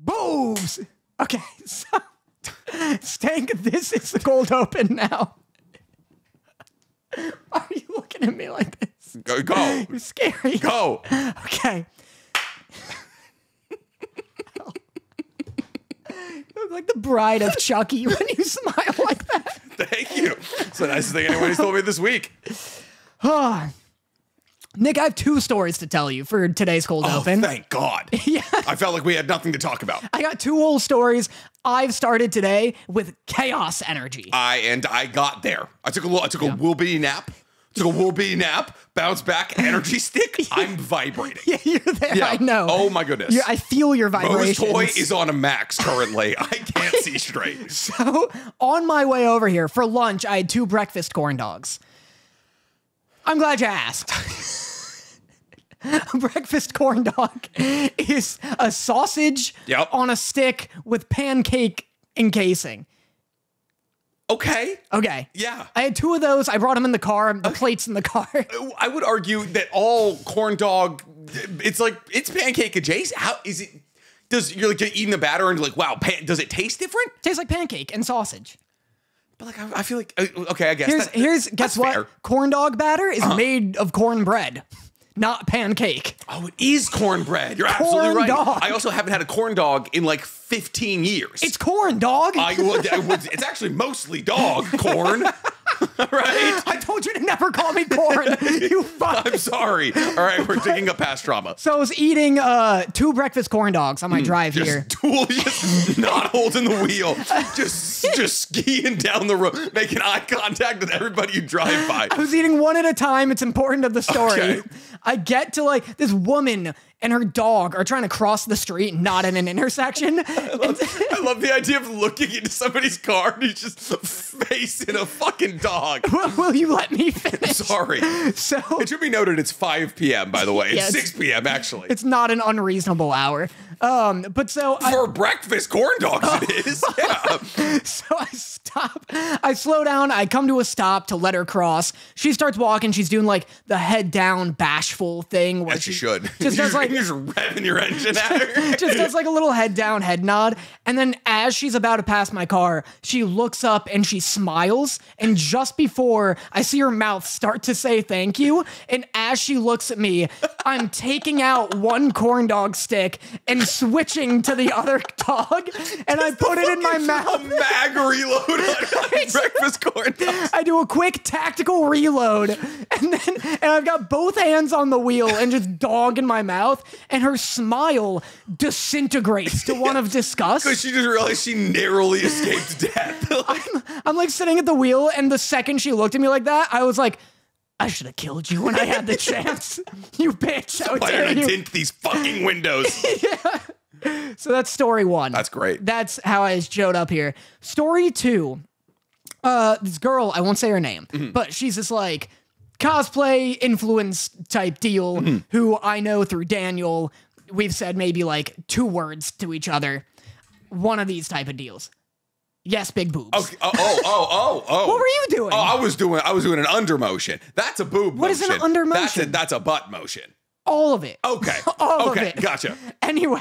boobs. Okay, so Stank, this is the cold open now. Why are you looking at me like this? Go, go, You're scary. go. Okay. you look like the bride of Chucky when you smile like that. Thank you. It's the nicest thing anybody's told me this week. Ah. Nick, I have two stories to tell you for today's cold Oh, open. thank God. Yeah. I felt like we had nothing to talk about. I got two whole stories. I've started today with chaos energy. I and I got there. I took a little. I took a Wilby nap. Took a Wilby nap. Bounce back. Energy stick. I'm vibrating. yeah, you're there. Yeah. I know. Oh my goodness. Yeah, I feel your Rose vibrations. toy is on a max currently. I can't see straight. So on my way over here for lunch, I had two breakfast corn dogs. I'm glad you asked. a breakfast corn dog is a sausage Yep. on a stick with pancake encasing. Okay. Okay. Yeah. I had two of those. I brought them in the car. The plates in the car. I would argue that all corn dog, it's like it's pancake adjacent. How is it? Does you're like eating the batter and like, wow, pan, does it taste different? Tastes like pancake and sausage. But like, I, I feel like, uh, okay, I guess. Here's that- here's guess what? fair. Corn dog batter is made of cornbread, not pancake. Oh, it is cornbread. You're absolutely right. dog. I also haven't had a corn dog in like 15 years. It's corn dog. I, would- I would- it's actually mostly dog corn, right? I told you to never call me corn. you fuck. I'm sorry. All right, we're digging up past trauma. So I was eating uh, two breakfast corn dogs on my drive here. Just dual, just not holding the wheel, just just skiing down the road, making eye contact with everybody you drive by. I was eating one at a time. It's important to the story. Okay. I get to like this woman and her dog are trying to cross the street, not in an intersection. And- I love the idea of looking into somebody's car and he's just facing a fucking dog. will you let me finish? Sorry. So It should be noted it's 5 p.m., by the way. It's Yes. 6 p.m., actually. it's not an unreasonable hour. Um, but so I, For breakfast corn dogs, it is. Yeah. So I stop. I slow down. I come to a stop to let her cross. She starts walking. She's doing like the head down, bashful thing. Where As you should. Just does like You're just revving your engine at her. just does like a little head down, head nod. And then as she's about to pass my car, she looks up and she smiles. And just before I see her mouth start to say thank you, and as she looks at me, I'm taking out one corn dog stick and switching to the other dog, and I put it in my A mouth. mag reload on breakfast corn dogs. I do a quick tactical reload, and then and I've got both hands on the wheel and just dog in my mouth, and her smile disintegrates to one of disgust. Because she just realized she narrowly escaped death. I'm, I'm like sitting at the wheel, and the second she looked at me like that, I was like, I should have killed you when I had the chance. You bitch. How Why dare did I you? tint these fucking windows? yeah. So that's story one. That's great. That's how I showed up here. Story two. Uh, this girl, I won't say her name, Mm-hmm. but she's this like cosplay influence type deal Mm-hmm. who I know through Daniel. We've said maybe like two words to each other. One of these type of deals. Yes, big boobs. Okay. Oh, oh, oh, oh, oh. What were you doing? Oh, I was doing I was doing an under motion. That's a boob What is motion. an under That's a, motion? that's a butt motion. All of it. Okay. All okay, of it. gotcha. Anyway,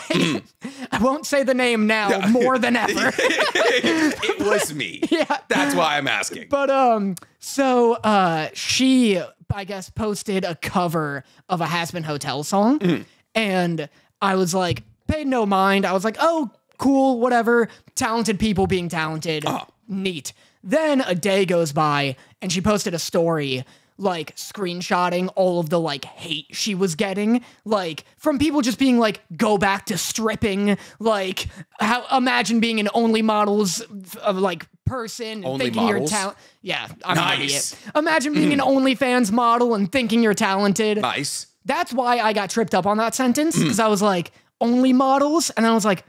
I won't say the name now more than ever. it was me. Yeah. That's why I'm asking. But um, so uh, she I guess posted a cover of a Hazbin Hotel song, Mm-hmm. and I was like, paid no mind. I was like, oh, cool, whatever. Talented people being talented, Uh-huh. neat. Then a day goes by, and she posted a story. Like screenshotting all of the like hate she was getting, like from people just being like, "Go back to stripping." Like, how imagine being an only models of like person, and Only thinking models? you're talent. Yeah, I'm an Nice. idiot. Imagine being an OnlyFans model and thinking you're talented. nice. That's why I got tripped up on that sentence because I was like, only models, and I was like,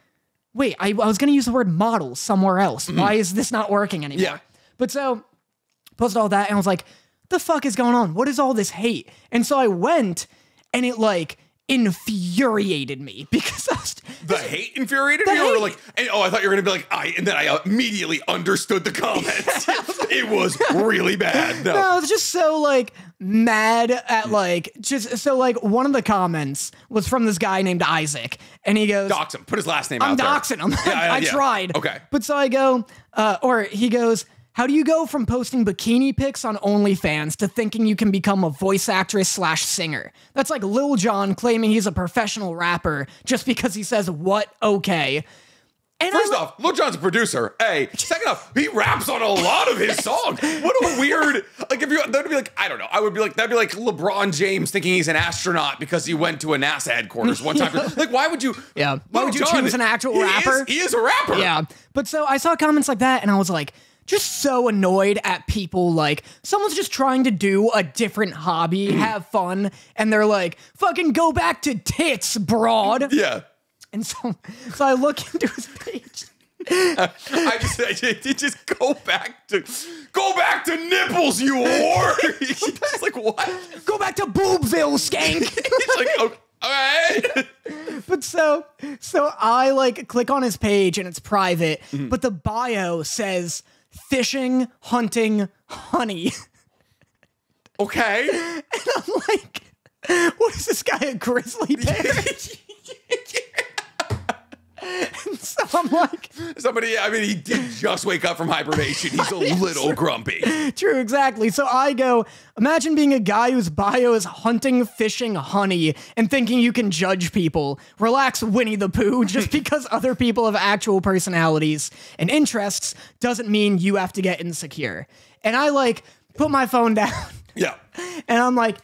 wait, I, I was gonna use the word model somewhere else. Why is this not working anymore? Mm. Yeah. But so posted all that, and I was like, the fuck is going on? What is all this hate? And so I went, and it like infuriated me because I was, The hate infuriated The me, or like, and, oh, I thought you were gonna be like, I, and then I immediately understood the comments. it was really bad. No. No, it's just so like mad at like just so like one of the comments was from this guy named Isaac, and he goes, Dox him. Put his last name I'm out there. doxing him. Yeah, I yeah. tried. Okay. But so I go, uh, or he goes, how do you go from posting bikini pics on OnlyFans to thinking you can become a voice actress slash singer? That's like Lil Jon claiming he's a professional rapper just because he says what okay. And First off, Lil Jon's a producer. Hey, second off, he raps on a lot of his songs. What a weird like if you that'd be like I don't know. I would be like that'd be like LeBron James thinking he's an astronaut because he went to a NASA headquarters one time. Like why would you? Yeah. Why Lil would you Jon, choose an actual he rapper? Is, he is a rapper. Yeah. But so I saw comments like that and I was like, just so annoyed at people like someone's just trying to do a different hobby, have fun, and they're like, fucking go back to tits, broad. Yeah. And so so I look into his page. I just, I just, just go back to go back to nipples, you whore. He's like what? Go back to Boobville, skank. He's like, oh, okay. all right. but so so I like click on his page and it's private, mm-hmm. but the bio says fishing, hunting, honey. Okay. And I'm like, what is this guy, a grizzly bear? and so I'm like, Somebody, I mean, he did just wake up from hibernation. He's a little grumpy. true, exactly. So I go, imagine being a guy whose bio is hunting, fishing, honey, and thinking you can judge people. Relax, Winnie the Pooh. Just because other people have actual personalities and interests doesn't mean you have to get insecure. And I like put my phone down Yeah. and I'm like,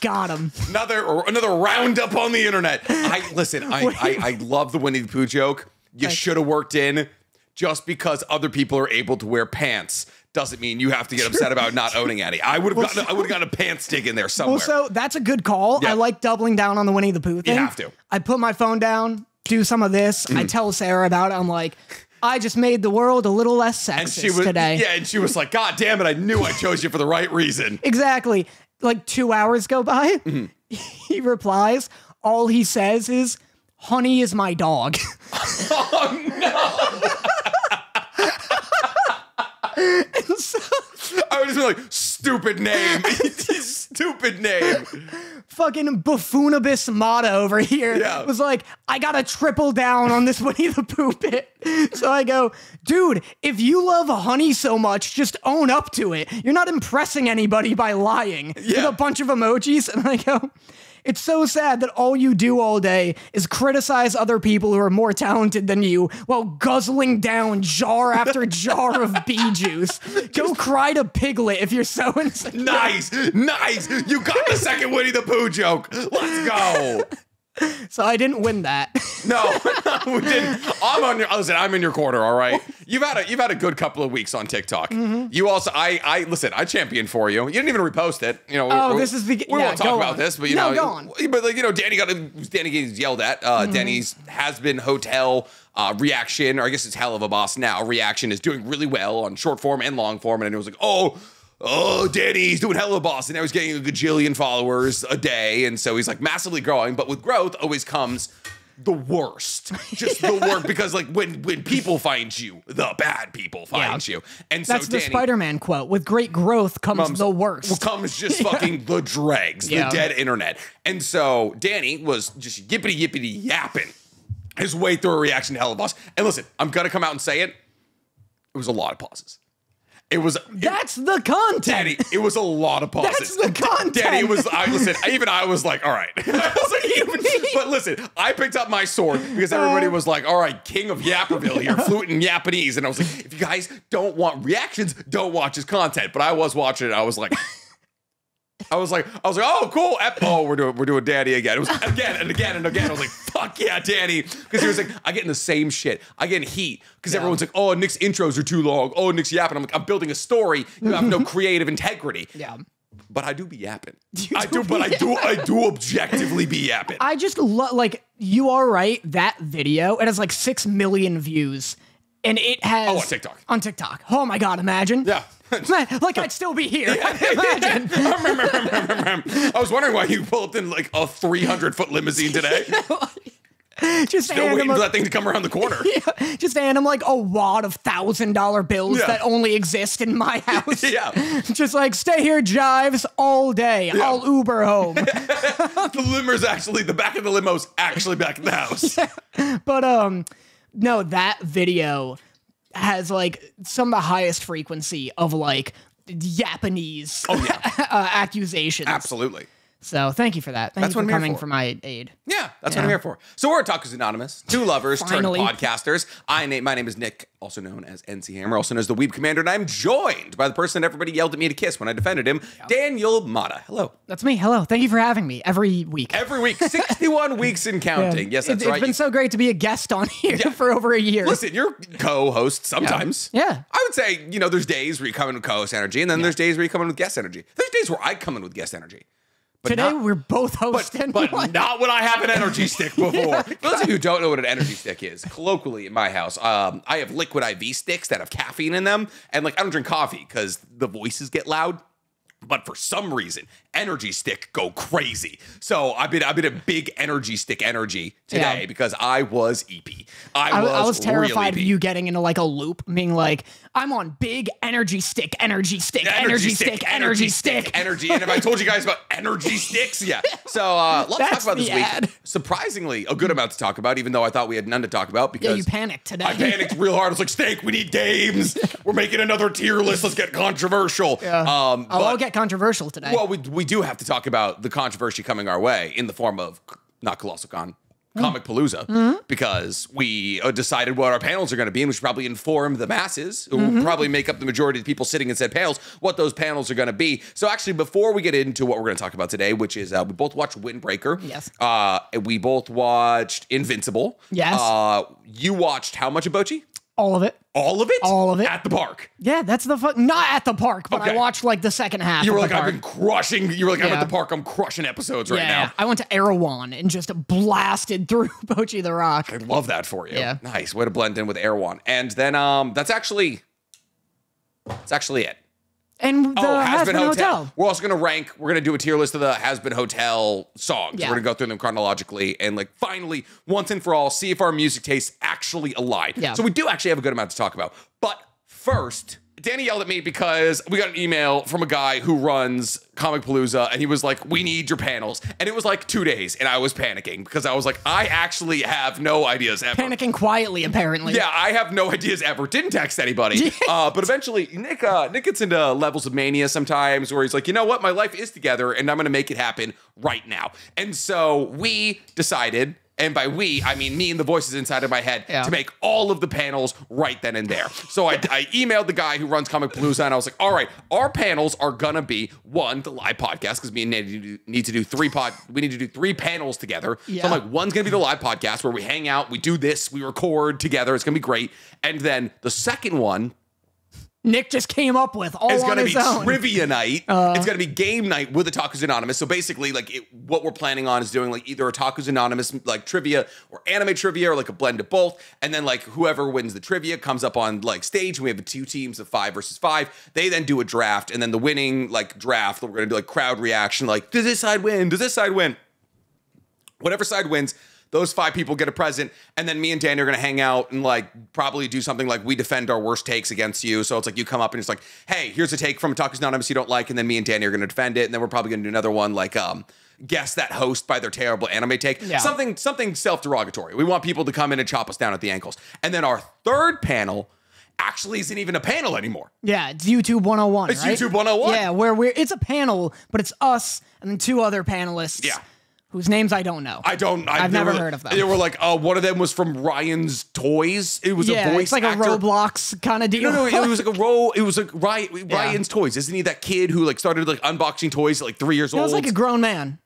got him. Another another roundup on the internet. I listen. I I, I love the Winnie the Pooh joke. You should have worked in. Just because other people are able to wear pants doesn't mean you have to get upset about not owning any. I would have gotten I would have gotten a pants stick in there somewhere. Well, so that's a good call. Yeah. I like doubling down on the Winnie the Pooh thing. have to. I put my phone down, do some of this. Mm. I tell Sarah about it. I'm like, I just made the world a little less sexist and she was today. yeah, and she was like, "God damn it! I knew I chose you for the right reason." Exactly. Like two hours go by. Mm-hmm. He replies. All he says is, "Honey is my dog." Oh no! I would just be like, "Stupid name, stupid name." fucking buffoonibus Motta over here Yeah. was like, I gotta triple down on this Winnie the Pooh bit. So I go, dude, if you love honey so much, just own up to it. You're not impressing anybody by lying. With a bunch of emojis. And I go, it's so sad that all you do all day is criticize other people who are more talented than you while guzzling down jar after jar of bee juice. Go cry to Piglet if you're so insecure. Nice, nice. You got the second Winnie the Pooh joke. Let's go. So I didn't win that. No, no, we didn't. I'm on your. Listen, I'm in your corner. All right. You've had a you've had a good couple of weeks on TikTok. Mm-hmm. You also, I, I listen. I championed for you. You didn't even repost it. You know. Oh, we- this is the- We yeah, won't talk about on. this, but you No, know, go on. But like you know, Danny got Danny gets yelled at. Uh, Mm-hmm. Denny's Hazbin Hotel. Uh, reaction, or I guess it's Helluva Boss now. Reaction is doing really well on short form and long form, and it was like, oh, oh, Danny, he's doing Helluva Boss, and now he's getting a gajillion followers a day, and so he's like massively growing. But with growth, always comes the worst, just the worst, because like when when people find you, the bad people find you, and so That's the Spider-Man quote. With great growth comes, the worst. comes just fucking the dregs, Yeah. the dead internet. And so Danny was just yippity yippity yapping his way through a reaction to Helluva Boss. And listen, I'm gonna come out and say it. It was a lot of pauses. It was That's the content. Danny, it was a lot of pauses. That's the content. Daddy. it was. I listen. Even I was like, all right. I was like, even- but listen, I picked up my sword because everybody uh. was like, all right, King of Yapperville here, fluent in Japanese, and I was like, if you guys don't want reactions, don't watch his content. But I was watching it. I was like. I was like, I was like, oh, cool. Oh, we're doing, we're doing Danny again. It was again and again and again. I was like, fuck yeah, Danny, because he was like, I get in the same shit. I get in heat because everyone's like, oh, Nick's intros are too long. Oh, Nick's yapping. I'm like, I'm building a story. You have no creative integrity. Yeah. But I do be yapping. I do, but I do, I do objectively be yapping. I just love like you are right. That video it has like six million views, and it has Oh, on TikTok. On TikTok. Oh my god! Imagine. Yeah. Man, like I'd still be here. imagine. I was wondering why you pulled up in like a 300 foot limousine today. just Still him waiting a, for that thing to come around the corner. just hand him like a wad of thousand dollar bills Yeah. that only exist in my house. Yeah. Just like stay here, jives all day. I'll Uber home. The limo's actually the back of the limo's actually back in the house. but um, no, that video has like some of the highest frequency of like Japanese Oh yeah, uh, accusations. absolutely. So thank you for that. Thank That's you for coming for. for my aid. Yeah, that's what I'm here for. So we're Otakus Anonymous, two lovers turned podcasters. I name my name is Nick, also known as NC Hammer, also known as the Weeb Commander, and I'm joined by the person everybody yelled at me to kiss when I defended him, Daniel Motta. Hello. That's me. Hello. Thank you for having me every week. Every week, 61 weeks in counting. Yes, It- that's it's right. been so great to be a guest on here for over a year. Listen, you're co-host sometimes. Yeah. I would say, you know, there's days where you come in with co-host energy, and then there's days where you come in with guest energy. There's days where I come in with guest energy. But Today not- we're both hosting. but one. not when I have an energy stick before. For those of you who don't know what an energy stick is, colloquially in my house, um, I have liquid IV sticks that have caffeine in them, and like I don't drink coffee because the voices get loud. But for some reason, energy stick go crazy. So I've been I've been a big energy stick energy today Yeah. because I was EP. I, I, was, I was terrified of you getting into like a loop, being like, I'm on big energy stick, energy stick, energy, stick, energy stick. energy. And have I told you guys about energy sticks? Yeah. So uh, let's talk about this week. ad. Surprisingly, a good amount to talk about, even though I thought we had none to talk about because Yeah, you panicked today. I panicked real hard. I was like, "Steak, we need games. We're making another tier list. Let's get controversial." Yeah. Um, oh, but- I'll get controversial today. well, we we do have to talk about the controversy coming our way in the form of not Colossal Con. Comic Palooza, Mm-hmm. because we uh, decided what our panels are going to be, and we should probably inform the masses, who Mm-hmm. probably make up the majority of the people sitting in said panels, what those panels are going to be. So, actually, before we get into what we're going to talk about today, which is uh, we both watched Windbreaker, Yes. uh, we both watched Invincible, Yes. Uh, you watched how much of Bocchi? All of it. All of it, All of it. at the park. Yeah, that's the fuck. Not at the park, but Okay. I watched like the second half. You were like, I've been crushing. You were like, I'm at the park. I'm crushing episodes right yeah, now. I went to Erewhon and just blasted through Bocchi the Rock. I love that for you. Yeah. Nice. Way to blend in with Erewhon. And then um that's actually that's actually it. And the oh, Hazbin Hotel. We're also gonna rank, we're gonna do a tier list of the Hazbin Hotel songs. Yeah. We're gonna go through them chronologically and like finally, once and for all, see if our music tastes actually align. Yeah. So we do actually have a good amount to talk about. But first, Danny yelled at me because we got an email from a guy who runs Comic Palooza, and he was like, "We need your panels," and it was like two days, and I was panicking because I was like, "I actually have no ideas ever." Panicking quietly, apparently. Yeah, I have no ideas ever. Didn't text anybody. uh, but eventually, Nick uh, Nick gets into levels of mania sometimes where he's like, you know what, my life is together, and I'm going to make it happen right now. And so we decided. And by we, I mean me and the voices inside of my head Yeah. to make all of the panels right then and there. So I, I emailed the guy who runs Comic Palooza and I was like, all right, our panels are gonna be one, the live podcast, because me and Nate need to do- need to do three pod, we need to do three panels together. So I'm like, one's gonna be the live podcast where we hang out, we do this, we record together. It's gonna be great. And then the second one Nick just came up with all is on gonna his be own. trivia night. Uh-huh. it's gonna be game night with Otakus Anonymous. So basically, like it, what we're planning on is doing like either Otakus Anonymous like trivia or anime trivia or like a blend of both. And then like whoever wins the trivia comes up on like stage. And we have two teams of five versus five. They then do a draft, and then the winning like draft, we're gonna do like crowd reaction. Like, does this side win? Does this side win? whatever side wins, those five people get a present, and then me and Danny are gonna hang out and like probably do something like we defend our worst takes against you. So it's like you come up and it's like, hey, here's a take from Otakus Anonymous you don't like, and then me and Danny are gonna defend it, and then we're probably gonna do another one like um guess that host by their terrible anime take. Yeah. Something something self-derogatory. We want people to come in and chop us down at the ankles. And then our third panel actually isn't even a panel anymore. Yeah, it's YouTube 101. It's right? YouTube 101. Yeah, where we're it's a panel, but it's us and then two other panelists. Yeah. Whose names I don't know. I don't. I, I've they never were- heard of them. They were like, uh, one of them was from Ryan's Toys. It was yeah, a voice it's like actor. a Roblox kind of deal. No, no, it was like a role. It was like Ryan, Ryan's Toys. Isn't he that kid who like started like unboxing toys at like three years old? He was like a grown man.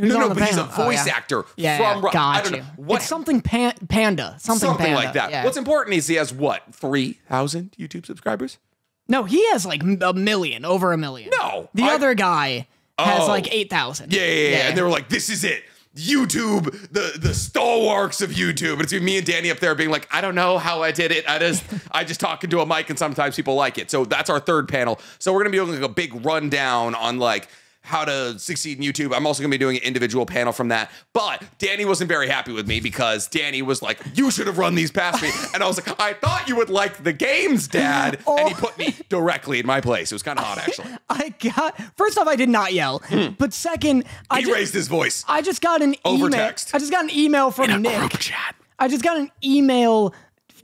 Who's no, no, but he's a panel. Oh, voice yeah. actor Yeah, from. yeah, got I don't you. know what. it's something pan- panda, something, something panda. like that. Yeah. What's important is he has what three thousand YouTube subscribers. no, he has like a million, over a million. No, the I- other guy has Oh. like eight thousand. Yeah, yeah, yeah, And they were like, "This is it." YouTube, the the stalwarts of YouTube. It's me and Danny up there being like, I don't know how I did it. I just I just talk into a mic and sometimes people like it. So that's our third panel. So we're gonna be doing like a big rundown on like how to succeed in YouTube. I'm also going to be doing an individual panel from that. But Danny wasn't very happy with me because Danny was like, "You should have run these past me," and I was like, "I thought you would like the games, Dad," and he oh. put me directly in my place. It was kind of hot, actually. I got first off, I did not yell, hmm. but second, I He just, raised his voice. I just got an Over email. text. I just got an email from Nick. chat. I just got an email,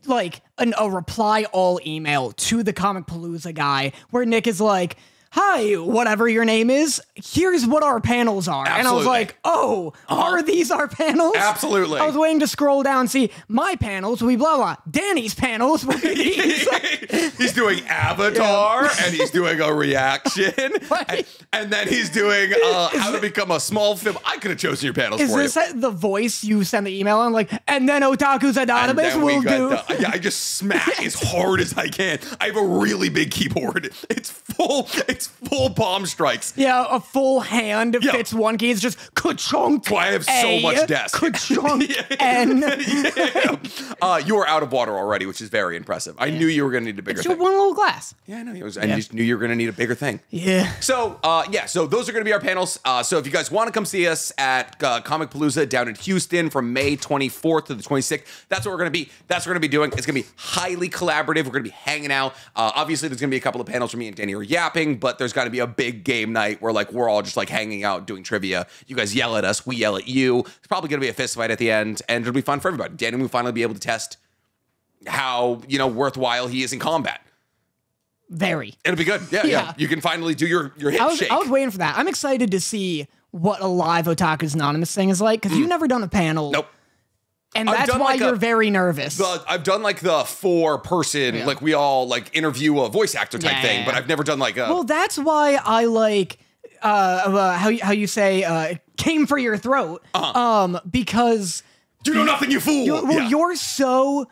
like an, a reply all email to the Comic Palooza guy, where Nick is like, "Hi, whatever your name is, here's what our panels are." And I was like, "Oh, are these our panels?" Absolutely. I was waiting to scroll down and see my panels will be blah blah. Danny's panels will be these. he's doing Avatar and he's doing a reaction, and, and then he's doing uh, how to become a small film. I could have chosen your panels Is for this the voice you send the email on? Like, and then Otaku's Anonymous will do. the, yeah, I just smack as hard as I can. I have a really big keyboard. It's full. It's full palm strikes. Yeah, a full hand Yeah. fits one key. It's just ka-chunk. That's why I have so A, much desk. Ka-chunk N. Yeah. Uh, you are out of water already, which is very impressive. I knew you were going to need a bigger Just thing. one little glass. Yeah, I know. It was, I just knew you were going to need a bigger thing. Yeah. So, uh, yeah, so those are going to be our panels. Uh, so, if you guys want to come see us at uh, Comic Palooza down in Houston from May 24th to the 26th, that's what we're going to be. That's what we're going to be doing. It's going to be highly collaborative. We're going to be hanging out. Uh, obviously, there's going to be a couple of panels for me and Danny are yapping, but there's got to be a big game night where like we're all just like hanging out doing trivia. You guys yell at us, we yell at you. It's probably going to be a fist fight at the end, and it'll be fun for everybody. Danny will finally be able to test how you know worthwhile he is in combat. Very. It'll be good. Yeah, yeah. Yeah. You can finally do your your hip I was, shake. I was waiting for that. I'm excited to see what a live Otaku's Anonymous thing is like because you've never done a panel. Mm. Nope. And that's why like you're very nervous. the I've done like the four person, like we all like interview a voice actor type Yeah, thing, yeah, but. I've never done like a well, that's why I like uh, uh how how you say uh came for your throat. Um because you know nothing, you fool. you're, well, Yeah. you're so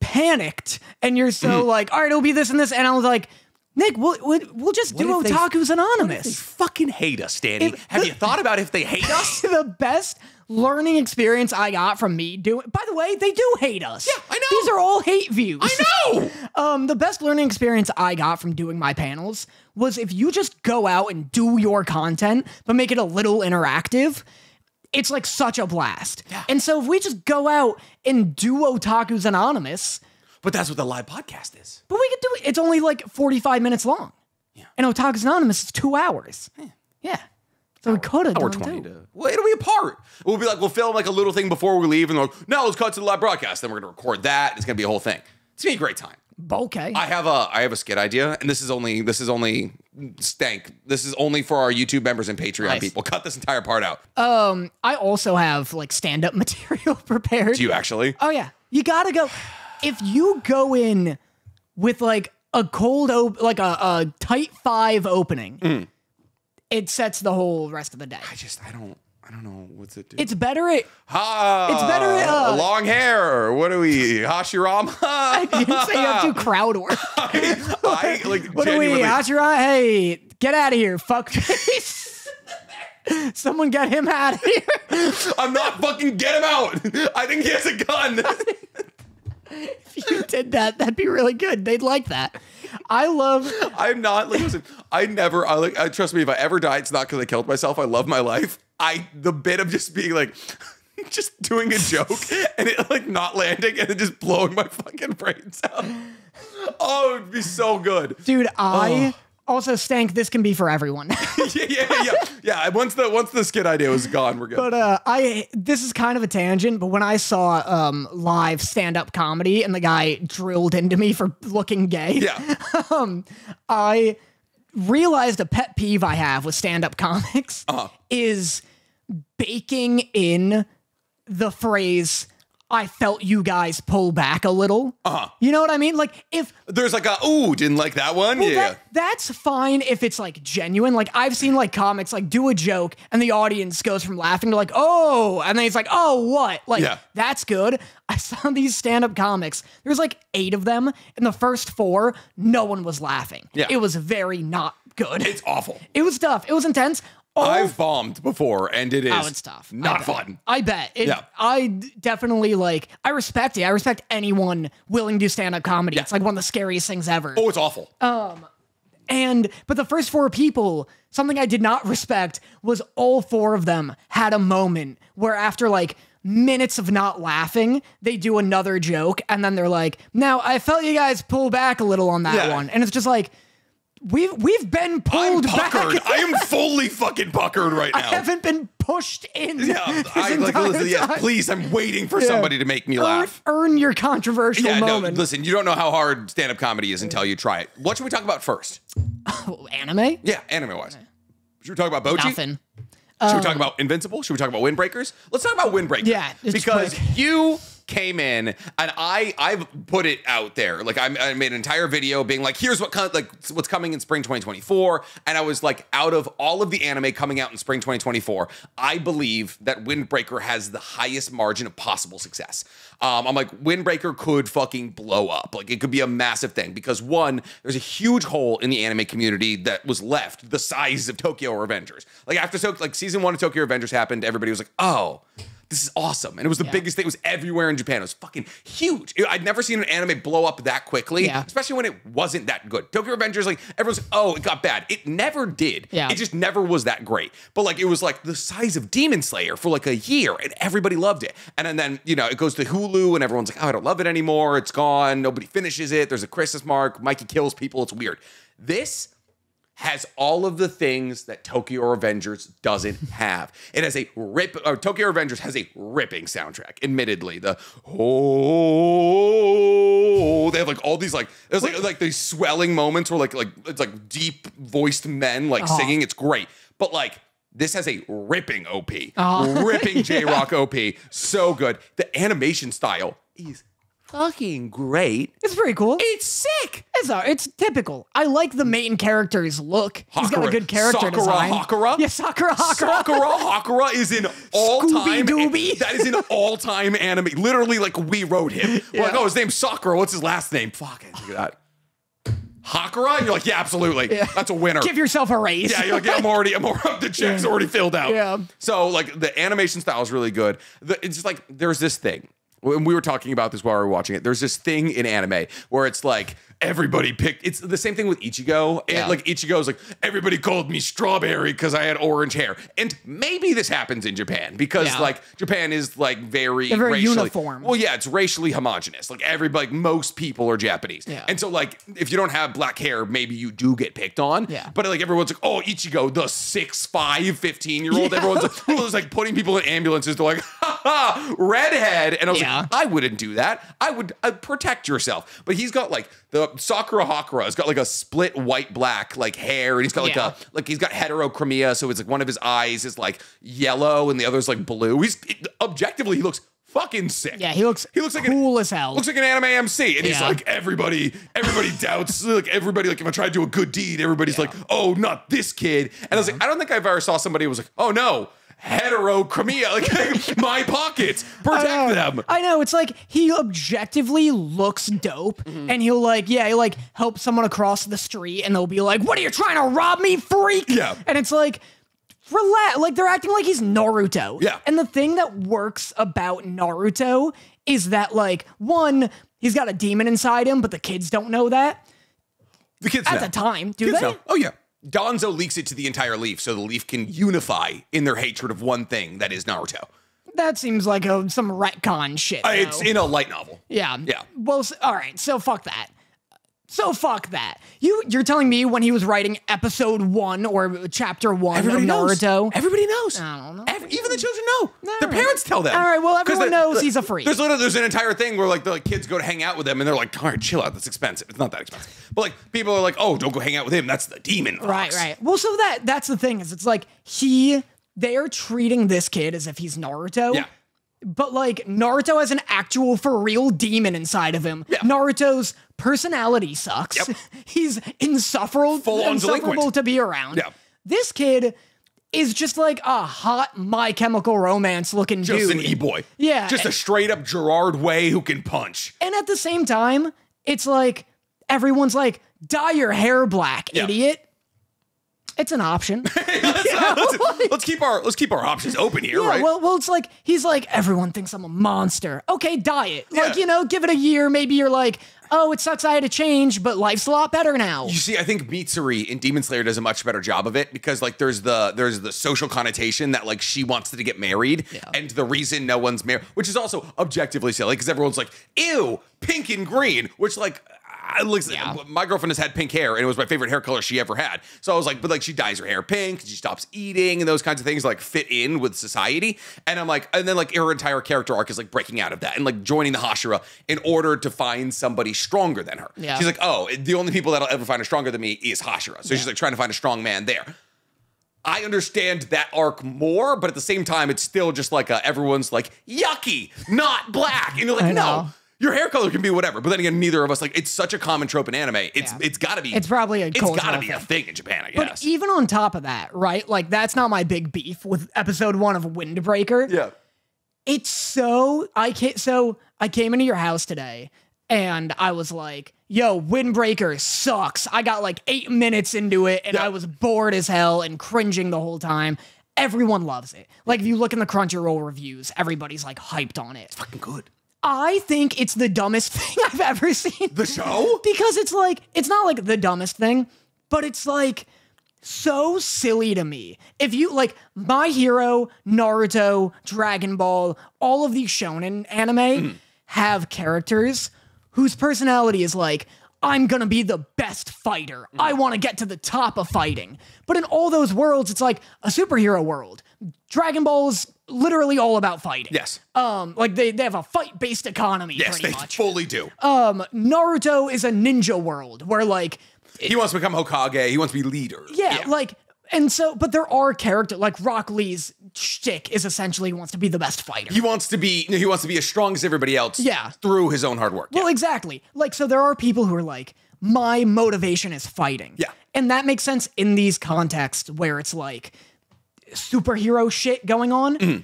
panicked and you're so like, all right, it'll be this and this. And I was like, Nick, we'll, we'll, we'll just do if they- Otaku's they Anonymous. fucking hate us, Danny. If- Have you thought about if they hate us? the best learning experience I got from me doing. By the way, they do hate us. Yeah, I know. These are all hate views. I know. Um, the best learning experience I got from doing my panels was if you just go out and do your content, but make it a little interactive. It's like such a blast. Yeah. And so if we just go out and do Otaku's Anonymous, But that's what the live podcast is. but we could do it. It's only like 45 minutes long. Yeah. And Otaku's Anonymous is two hours. Yeah. So we could have Hour twenty to well, it'll be a part. We'll be like we'll film like a little thing before we leave, and we'll now let's cut to the live broadcast. Then we're gonna record that. It's gonna be a whole thing. It's gonna be a great time. Okay. I have a I have a skit idea, and this is only this is only stank. This is only for our YouTube members and Patreon Nice. people. Cut this entire part out. Um, I also have like stand up material prepared. Do you actually? Oh yeah, you gotta go. If you go in with like a cold op- like a, a tight five opening, Mm. It sets the whole rest of the day. I just I don't I don't know what's it do. It's better at Ha! It's better, uh, long hair. What are we? Hashirama? you didn't say you have to crowd work. I like What are we. Hachira? Hey, get out of here, fuckface. Someone get him out of here. I'm not fucking get him out. I think he has a gun. If you did that, that'd be really good. They'd like that. I love I'm not like listen. I never. I like. I trust me. If I ever die, it's not because I killed myself. I love my life. I the bit of just being like. Just doing a joke and it like not landing and then just blowing my fucking brains out. Oh, it'd be so good. dude, I oh. Also stank this can be for everyone. yeah, yeah, yeah, yeah. Once the once the skit idea was gone, we're good. But uh, I this is kind of a tangent, but when I saw um live stand up comedy and the guy drilled into me for looking gay, yeah, I realized a pet peeve I have with stand up comics Uh-huh. is baking in the phrase. I felt you guys pull back a little. Uh-huh. You know what I mean? Like if there's like a ooh, didn't like that one. Well, yeah, that, that's fine if it's like genuine. Like I've seen like comics like do a joke and the audience goes from laughing to like, oh, and then it's like, oh, what? Like Yeah. that's good. I saw these stand-up comics. There's like eight of them. In the first four, no one was laughing. Yeah. It was very not good. it's awful. it was tough. It was intense. I've bombed before, and it is Oh, it's tough. Not bet. fun. I bet. It, Yeah. I definitely like. I respect it. I respect anyone willing to do stand-up comedy. Yeah. It's like one of the scariest things ever. Oh, it's awful. Um, And but the first four people, something I did not respect was all four of them had a moment where after like minutes of not laughing, they do another joke and then they're like, "Now, I felt you guys pull back a little on that Yeah. one." And it's just like we've we've been pulled I'm pulled back. puckered. I am fully fucking puckered right now. I haven't been pushed in. yeah, I like listen, time. please. I'm waiting for somebody to make me Earn, laugh. earn your controversial Yeah, no, moment. listen, you don't know how hard stand-up comedy is until you try it. What should we talk about first? Oh, anime? Yeah, anime-wise. Should we talk about Bocchi? Nothing. Should we talk um, about Invincible? Should we talk about Windbreakers? Let's talk about Windbreakers. Yeah, it's because quick. you came in and I I've put it out there. Like I, I made an entire video being like, here's what like what's coming in spring 2024. And I was like, out of all of the anime coming out in spring 2024, I believe that Windbreaker has the highest margin of possible success. Um, I'm like, Windbreaker could fucking blow up. Like it could be a massive thing because one, there's a huge hole in the anime community that was left the size of Tokyo Revengers. Like after so like season one of Tokyo Revengers happened, everybody was like, oh. This is awesome. And it was the Yeah. biggest thing. It was everywhere in Japan. It was fucking huge. I'd never seen an anime blow up that quickly, Yeah. especially when it wasn't that good. Tokyo Revengers, like, everyone's oh, it got bad. It never did. Yeah. It just never was that great. But like, it was like the size of Demon Slayer for like a year and everybody loved it. And then, then you know, it goes to Hulu and everyone's like, oh, I don't love it anymore. It's gone. Nobody finishes it. There's a Christmas mark. Mikey kills people. It's weird. This has all of the things that Tokyo Revengers doesn't have. It has a rip or Tokyo Revengers has a ripping soundtrack. Admittedly, the oh they have like all these like there's like like these swelling moments where like like it's like deep voiced men like uh-huh. singing. It's great. But like this has a ripping OP. Uh-huh. Ripping J-Rock OP. So good. The animation style is fucking great. It's pretty cool. It's sick. It's, uh, it's typical. I like the main character's look. He's got a good character Sakura design. Hakura? Yeah, Sakura Hakura. Sakura Hakura is in all-time Scooby-Dooby. That is an all-time anime. Literally, like we wrote him. We're like, oh, his name's Sakura. What's his last name? Fuck it. Look at that. Hakura? And you're like, yeah, absolutely. That's a winner. Give yourself a raise. yeah, you're like, yeah, I'm already, I'm already, the check's already filled out. Yeah. So like the animation style is really good. The, it's just like there's this thing. When we were talking about this while we were watching it, there's this thing in anime where it's like everybody picked. It's the same thing with Ichigo. And Yeah. like Ichigo's like everybody called me strawberry because I had orange hair. And maybe this happens in Japan because Yeah. like Japan is like very They're very racially, uniform. Well, yeah, it's racially homogenous. Like everybody, like most people are Japanese. Yeah. And so like if you don't have black hair, maybe you do get picked on. Yeah. But like everyone's like, oh, Ichigo, the 6'5", 15 year old. Yeah. Everyone's like, everyone's like putting people in ambulances. They're like, ha ha, redhead. And I was Yeah. like, I wouldn't do that. I would uh, protect yourself. But he's got like the Sakura Hakura has got like a split white black like hair, and he's got like Yeah. a like he's got heterochromia, so it's like one of his eyes is like yellow and the other's like blue. He's objectively he looks fucking sick. Yeah, he looks he looks like an cool as hell. looks like an anime MC, and he's like everybody, everybody doubts like everybody like if I try to do a good deed, everybody's like, oh, not this kid. And I was like, I don't think I've ever saw somebody who was like, oh no, heterochromia, like my pockets, protect I them. I know. It's like he objectively looks dope, Mm-hmm. and he'll like, yeah, he'll like help someone across the street, and they'll be like, "What are you trying to rob me, freak?" Yeah. and it's like. Relax, like they're acting like he's Naruto. Yeah. And the thing that works about Naruto is that, like, one, he's got a demon inside him, but the kids don't know that The kids at know. the time. Do Kids they? know. Oh yeah. Danzo leaks it to the entire Leaf, so the Leaf can unify in their hatred of one thing that is Naruto. That seems like a, some retcon shit. Uh, It's in a light novel. Yeah. Yeah. Well, all right. So fuck that. So fuck that. You you're telling me when he was writing episode one or chapter one Everybody of knows. Naruto? Everybody knows. I don't know. Ev- even the children know. Their right. parents tell them. All right. Well, everyone the- knows the- he's a freak. There's literally there's an entire thing where like the like, kids go to hang out with him and they're like, all right, chill out. That's expensive. It's not that expensive. But like people are like, oh, don't go hang out with him. That's the demon. Fox. Right, right. Well, so that that's the thing is it's like he they are treating this kid as if he's Naruto. Yeah. But like Naruto has an actual for real demon inside of him. Yeah. Naruto's personality sucks. Yep. He's insufferable, insufferable to be around. Yeah. This kid is just like a hot My Chemical Romance looking Just dude. an e boy. Yeah. Just a straight up Gerard Way who can punch. and at the same time, it's like everyone's like, dye your hair black, Yeah. idiot. It's an option. let's, let's- let's keep our let's keep our options open here, Yeah, right? well, well, it's like he's like everyone thinks I'm a monster. Okay, diet. it. Like you know, give it a year. Maybe you're like oh, it sucks I had to change, but life's a lot better now. You see, I think Mitsuri in Demon Slayer does a much better job of it because like there's the there's the social connotation that like she wants to get married, and the reason no one's married, which is also objectively silly because everyone's like, ew, pink and green, which like. I listen, Yeah. my girlfriend has had pink hair and it was my favorite hair color she ever had. So I was like, but like she dyes her hair pink, she stops eating and those kinds of things like fit in with society. And I'm like, and then like her entire character arc is like breaking out of that and like joining the Hashira in order to find somebody stronger than her. Yeah. She's like, oh, the only people that'll ever find her stronger than me is Hashira. So she's like trying to find a strong man there. I understand that arc more, but at the same time, it's still just like a, everyone's like yucky, not black, and you're like, no. Your hair color can be whatever. But then again, neither of us like it's such a common trope in anime. It's Yeah. it's got to be. It's probably a it's got to cultural be a thing. thing in Japan, I guess. But guess. even on top of that, right? Like that's not my big beef with episode one of Windbreaker. yeah, It's so I can't. so I came into your house today and I was like, yo, Windbreaker sucks. I got like eight minutes into it and Yeah. I was bored as hell and cringing the whole time. Everyone loves it. Like if you look in the Crunchyroll reviews, everybody's like hyped on it. It's fucking good. I think it's the dumbest thing I've ever seen. The show? because it's like it's not like the dumbest thing, but it's like so silly to me. If you like My Hero, Naruto, Dragon Ball, all of these shonen anime Mm. have characters whose personality is like I'm gonna be the best fighter. Mm. I wanna get to the top of fighting. But in all those worlds, it's like a superhero world. Dragon Ball's literally all about fighting. Yes, Um, like they, they have a fight-based economy yes, pretty they much. fully do. Um, Naruto is a ninja world where like he wants to become Hokage. He wants to be leader. yeah, like and so but there are character like Rock Lee's shtick is essentially he wants to be the best fighter. he wants to be. He wants to be as strong as everybody else. Yeah. through his own hard work. well, yeah. exactly. Like so there are people who are like my motivation is fighting. Yeah. And that makes sense in these contexts where it's like superhero shit going on. Mm-hmm.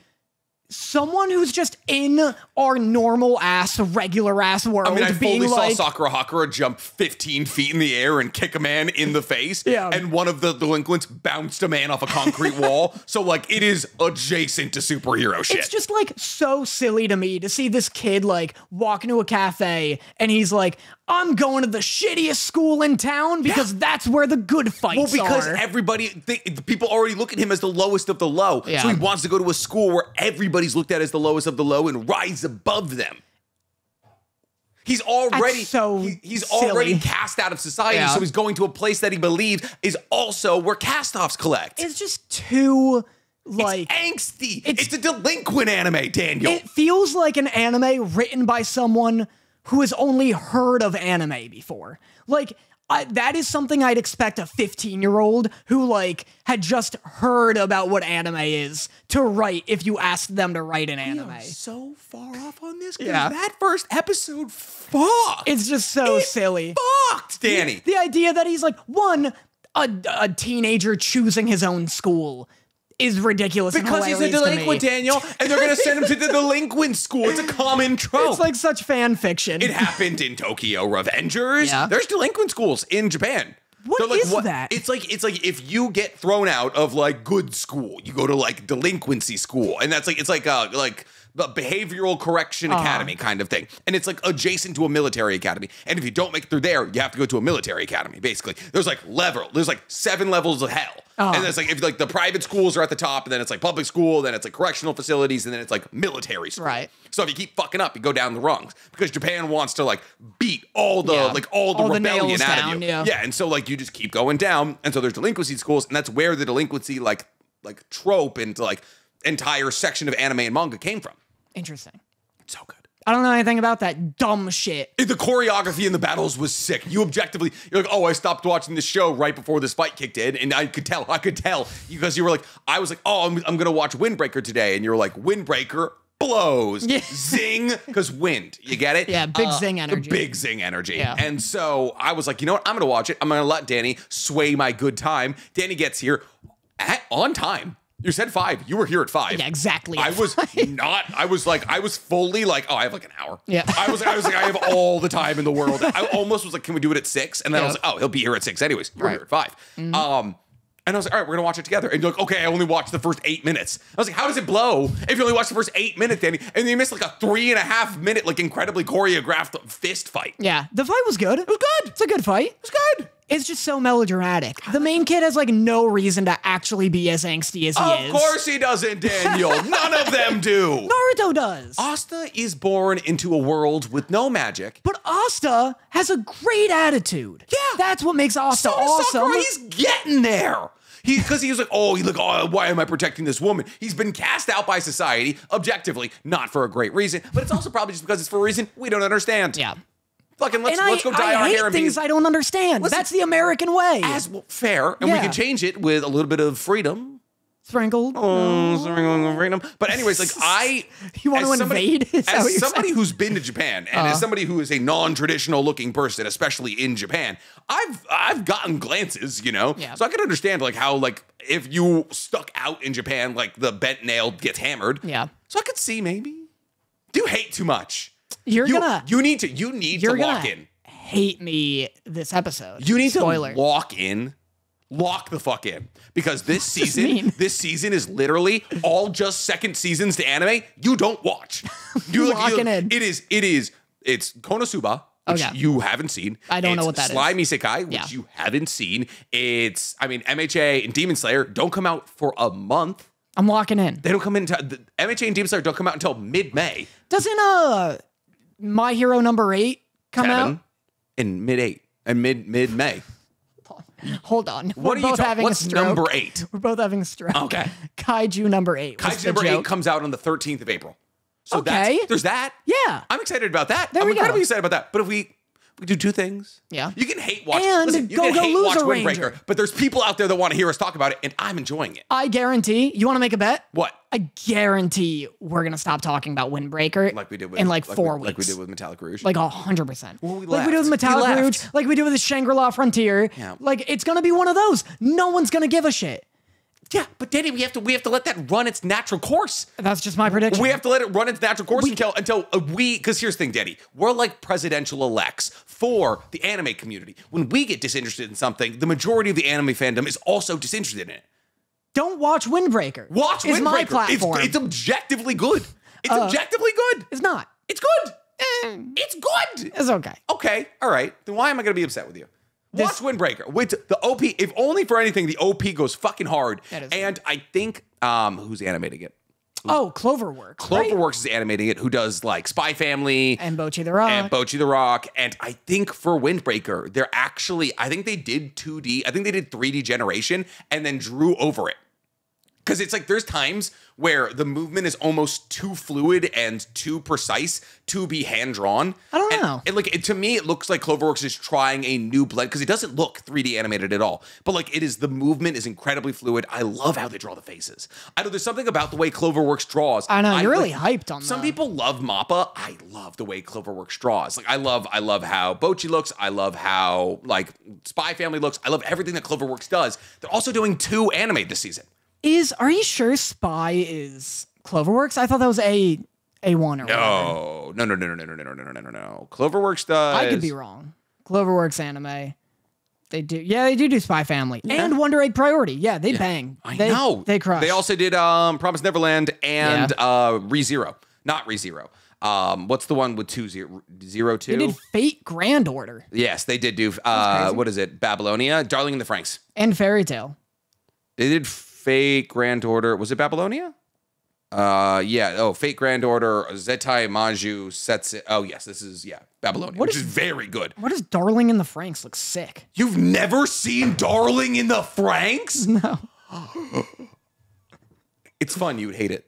Someone who's just in our normal ass, regular ass world, I mean, I fully like, saw Sakura Hakura jump 15 feet in the air and kick a man in the face. Yeah. And one of the delinquents bounced a man off a concrete wall. So, like, it is adjacent to superhero shit. It's just like so silly to me to see this kid like walk into a cafe and he's like, I'm going to the shittiest school in town because that's where the good fights well, because are. everybody, they, people already look at him as the lowest of the low. Yeah. So he wants to go to a school where everybody's looked at as the lowest of the low and rise above them. He's already so he- he's silly. already cast out of society, Yeah. so he's going to a place that he believes is also where cast-offs collect. it's just too like angsty. It's- It's, a delinquent anime, Daniel. it feels like an anime written by someone who has only heard of anime before. Like I, that is something I'd expect a 15 year old who like had just heard about what anime is to write if you asked them to write an anime. so far off on this because Yeah. that first episode fucked. It's just so silly. fucked, Danny. The idea that he's like one a, a teenager choosing his own school is ridiculous Because he's a delinquent. Daniel, and they're gonna send him to the delinquent school. It's a common trope. It's like such fan fiction. it happened in Tokyo Revengers. Yeah. There's delinquent schools in Japan. What like, is that? It's like it's like if you get thrown out of like good school, you go to like delinquency school, and that's like it's like uh like the behavioral correction Uh-huh. academy kind of thing, and it's like adjacent to a military academy. And if you don't make it through there, you have to go to a military academy. Basically, there's like level, there's like seven levels of hell, Uh-huh. and it's like if like the private schools are at the top, and then it's like public school, then it's like correctional facilities, and then it's like military school. Right. So if you keep fucking up, you go down the rungs because Japan wants to like beat all the Yeah. like all the All rebellion nails out down, of you. yeah. yeah, and so like you just keep going down, and so there's delinquency schools, and that's where the delinquency like like trope into like entire section of anime and manga came from. Interesting. So good. I don't know anything about that dumb shit. The choreography in the battles was sick. You objectively, you're like, oh, I stopped watching the show right before this fight kicked in, and I could tell, I could tell because you were like, I was like, oh, I'm, I'm gonna watch Windbreaker today, and you're like, Windbreaker blows, Yeah. zing, because wind, you get it? Yeah, big uh, zing energy. Big zing energy. Yeah. And so I was like, you know what? I'm gonna watch it. I'm gonna let Danny sway my good time. Danny gets here at, on time. You said five. You were here at five. Yeah, exactly. I was not. I was like, I was fully like, oh, I have like an hour. Yeah. I was. I was like, I have all the time in the world. I almost was like, can we do it at six? And then I was like, oh, he'll be here at six anyways. You're Right. here at 5 Um, And I was like, all right, we're gonna watch it together. And you're like, okay, I only watched the first eight minutes. I was like, how does it blow if you only watch the first eight minutes, Danny? And then you missed like a three and a half minute, like incredibly choreographed fist fight. Yeah, the fight was good. It was good. It's a good fight. It was good. It's just so melodramatic. The main kid has like no reason to actually be as angsty as he Of is. Of course he doesn't, Daniel. None of them do. Naruto does. Asta is born into a world with no magic. But Asta has a great attitude. Yeah. That's what makes Asta So awesome. Sakura. He's getting there. He because he was like, oh, he like, oh, why am I protecting this woman? He's been cast out by society, objectively, not for a great reason, but it's also probably just because it's for a reason we don't understand. yeah. Fucking let's And I, let's go dye I our hate hair and be things I don't understand. Listen, That's the American way. as well, fair, and we can change it with a little bit of freedom. Sprinkled. Oh, freedom. But anyways, like I, You want as to somebody- invade? Is As somebody saying? who's been to Japan and Uh-huh. as somebody who is a non-traditional looking person, especially in Japan, I've I've gotten glances, you know. Yeah. So I can understand like how like if you stuck out in Japan, like the bent nail gets hammered. Yeah. So I could see maybe. Do hate too much. You're You, gonna you need to you need you're to gonna in. hate me this episode. You need Spoiler. to lock in. Lock the fuck in because this this season, mean? this season is literally all just second seasons to anime you don't watch. You Locking in. It is. It is. It's Konosuba, which Okay. you haven't seen. I don't know what that is. Slime Isekai, which Yeah. you haven't seen. It's. I mean, MHA and Demon Slayer don't come out for a month. I'm locking in. They don't come into the MHA and Demon Slayer don't come out until mid May. Doesn't uh My Hero number eight come Seven out? in mid eight and mid mid May. Hold on. What We're are you both talking? having What's a stroke. number eight? We're both having a stroke. Okay. Kaiju number eight. Kaiju number eight comes out on the 13th of April. So Okay. that's, there's that. Yeah. I'm excited about that. There I'm we go. incredibly excited about that. But if we we do two things, Yeah. you can hate watch. And listen, you Go can Go hate watch Ranger. Windbreaker, but there's people out there that want to hear us talk about it, and I'm enjoying it. I guarantee. You want to make a bet? What? I guarantee we're gonna stop talking about Windbreaker Like we did with in like like four we, weeks. like we did with Metallic Rouge. like a hundred percent. like we did with Metallic. Rouge, like we did with the Shangri-La Frontier. Yeah. Like it's gonna be one of those. No one's gonna give a shit. Yeah, but Danny, we have to we have to let that run its natural course. That's just my prediction. We have to let it run its natural course until until uh, we. Because here's the thing, Danny, we're like presidential elects for the anime community. When we get disinterested in something, the majority of the anime fandom is also disinterested in it. Don't watch Windbreaker. Watch is Windbreaker. my platform. It's, objectively good. It's objectively good. It's not. It's good. It's good. It's okay. Okay, all right. Then why am I going to be upset with you? This- Windbreaker. Wait, the OP. If only for anything, the OP goes fucking hard. That is And I think um, who's animating it? Oh, Cloverworks. right? Cloverworks is animating it. Who does like Spy Family and Bocchi the Rock. and Bocchi the Rock. And I think for Windbreaker, they're actually. I think they did 2D. I think they did 3D generation and then drew over it. Because it's like there's times where the movement is almost too fluid and too precise to be hand drawn. I don't And- know. And like it, to me, it looks like Cloverworks is trying a new blend because it doesn't look 3D animated at all. But like it is, the movement is incredibly fluid. I love how they draw the faces. I know there's something about the way Cloverworks draws. I know you're really like- hyped on some people love Mappa. I love the way Cloverworks draws. Like I love, I love how Bocchi looks. I love how like Spy Family looks. I love everything that Cloverworks does. They're also doing two anime this season. Is are you sure Spy is Cloverworks? I thought that was a a one or. No, no, no, no, no, no, no, no, no, no, no, no. Cloverworks does. I could be wrong. Cloverworks anime. They do. Yeah, they do do Spy Family and Wonder Egg Priority. Yeah, they bang. I they, know. They crush. They also did um Promise Neverland and uh ReZero. Not ReZero. Um, what's the one with two zero zero two? They did Fate Grand Order yes, they did do uh what is it? Babylonia, Darling in the Franxx. and Fairy Tail. They did Fate Grand Order. Was it Babylonia? Uh yeah. Oh, Fate Grand Order, Zettai Majuu Sensen. Oh yes, this is yeah, Babylonia, What which is- is very good. What does Darling in the Franxx look sick? You've never seen Darling in the Franxx? No. It's fun. You would hate it.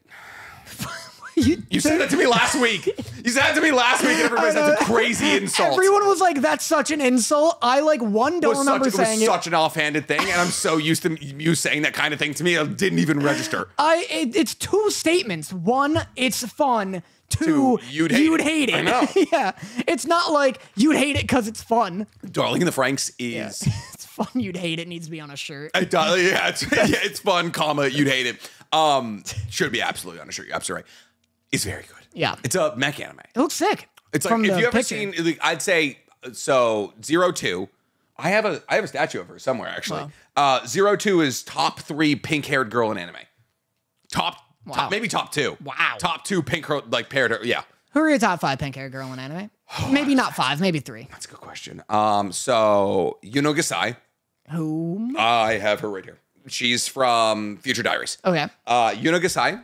You, You said that to me last week. You said that to me last week, and everybody said that's a crazy insult. Everyone was like, "That's such an insult." I like one it don't was, such, remember it was saying it. such an offhanded thing, and I'm so used to you saying that kind of thing to me, it didn't even register. I it, it's two statements. One, it's fun. Two, you'd hate it. it. I know. yeah, it's not like you'd hate it because it's fun. Darling in the Franxx is. it's fun. You'd hate it. Needs to be on a shirt. I yeah, it's, yeah, it's fun, comma, you'd hate it. Um, should be absolutely on a shirt. You're absolutely right. It's very good. Yeah. It's a mech anime. It looks sick. It's like From if the you ever picture. seen, like, I'd say so. Zero two I have a I have a statue of her somewhere actually. Uh, Zero Two is top three pink haired girl in anime. Top, Wow. top, maybe top two. Wow. top two pink girl like paired. her- Yeah, Who are your top five pink hair girl in anime? Maybe not five, maybe three. that's a good question. Um, so Yuno Gasai, Who? I have her right here. She's from Future Diaries. Okay. Uh, Yuno Gasai,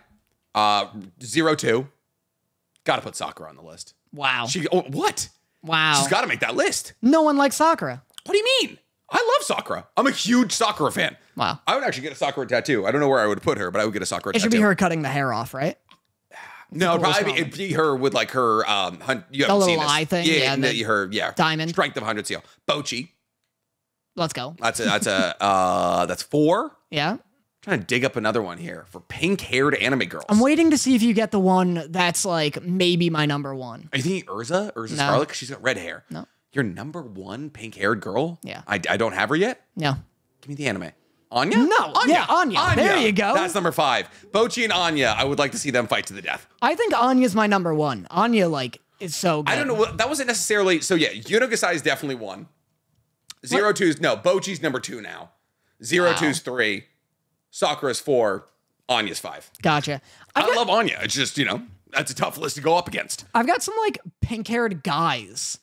uh, Zero Two. Got to put Sakura on the list. Wow. She oh, what? wow. She's got to make that list. no one likes Sakura. What do you mean? I love Sakura. I'm a huge Sakura fan. Wow. I would actually get a Sakura tattoo. I don't know where I would put her, but I would get a Sakura It tattoo. should be her cutting the hair off, right? No, it'd probably be, moment. it'd be her with like her um hun- you haven't little seen this. eye thing? Yeah, Yeah, and the the- her yeah diamond. strength of 100 seal. Bocchi. Let's go. That's a that's a uh that's four. Yeah. Trying to dig up another one here for pink haired anime girls. I'm waiting to see if you get the one that's like maybe my number one. Are you thinking Erza? Erza No. Scarlet? Because she's got red hair. No. Your number one pink haired girl? Yeah. I, I don't have her yet. No. Give me the anime. Anya? No, yeah, Anya. There you go. That's number five. Bocchi and Anya. I would like to see them fight to the death. I think Anya's my number one. Anya, like, is so good. I don't know. That wasn't necessarily. So yeah, Yuno Gasai is definitely one. Zero two is no. Bocchi's number two now. Zero Wow. two's three. Sakura's four. Anya's five. Gotcha. I've I got, love Anya. It's just you know that's a tough list to go up against. I've got some like pink haired guys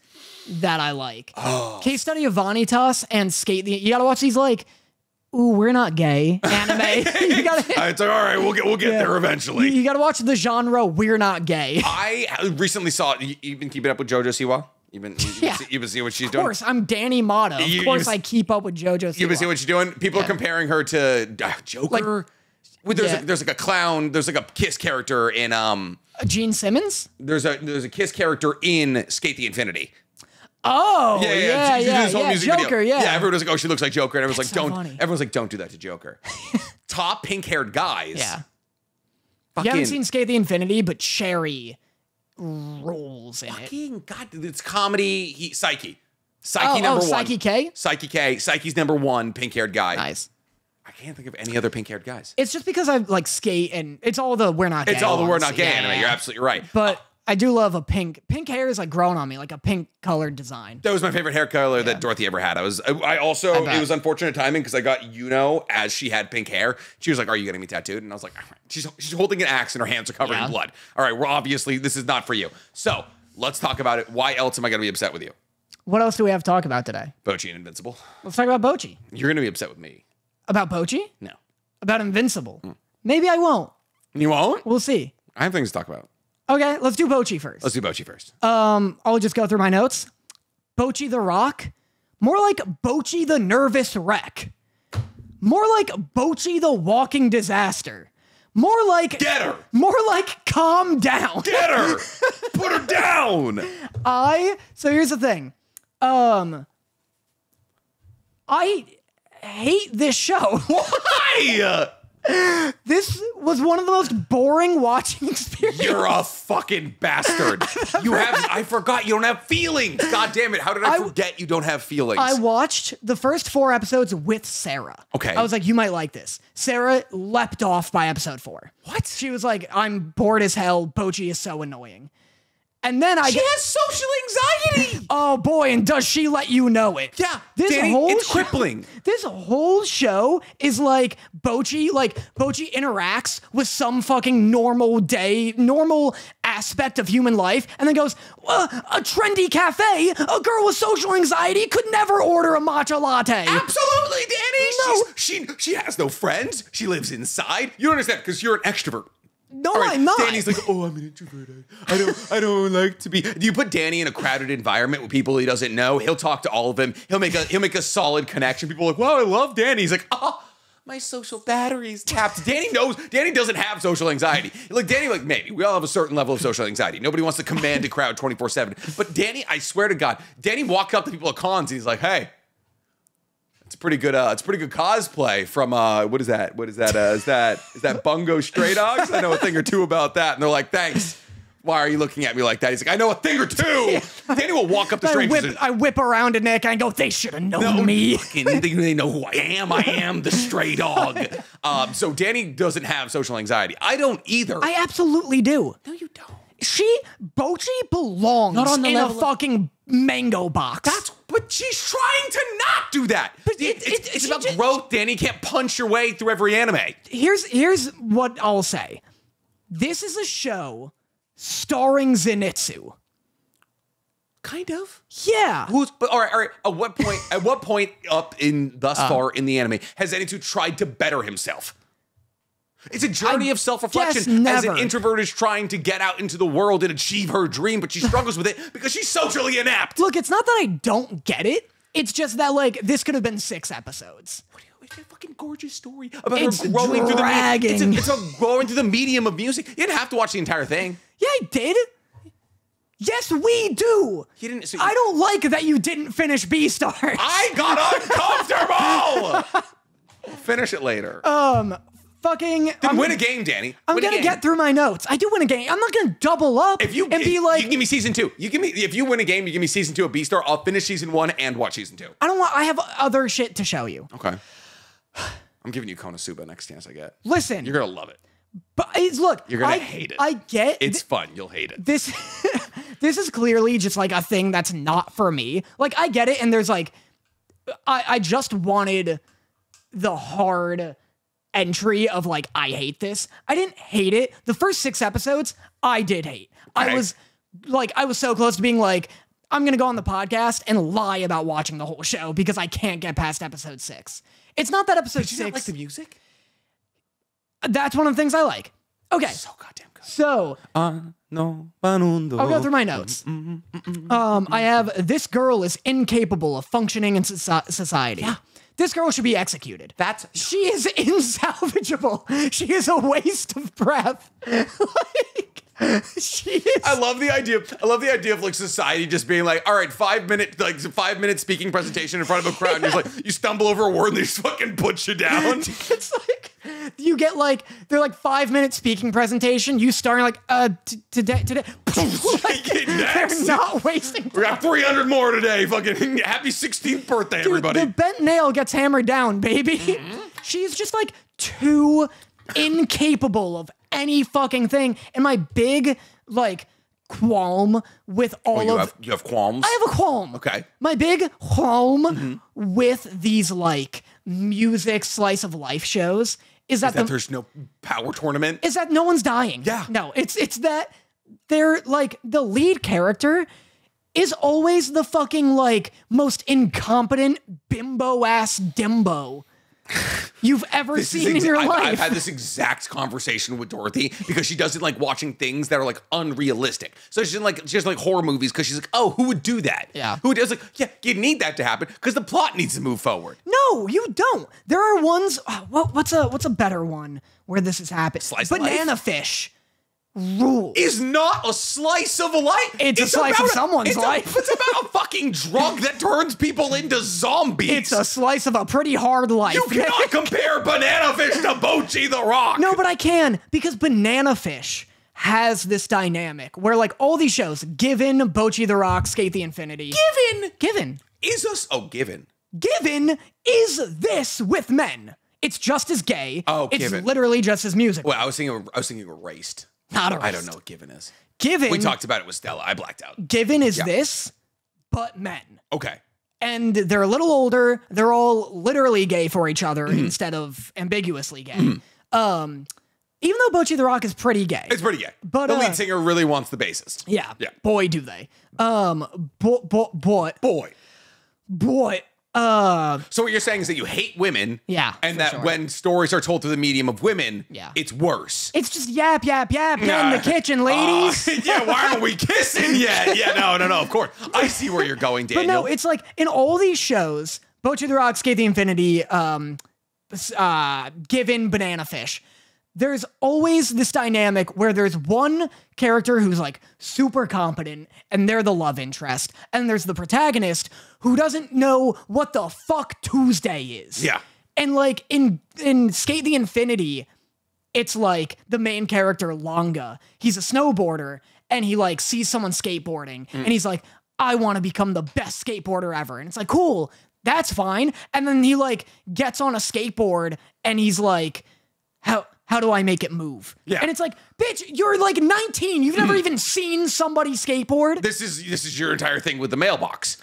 that I like. Oh. Case study of Vanitas and Skate the. You gotta watch these like, ooh, we're not gay anime. you gotta. It's like all right, we'll get we'll get there eventually. You gotta watch the genre "We're Not Gay." I recently saw. You, you been keeping up with JoJo Siwa? You, you Yeah. see, you been what she's doing. Of course, I'm Danny Motta. Of You- you course, was- I keep up with JoJo. You've been Siwa. seeing what she's doing. People are comparing her to uh, Joker. Well, there's Yeah. a, there's like a clown. There's like a Kiss character in um. Gene Simmons. There's a there's a Kiss character in Skate the Infinity. Oh yeah, Yeah, yeah, yeah, yeah. she this Joker, video. yeah. yeah. Everyone was like, "Oh, she looks like Joker," and everyone's like, so "Don't." funny. Everyone's like, "Don't do that to Joker." Top pink-haired guys. Yeah. Fucking, You haven't seen Skate the Infinity, but Cherry rules in it. fucking God, it's comedy. He Psyche. Psyche Oh, oh number oh, one. Psyche K? Psyche K. Psyche's number one. Pink-haired guy. Nice. I can't think of any other pink-haired guys. It's just because I like skate and it's all the we're not. It's all the we're not gay Yeah, anime. yeah. You're absolutely right. But I do love a pink. Pink hair is like growing on me, like a pink colored design. That was my favorite hair color that Dorothy ever had. I was, I, I also, bet. it was unfortunate timing because I got Yuno as she had pink hair. She was like, "Are you getting me tattooed?" And I was like, "All right." "She's she's holding an axe and her hands are covered Yeah. in blood." All right, well, obviously this is not for you. So let's talk about it. Why else am I going to be upset with you? What else do we have to talk about today? Bocchi and Invincible. Let's talk about Bocchi. You're going to be upset with me. About Bocchi? No, About Invincible? Hmm. Maybe I won't. you won't. We'll see. I have things to talk about. Okay, let's do Bocchi first. Let's do Bocchi first. Um, I'll just go through my notes. Bocchi the Rock, more like Bocchi the Nervous Wreck, more like Bocchi the Walking Disaster, more like Get her. more like Calm Down. Get her. Put her down. I so here's the thing. Um I hate this show. Why? This was one of the most boring watching experiences. You're a fucking bastard. You have. I forgot. You don't have feelings. God damn it! How did I, I- forget you don't have feelings? I watched the first four episodes with Sarah. Okay. I was like, you might like this. Sarah leapt off by episode four. What? She was like, I'm bored as hell. Bocchi is so annoying. And then I She has social anxiety. oh boy, and does she let you know it? Yeah, This Danny, whole it's show- crippling. This whole show is like Bocchi, like Bocchi interacts with some fucking normal day, normal aspect of human life, and then goes, uh, a trendy cafe, a girl with social anxiety could never order a matcha latte. Absolutely, Danny. No. She's, she she has no friends. She lives inside. You don't understand because you're an extrovert. No, right, I'm not. Danny's like, oh, I'm an introvert. I, I don't, I don't like to be. Do you put Danny in a crowded environment with people he doesn't know? He'll talk to all of them. He'll make a, he'll make a solid connection. People are like, wow, I love Danny. He's like, oh, my social battery's tapped. Danny knows. Danny doesn't have social anxiety. Like Danny, like maybe we all have a certain level of social anxiety. Nobody wants to command a crowd 24 seven. But Danny, I swear to God, Danny walked up to people at cons and he's like, hey. It's pretty good. Uh, it's pretty good cosplay from uh, what is that? What is that? Uh, is that is that Bungo Stray Dogs? I know a thing or two about that. And they're like, thanks. Why are you looking at me like that? He's like, I know a thing or two. Danny will walk up to I strangers. whip, and, I whip around to Nick and I go, they should have known me. fucking, they, they know who I am. I am the stray dog. Um, so Danny doesn't have social anxiety. I don't either. I absolutely do. no, you don't. She, Bocchi belongs Not on the in level a of- fucking mango box. That's but she's trying to not do that. But It- it- it's it- it's about ju- growth, Danny. You can't punch your way through every anime. Here's here's what I'll say. This is a show starring Zenitsu. Kind of. Yeah. Who's but all right, all right. At what point at what point up in thus Uh. far in the anime has Zenitsu tried to better himself? It's a journey I of self-reflection as an introvert is trying to get out into the world and achieve her dream, but she struggles with it because she's socially inept. Look, it's not that I don't get it. It's just that like this could have been six episodes. It's a fucking gorgeous story about It's her growing through the dragging. medium. It's, a, it's a growing through the medium of music. You didn't have to watch the entire thing. Yeah, I did. Yes, we do. You didn't. So I don't like that you didn't finish B Stars. I got uncomfortable. Finish it later. Um, Fucking. Then I'm, win a game, Danny. I'm Win gonna get through my notes. I do win a game. I'm not gonna double up If you and be like, you give me season two. You give me if you win a game, you give me season two of B Star. I'll finish season one and watch season two. I don't want. I have other shit to show you. Okay. I'm giving you Konosuba next chance I get. Listen, You're gonna love it. but it's, look, You're gonna I, hate it. I get It's fun. You'll hate it. this this is clearly just like a thing that's not for me. Like I get it, and there's like I I just wanted the hard entry of like I hate this. I didn't hate it. The first six episodes I did hate. I was like I was so close to being like I'm gonna go on the podcast and lie about watching the whole show because I can't get past episode six. It's not that episode Did you not six. like the music? that's one of the things I like. Okay, So goddamn good. so no, I'll go through my notes. Mm, mm, mm, um, I have this girl is incapable of functioning in soci- society. This girl should be executed. That's She is insalvageable. She is a waste of breath. like she is. I love the idea. I love the idea of like society just being like, all right, five minute, like five minute speaking presentation in front of a crowd. And you're just like, you stumble over a word and they just fucking put you down. it's like you get like they're like five minute speaking presentation. You starting like uh today today. like, they're not wasting. We got 300 more today. Fucking happy 16th birthday, Dude, everybody. The bent nail gets hammered down, baby. Mm-hmm. She's just like too incapable of any fucking thing. And my big like qualm with all Oh, you of have you have qualms. I have a qualm. Okay. Mm-hmm. My big qualm with these like music slice of life shows is that, that the there's no power tournament. is that no one's dying. Yeah. No, it's it's that they're like the lead character is always the fucking like most incompetent bimbo ass dimbo you've ever seen in your I've, life. I've had this exact conversation with Dorothy because she doesn't like watching things that are like unrealistic. So she's like she doesn't like horror movies because she's like, oh, who would do that? Yeah. Who does like, yeah, you need that to happen because the plot needs to move forward. no, you don't. There are ones. oh, what, what's a what's a better one where this has happened? Slice of Banana fish rule. Is not a slice of a life. It's a slice of about someone's it's a- life. it's about a fucking drug that turns people into zombies. It's a slice of a pretty hard life. you cannot compare banana fish to Bocchi the Rock. No, but I can because Banana Fish has this dynamic where like all these shows, Given, Bocchi the Rock, Skate the Infinity, Given Given, is us. Oh, given. Given is this with men. It's just as gay. Oh, it's Given. literally just as music. Well, I was thinking. I was thinking erased. Not a I don't know what given is. Given, We talked about it with Stella. I blacked out. Given is Yeah. this, but men. Okay. And they're a little older. They're all literally gay for each other Mm-hmm. instead of ambiguously gay. Um, even though Bocchi the Rock is pretty gay. It's pretty gay. But, the uh, lead singer really wants the bassist. yeah, Yeah. Boy, do they. Um, bo- bo- boy, Boy. boy. Uh, So what you're saying is that you hate women. Yeah, And that sure. when stories are told through the medium of women, Yeah. it's worse. it's just yap, yap, yap. Get in the kitchen, ladies. Uh, yeah, why aren't we kissing yet? Yeah, no, no, no, of course. I see where you're going, Daniel. but no, it's like in all these shows, Bocchi the Rock, Skate the Infinity, um, uh, Given, Banana Fish. There's always this dynamic where there's one character who's like super competent and they're the love interest, and there's the protagonist who doesn't know what the fuck Tuesday is. Yeah. And like in in Skate the Infinity, it's like the main character Langa. He's a snowboarder and he like sees someone skateboarding mm. and he's like, I want to become the best skateboarder ever. And it's like, cool, that's fine. And then he like gets on a skateboard and he's like, how how do I make it move? Yeah. And it's like, bitch, you're like 19. You've never hmm. even seen somebody skateboard. this is this is your entire thing with the mailbox.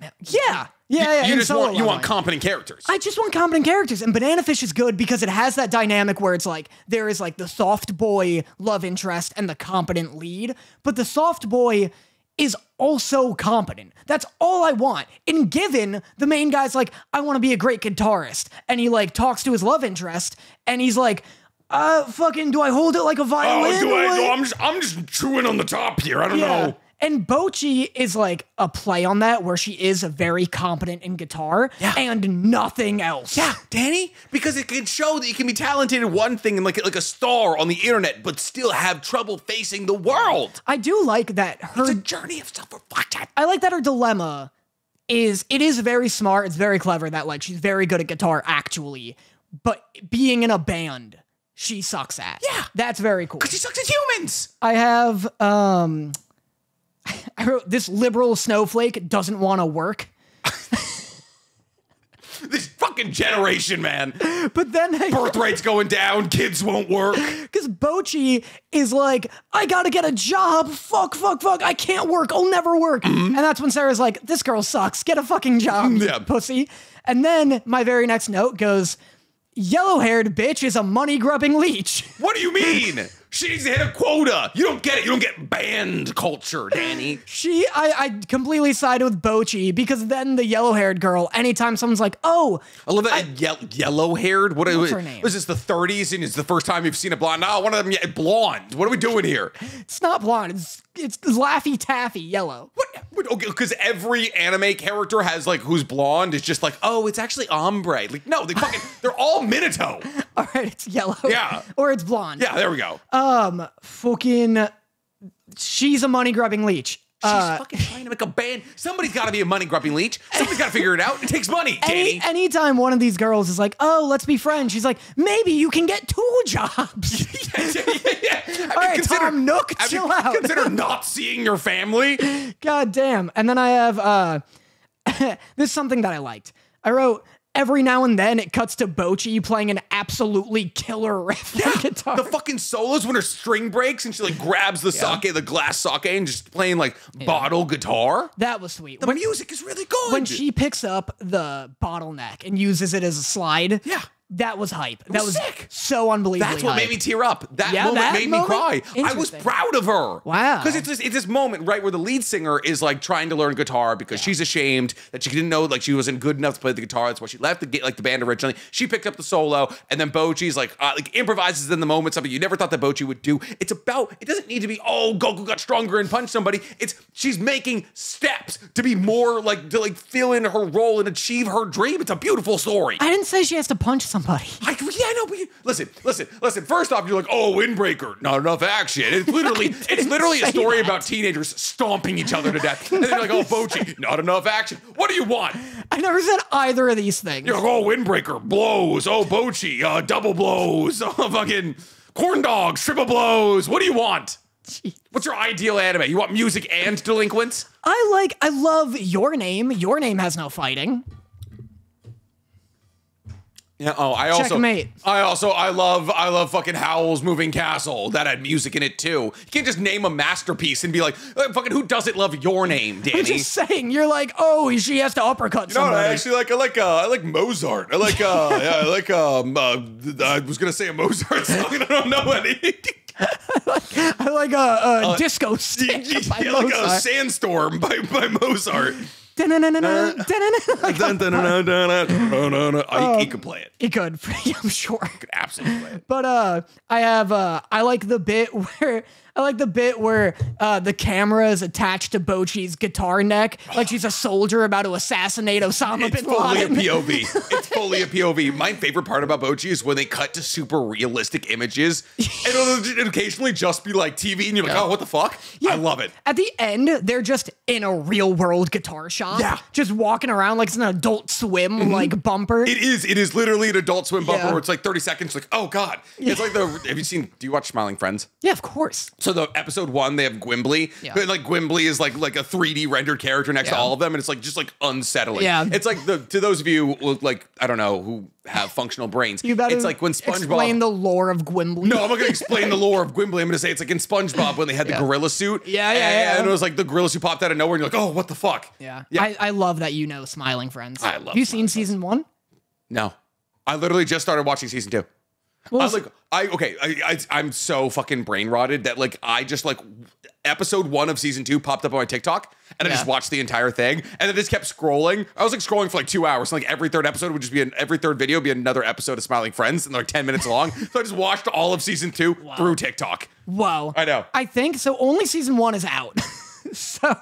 Yeah, yeah, yeah. you just want you want competent characters. I just want competent characters, and Banana Fish is good because it has that dynamic where it's like there is like the soft boy love interest and the competent lead, but the soft boy is also competent. That's all I want. In Given, the main guy's like, I want to be a great guitarist, and he like talks to his love interest, and he's like, uh, fucking, do I hold it like a violin? oh, do I? Like- No, I'm just I'm just chewing on the top here. I don't know. and Bocchi is like a play on that where she is very competent in guitar Yeah. and nothing else. Yeah, Danny, because it can show that you can be talented in one thing and like like a star on the internet, but still have trouble facing the world. I do like that her It's a journey of self reflection. I like that her dilemma is it is very smart, it's very clever that like she's very good at guitar actually, but being in a band she sucks at. Yeah. That's very cool. Because she sucks at humans. I have um I wrote this liberal snowflake doesn't want to work. This fucking generation, man. But then I Birth rate's going down. Kids won't work. Because Bocchi is like, I gotta get a job. Fuck, fuck, fuck. I can't work. I'll never work. And that's when Sarah's like, this girl sucks. Get a fucking job, Yeah. pussy. And then my very next note goes, yellow haired bitch is a money grubbing leech. What do you mean? She needs to hit a quota. You don't get it. You don't get band culture, Danny. She, I, I completely sided with Bocchi because then the yellow haired girl, anytime someone's like, oh, I love that ye- yellow haired. What What's her name? Was this the 30s and it's the first time you've seen a blonde? No, one of them yeah, blonde. What are we doing here? it's not blonde, it's, it's Laffy Taffy yellow. What? okay, because every anime character has like who's blonde is just like, oh, it's actually ombre. Like, no, they fucking, they're all Minato. All right, it's yellow. Yeah. Or it's blonde. Yeah, there we go. Um, fucking, she's a money grubbing leech. She's Uh, fucking trying to make a band. Somebody's got to be a money grubbing leech. Somebody's got to figure it out. It takes money, Danny. any, anytime one of these girls is like, "Oh, let's be friends," she's like, "Maybe you can get two jobs." yeah, yeah, yeah. Have you right, considered- Tom Nook, chill out. Consider not seeing your family. God damn! And then I have uh, this is something that I liked. I wrote. Every now and then it cuts to Bocchi playing an absolutely killer riff on guitar. The fucking solos when her string breaks and she like grabs the sake, the glass sake, and just playing like bottle guitar. that was sweet. The When, music is really good. when she picks up the bottleneck and uses it as a slide, Yeah. That was hype. that was was sick. so unbelievably That's what hype. made me tear up. That Yeah, moment that made moment? me cry. I was proud of her. Wow. Because it's this, it's this moment right where the lead singer is like trying to learn guitar because she's ashamed that she didn't know like she wasn't good enough to play the guitar. That's why she left the like the band originally. She picked up the solo, and then Bocchi's like uh, like improvises in the moment something you never thought that Bocchi would do. It's about it doesn't need to be oh Goku got stronger and punched somebody. It's she's making steps to be more like to like fill in her role and achieve her dream. It's a beautiful story. I didn't say she has to punch somebody. I, yeah, no, but you, listen, listen, listen. First off, you're like, oh, windbreaker, not enough action. It's literally, it's literally a story that. about teenagers stomping each other to death. And then you're like, oh, Bocchi, not enough action. What do you want? I never said either of these things. You're like, oh, windbreaker, blows. Oh, Bocchi, uh, double blows. Oh, fucking corn dogs, triple blows. What do you want? What's your ideal anime? You want music and delinquents? I like, I love your name. Your name has no fighting. Yeah. Oh, I also, Checkmate. I also, I love, I love fucking Howl's Moving Castle. That had music in it too. You can't just name a masterpiece and be like, "Uh, fucking, who doesn't love your name, Danny? I'm just saying, you're like, oh, she has to uppercut No, somebody. I actually like I like uh, I like Mozart. I like uh, yeah, I like um uh, I was gonna say a Mozart song and I don't know any. I like a, a disco stick by yeah, like a sandstorm by by Mozart. Oh. He could play it. He could, I'm sure. He could absolutely play it. But uh, I have uh, I like the bit where I like the bit where uh, the camera is attached to Bocchi's guitar neck, like she's a soldier about to assassinate Osama It's bin fully a Laden. POV. It's fully a POV. My favorite part about Bocchi is when they cut to super realistic images, and it'll, occasionally just be like TV, and you're like, oh, what the fuck? Yeah. I love it. At the end, they're just in a real world guitar shop, Yeah. just walking around like it's an Adult Swim like bumper. It is. It is literally an Adult Swim bumper Yeah. where it's like 30 seconds. Like, oh god, it's like the. Have you seen? Do you watch Smiling Friends? yeah, of course. So the episode one, they have Gwimbly. Yeah. But, Like Gwimbly is like like a 3D rendered character next to all of them, and it's like just like unsettling. Yeah. It's like the to those of you who, like I don't know who have functional brains. You better it's like when SpongeBob. explain the lore of Gwimbly. no, I'm not gonna explain the lore of Gwimbly. I'm gonna say it's like in SpongeBob when they had the Yeah. gorilla suit. Yeah, yeah, and, yeah. And it was like the gorilla suit popped out of nowhere, and you're like, oh, what the fuck? Yeah. Yeah. I, I love that you know Smiling Friends. I love Have you Smiling seen season one? No, I literally just started watching season two. Well, I was like, I okay, I, I I'm so fucking brain rotted that like I just like episode one of season two popped up on my TikTok and I just watched the entire thing and then just kept scrolling. I was like scrolling for like two hours. Like every third episode would just be an every third video would be another episode of Smiling Friends and they're like ten minutes long. so I just watched all of season two through TikTok. whoa. I know. I think so. Only season one is out. so,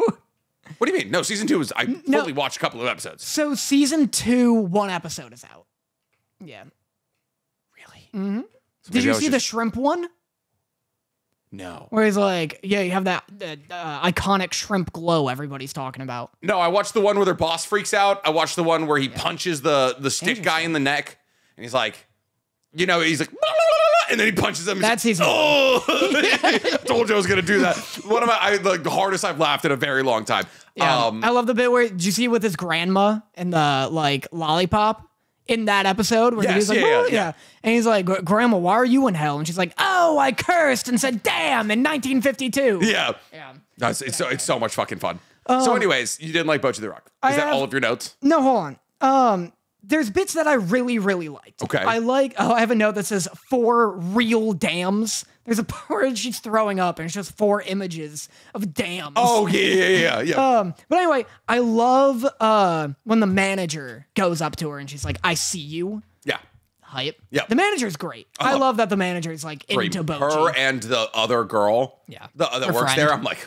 What do you mean? No, season two was I no. fully watched a couple of episodes. so season two, one episode is out. Yeah. Really? hmm So Did you see the shrimp one? No. Where he's like, yeah, you have that uh, uh, iconic shrimp glow everybody's talking about. No, I watched the one where their boss freaks out. I watched the one where he punches the the stick guy in the neck, and he's like, you know, he's like, and then he punches him. He's That's like, season one. oh, I told you I was gonna do that. One of my, I, like the hardest I've laughed in a very long time. Yeah. Um, I love the bit where did you see with his grandma and the like lollipop in that episode where Yes, he's like, yeah, yeah, "Oh, yeah. And he's like, Grandma, why are you in hell? And she's like, Oh, I cursed and said damn in 1952. yeah, Yeah. That's, it's so it's so much fucking fun. so, anyways, you didn't like Bocchi the Rock. Is I that have- all of your notes? No, hold on. Um, there's bits that I really, really liked. Okay. I like. Oh, I have a note that says four real dams. There's a part where she's throwing up, and it's just four images of dams. Oh yeah, yeah, yeah, yeah. Um, but anyway, I love uh when the manager goes up to her and she's like, "I see you." yeah. Hype. Yeah. The manager's great. I, love- love that the manager's like Great. into Her Bocchi. and the other girl. Yeah. The, that Her works friend. there. I'm like,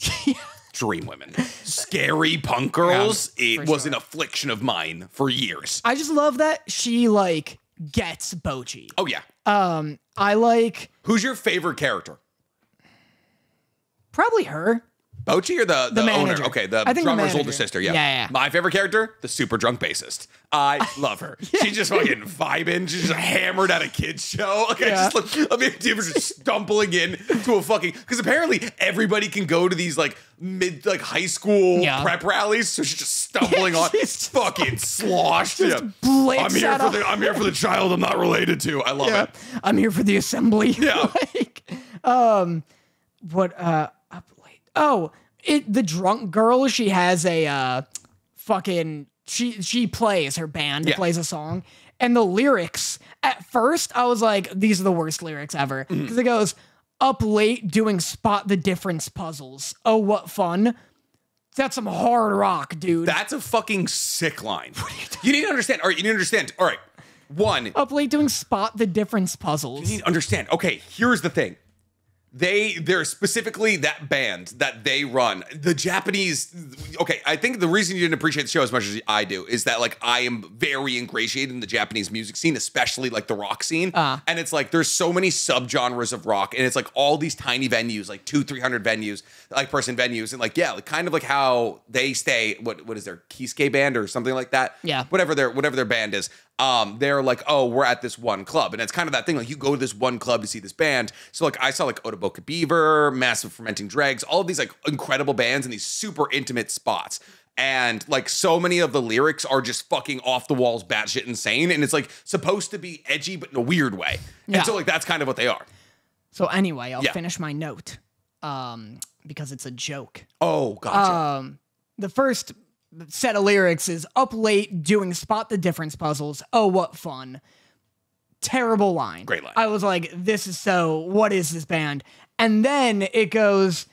dream women. Scary punk girls. Yeah, it was sure. an affliction of mine for years. I just love that she like gets Bocchi. Oh yeah. Um, I like Who's your favorite character? probably her. Bocchi or the, the, owner? manager. Okay, the I think drummer's manager. older sister. Yeah. Yeah, yeah. My favorite character, the super drunk bassist. I love her. She's just fucking vibing. She's just hammered at a kid's show. Like, Yeah. I just like, I mean, was just stumbling in to a fucking, because apparently everybody can go to these like mid, like high school Yeah. prep rallies. So she's just stumbling on, she's fucking sloshed. just Yeah. I'm here for the, I'm here for the child I'm not related to. I love Yeah. it. I'm here for the assembly. Yeah. like, um, what? Uh. Oh, it. The drunk girl. She has a uh, fucking. She she plays her band Yeah. plays a song, and the lyrics. At first, I was like, these are the worst lyrics ever Mm-hmm. because it goes up late doing spot the difference puzzles. Oh, what fun! That's some hard rock, dude. That's a fucking sick line. You need to understand. All right, you need to understand. All right. One, up late doing spot the difference puzzles. You need to understand. Okay, here's the thing. They they're specifically that band that they run. The Japanese okay, I think the reason you didn't appreciate the show as much as I do is that like I am very ingratiated in the Japanese music scene, especially like the rock scene. Uh. and it's like there's so many subgenres of rock, and it's like all these tiny venues, like two, three hundred venues, like person venues, and like yeah, like kind of like how they stay. What what is their Kessoku band or something like that? Yeah. whatever their whatever their band is um they're like oh we're at this one club and it's kind of that thing like you go to this one club to see this band so like i saw like otoboke beaver massive fermenting dregs all of these like incredible bands in these super intimate spots and like so many of the lyrics are just fucking off the walls batshit insane and it's like supposed to be edgy but in a weird way Yeah. and so like that's kind of what they are So anyway, I'll Yeah. finish my note. Um, because it's a joke. oh gotcha Um, the first set of lyrics is up late doing spot the difference puzzles. Oh, what fun. Terrible line. Great line. I was like, this is so, what is this band? And then it goes,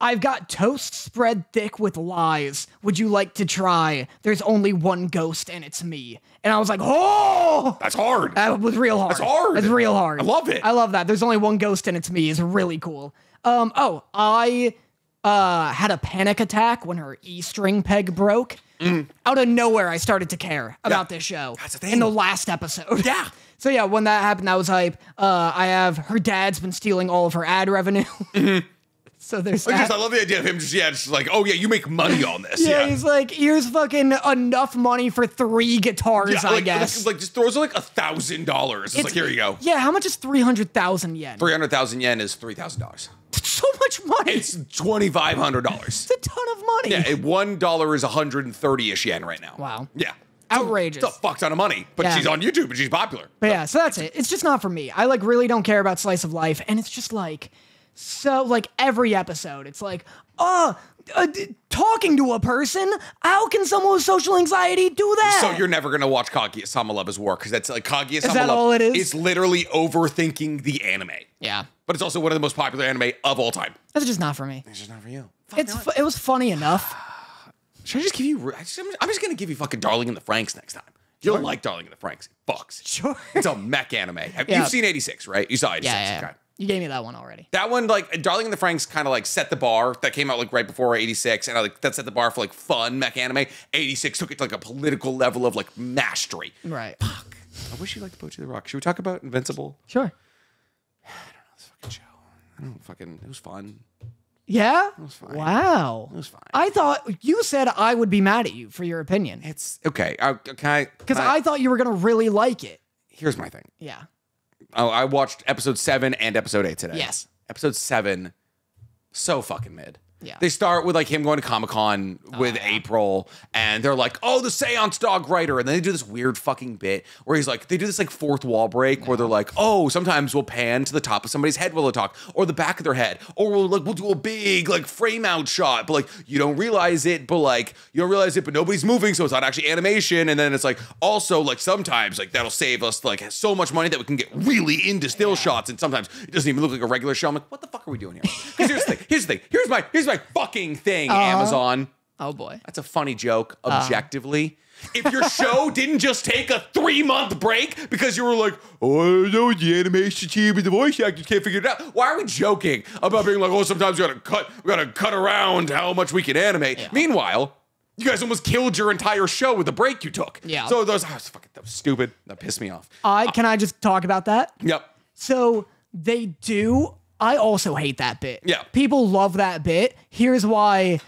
I've got toast spread thick with lies. Would you like to try? There's only one ghost and it's me. And I was like, oh, that's hard that was real hard. That's hard. That's real hard. I love it. I love that. There's only one ghost and it's me. Is really cool. Um. Oh, I uh had a panic attack when her E string peg broke. Out of nowhere, I started to care about this show. Mm. The In the last episode. Yeah. So yeah, when that happened, that was hype. Uh, I have her dad's been stealing all of her ad revenue. so there's I just I love the idea of him just yeah just like oh yeah you make money on this yeah, yeah, he's like, here's fucking enough money for three guitars, Yeah, I like, guess. like, like just throws like a thousand dollars. It's like here you go. Yeah, how much is three hundred thousand yen? Three hundred thousand yen is three thousand dollars. So much money. It's twenty five hundred dollars. It's a ton of money. Yeah, one dollar is hundred and thirty ish yen right now. Wow. Yeah. Outrageous. It's a fuck ton of money, but Yeah. she's on YouTube and she's popular. But yeah, so that's it. It's just not for me. I like really don't care about slice of life, and it's just like so like every episode, it's like, oh, uh, d- talking to a person. How can someone with social anxiety do that? So you're never gonna watch Kaguya Sama Love is War because that's like Kaguya Sama that Love all it is? It's literally overthinking the anime, yeah, but it's also one of the most popular anime of all time. that's just not for me. It's just not for you. It's fu- it was funny enough. Should I just give you? I just, I'm just gonna give you fucking Darling in the Franxx next time. You'll like Darling in the Franxx. It fucks. Sure. It's a mech anime. Have, Yeah. You've seen 86, right? You saw 86. Yeah, yeah, yeah. Okay. You gave me that one already. That one, like Darling in the Franxx, kind of like set the bar. That came out like right before '86, and I like that set the bar for like fun mech anime. '86 took it to like a political level of like mastery. Right. Fuck. I wish you liked Poetry the Rock. Should we talk about Invincible? Sure. I don't fucking. It was fun. Yeah. It was fine. Wow. It was fine. I thought you said I would be mad at you for your opinion It's okay. I, can I? because can I thought you were gonna really like it. Here's my thing. Yeah. Oh, I watched episode seven and episode eight today. Yes. Episode seven, so fucking mid. Yeah. They start with like him going to Comic Con with oh, April, and they're like, "Oh, the Science Dog writer," and then they do this weird fucking bit where he's like, they do this like fourth wall break where they're like, "Oh, sometimes we'll pan to the top of somebody's head while they talk, or the back of their head, or we'll like we'll do a big like frame out shot, but like you don't realize it, but like you don't realize it, but nobody's moving, so it's not actually animation, and then it's like also like sometimes like that'll save us like so much money that we can get really into still shots, and sometimes it doesn't even look like a regular show. I'm like, what the fuck are we doing here? Because here's the thing. Here's the thing. Here's my here's my fucking thing. Amazon. Oh boy. That's a funny joke, objectively. if your show didn't just take a three month break because you were like, oh, I know the animation team and the voice actors can't figure it out. Why are we joking about being like, oh, sometimes we gotta cut, we gotta cut around how much we can animate? Meanwhile, you guys almost killed your entire show with the break you took. Yeah. So those, oh, fucking, that was stupid. That pissed me off. I can I just talk about that? Yep. So they do. I also hate that bit. Yeah. People love that bit. Here's why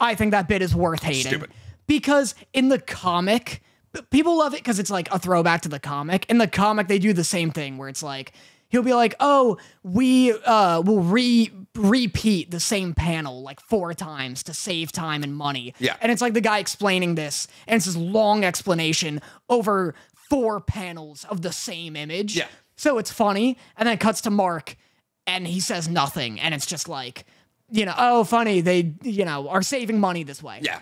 I think that bit is worth hating. Stupid. Because in the comic, people love it because it's like a throwback to the comic. In the comic, they do the same thing where it's like, he'll be like, oh, we uh will re repeat the same panel like four times to save time and money. Yeah. And it's like the guy explaining this, and it's this long explanation over four panels of the same image. Yeah. So it's funny, and then it cuts to Mark, and he says nothing, and it's just like, you know, oh, funny, they, you know, are saving money this way. Yeah.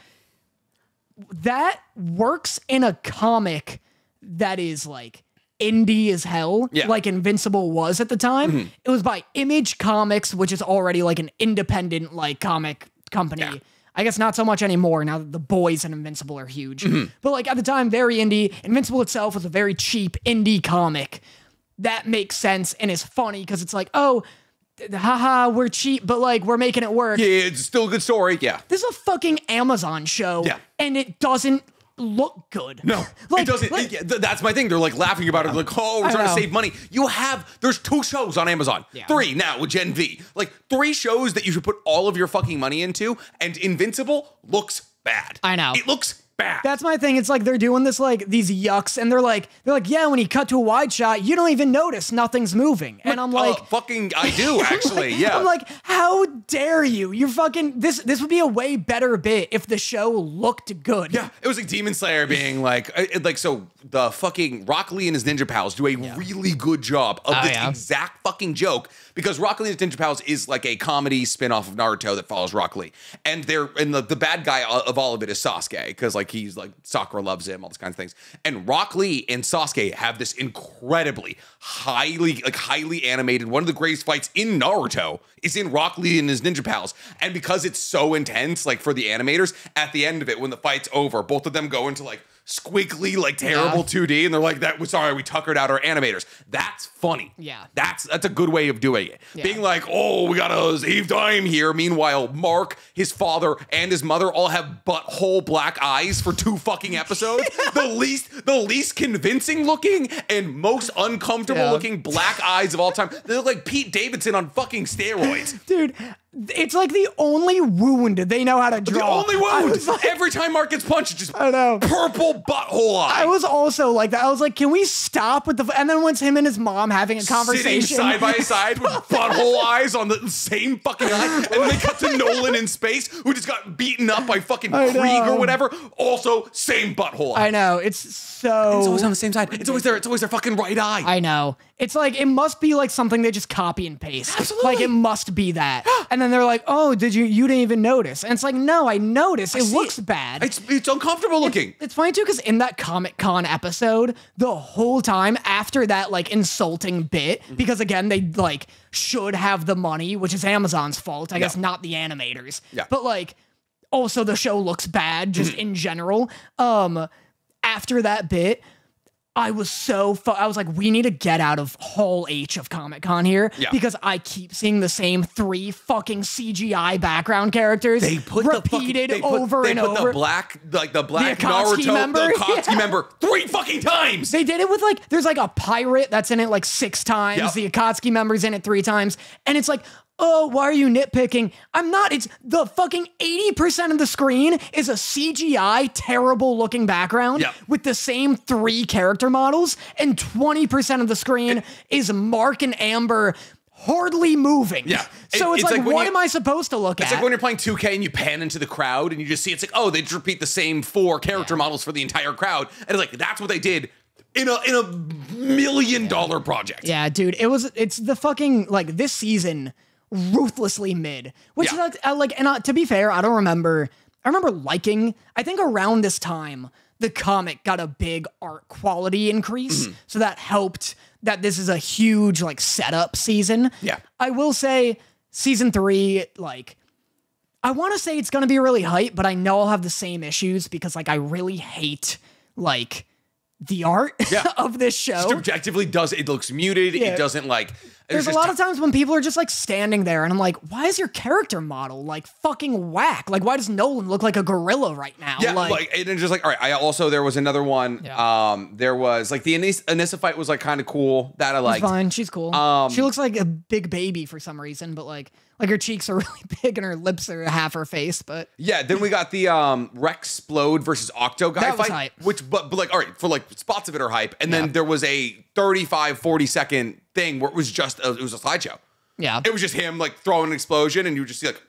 That works in a comic that is like indie as hell, Yeah. like Invincible was at the time. Mm-hmm. It was by Image Comics, which is already like an independent like comic company. Yeah. I guess not so much anymore now that the boys and Invincible are huge. Mm-hmm. But like at the time, very indie. Invincible itself was a very cheap indie comic. That makes sense and is funny because it's like, oh, haha, we're cheap, but like we're making it work. Yeah, it's still a good story. Yeah. This is a fucking Amazon show. Yeah. And it doesn't look good. No, Like- it doesn't. like- th- that's my thing. They're like laughing about it. Like, oh, we're trying to save money. You have there's two shows on Amazon, Yeah. three now with Gen V. Like three shows that you should put all of your fucking money into. And Invincible looks bad. I know. it looks bad. That's my thing. It's like they're doing this like these yucks, and they're like they're like, yeah, when you cut to a wide shot, you don't even notice nothing's moving. And I'm like, oh, fucking, I do actually. yeah, I'm like, how dare you? You're fucking this. This would be a way better bit if the show looked good. Yeah, it was like Demon Slayer being like, uh, it- like so the fucking Rock Lee and his Ninja Pals do a really good job of Oh, this yeah. exact fucking joke because Rock Lee and Ninja Pals is like a comedy spin-off of Naruto that follows Rock Lee, and they're and the, the bad guy uh, of all of it is Sasuke because like he's like Sakura loves him, all these kinds of things, and Rock Lee and Sasuke have this incredibly highly like highly animated one of the greatest fights in Naruto is in Rock Lee and his Ninja Pals, and because it's so intense, like for the animators, at the end of it when the fight's over, both of them go into like squiggly, like terrible 2D, and they're like, "That was sorry, we tuckered out our animators." That's funny. Yeah. that's that's a good way of doing it. Yeah. Being like, "Oh, we gotta save time here." Meanwhile, Mark, his father, and his mother all have butthole black eyes for two fucking episodes. the least, the least convincing looking and most uncomfortable Yeah. looking black eyes of all time. They look like Pete Davidson on fucking steroids. Dude, it's like the only wound they know how to draw. The only wound. like- Every time Mark gets punched, just I know. purple butthole eye. I was also like that. I was like, can we stop with the? And then once him and his mom having a conversation, Sitting side by side with butthole eyes on the same fucking eye, and then they cut to Nolan in space, who just got beaten up by fucking I Kregg know. or whatever. Also, same butthole eye. I know it's so. It's always on the same side. It's always their. It's always their fucking right eye. I know. It's like it must be like something they just copy and paste. Absolutely. Like it must be that. and then they're like, "Oh, did you you didn't even notice?" And it's like, "No, I noticed. It looks it. bad." It's it's uncomfortable looking. It's funny too because in that Comic Con episode, the whole time after that like insulting bit, Mm-hmm. because again they like should have the money, which is Amazon's fault, I guess, not the animators. Yeah. But like, also the show looks bad just Mm-hmm. in general. Um, after that bit. I was so fu- I was like, we need to get out of Hall H of Comic Con here Yeah. because I keep seeing the same three fucking CGI background characters They put the fucking, repeated they put, over they and put over. the black like the black Akatsuki Naruto member? the Akatsuki Yeah. member three fucking times. They did it with like, there's like a pirate that's in it like six times. Yep. The Akatsuki member's in it three times. And it's like, oh, why are you nitpicking? I'm not. It's the fucking 80% of the screen is a CGI, terrible looking background with the same three character models. And 20% of the screen is Mark and Amber hardly moving. Yeah. So It- it's, it's like, like what you- am I supposed to look It's at? It's like when you're playing 2K and you pan into the crowd and you just see it's like, oh, they just repeat the same four character models for the entire crowd. And it's like, that's what they did in a in a million dollar project. Yeah, dude, it was. It's the fucking like this season, ruthlessly mid. Which Yeah. is like, uh, like, and uh, to be fair, I don't remember. I remember liking. I think around this time, the comic got a big art quality increase, Mm-hmm. so that helped. That this is a huge like setup season. Yeah. I will say season three, like. I want to say it's going to be really hype, but I know I'll have the same issues because like I really hate like the art Yeah. of this show. It objectively does it looks muted. Yeah. It doesn't like There's a lot of times when people are just like standing there, and I'm like, why is your character model like fucking whack? Like, why does Nolan look like a gorilla right now? Yeah, like, and it's just like all right. I also there was another one. Yeah. Um, there was like the Anis- Anissa fight was like kind of cool. That I it's liked. fine. She's cool. Um, she looks like a big baby for some reason, but like, like her cheeks are really big and her lips are half her face. But Yeah, then we got the um Rex Splode versus Octo guy That was fight, hype. which but, but like all right for like spots of it are hype, and Yeah. then there was a 35 40 second thing where it was just a, it was a slideshow. yeah, It was just him like throwing an explosion, and you would just see like.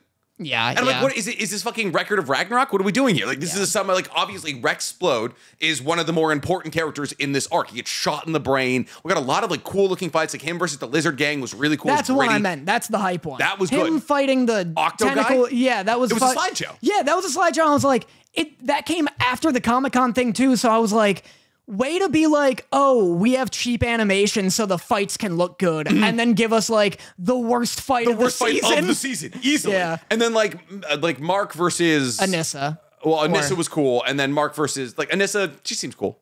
Yeah, And I'm yeah. like, what is it? Is this fucking record of Ragnarok? What are we doing here? Like, this is some like obviously Rex Splode is one of the more important characters in this arc. He gets shot in the brain. We got a lot of like cool looking fights. Like him versus the Lizard Gang was really cool. That's one I meant. That's the hype one. That was him good. fighting the Octo guy? Yeah, that was. It was a slideshow. Yeah, that was a slideshow. I was like, it. That came after the Comic Con thing too. So I was like, way to be like, oh, we have cheap animation, so the fights can look good, and then give us like the worst fight The of worst the fight season. of the season, easily. Yeah. And then like like Mark versus Anissa. Well, Anissa Or- was cool, and then Mark versus like Anissa. She seems cool.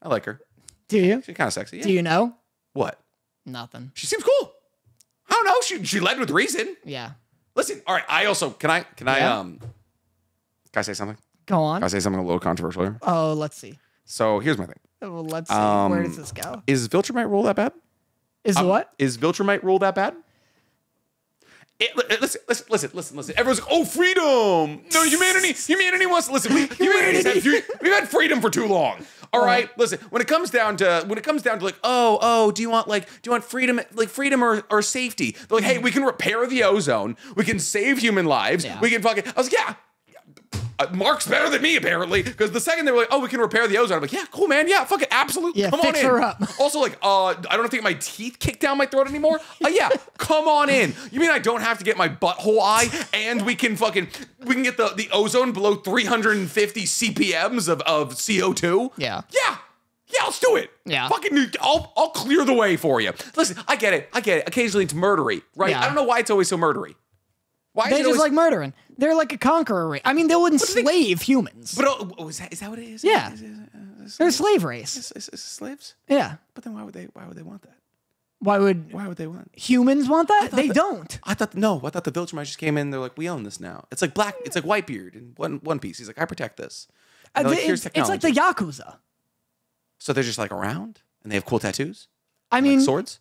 I like her. Do you? She's kind of sexy. Yeah. Do you know? what? Nothing. She seems cool. I don't know. She she led with reason. Yeah. Listen, all right. I also can I can I um can I say something? Go on. Can I say something a little controversial here? Oh, let's see. So here's my thing: Oh, let's see. Um, Where does this go? Is Viltrumite rule that bad? Is Um, what? Is Viltrumite rule that bad? It, li- listen, listen, listen, listen, listen. Everyone's like, "Oh, freedom! No, humanity, humanity wants to listen. We, humanity's had, we've had freedom for too long. All right, listen. When it comes down to when it comes down to like, oh, oh, do you want like, do you want freedom, like freedom or, or safety? They're like, hey, we can repair the ozone. We can save human lives. Yeah. We can fucking. I was like, yeah. Uh, Mark's better than me apparently because the second they were like, "Oh, we can repair the ozone," I'm like, "Yeah, cool, man. Yeah, fucking absolutely. Yeah, come fix on in." up. Also, like, uh, I don't have to get my teeth kicked down my throat anymore. Uh, yeah, come on in. You mean I don't have to get my butthole eye, and we can fucking we can get the the ozone below 350 CPMS of of CO2? Yeah. yeah. Yeah, let's do it. Yeah. Fucking, I'll, I'll clear the way for you. Listen, I get it. I get it. Occasionally it's murdery, right? Yeah. I don't know why it's always so murdery. Why They is it just always, like murdering. They're like a conqueror race. I mean, they'll enslave humans. But oh, oh, is that is that what it is? Yeah. Is, is, is, They're a slave race. is, is, is slaves? Yeah. But then why would they why would they want that? Why would Why would they want? humans want that? They that- don't. I thought no, I thought the Viltrumites just came in. They're like, we own this now. It's like black. It's like Whitebeard in One One Piece. He's like, I protect this. Uh, like, it's, it's like the technology." Yakuza. So they're just like around, and they have cool tattoos, I like mean, swords.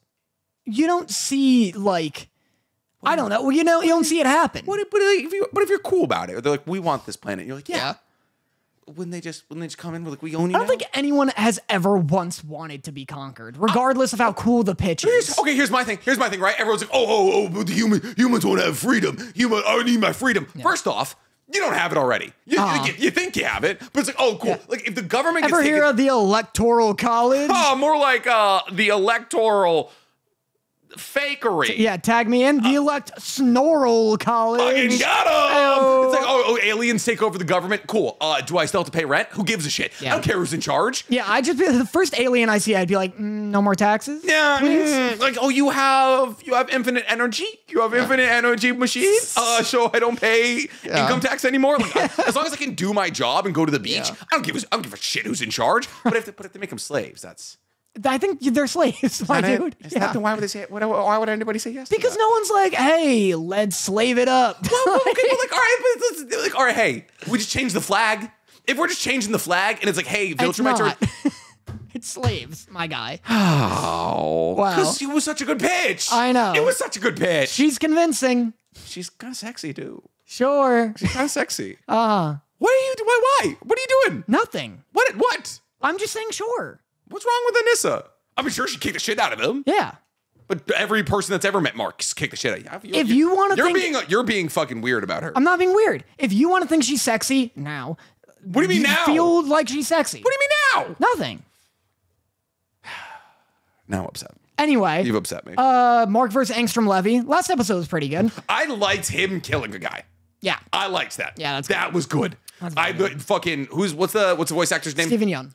you don't see like I don't know. Well, you know, you don't see it happen. What if, but if you but if you're cool about it, they're like, we want this planet. You're like, yeah. Yeah. Wouldn't they just wouldn't they just come in with like we own you? I don't now? think anyone has ever once wanted to be conquered, regardless of how cool the pitch Here's, is. okay, here's my thing. Here's my thing, right? Everyone's like, oh, oh, oh, but the human humans want to have freedom. Human, I need my freedom. First off, you don't have it already. You, Uh-uh. you, you think you have it, but it's like, oh, cool. Like if the government gets Ever taken, hear of the Electoral College? oh, more like uh the electoral fakery. Yeah, tag me in. The Elect Snorrel College. Fucking got him. Oh. It's like, oh, oh, aliens take over the government. Cool. Uh, do I still have to pay rent? Who gives a shit? I don't care who's in charge. Yeah, I just be the first alien I see, I'd be like, mm, no more taxes. Yeah, please. mm, like oh, you have you have infinite energy. You have infinite energy machines. Uh, so I don't pay income tax anymore. Like, I- as long as I can do my job and go to the beach, Yeah. I don't give a, I don't give a shit who's in charge. But if they, but if they make them slaves, that's I think they're slaves, my that it? dude. Is Yeah. that the, why would they say? Why, why would anybody say yes? because no one's like, hey, let's slave it up. Well, but like all right, but let's, like all right, hey, we just change the flag. If we're just changing the flag and it's like, hey, it's Viltrumites are not. it's slaves, my guy. Oh, Wow. Because it was such a good pitch. I know. It was such a good pitch. She's convincing. She's kind of sexy too. Sure. She's kind of sexy. Uh, What are you? Why? Why? What are you doing? nothing. What? What? I'm just saying, sure. What's wrong with Anissa? I'm sure she kicked the shit out of him. Yeah. But every person that's ever met Mark's kicked the shit out of you. If you wanna you're think- being you're being fucking weird about her. I'm not being weird. If you want to think she's sexy now, what do you mean now? feel like she's sexy. what do you mean now? Nothing. Now I'm upset. Anyway, You've upset me. uh, Mark versus Angstrom Levy. Last episode was pretty good. I liked him killing a guy. Yeah. I liked that. Yeah, that's that was good. I fucking who's what's the what's the voice actor's name? Steven Yeun.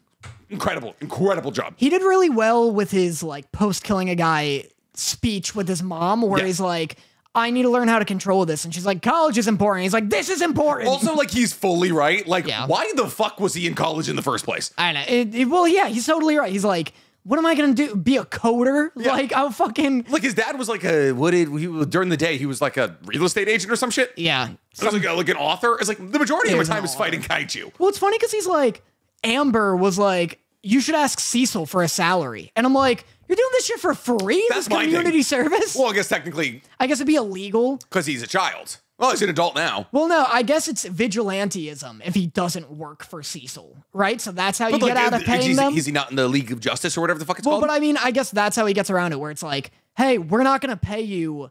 Incredible, incredible job. He did really well with his like post killing a guy speech with his mom, where Yeah. he's like, I need to learn how to control this. And she's like, college is important. He's like, this is important. Also, like he's fully right. Like, Yeah. why the fuck was he in college in the first place? I know. It, it- well, yeah, he's totally right. He's like, what am I gonna do? Be a coder? Like, I'm fucking Like his dad was like a what did he during the day he was like a real estate agent or some shit. yeah. It was like, a, like an author. It's like the majority of my time is fighting kaiju. Well, it's funny because he's like, Amber was like, you should ask Cecil for a salary, and I'm like, you're doing this shit for free? That's this community service? Well, I guess technically I guess it'd be illegal. because he's a child. Well, he's an adult now. Well, no, I guess it's vigilanteism if he doesn't work for Cecil, right? So that's how you But get out of paying is, them. is he not in the League of Justice or whatever the fuck it's well, called? but I mean, I guess that's how he gets around it, where it's like, hey, we're not gonna pay you,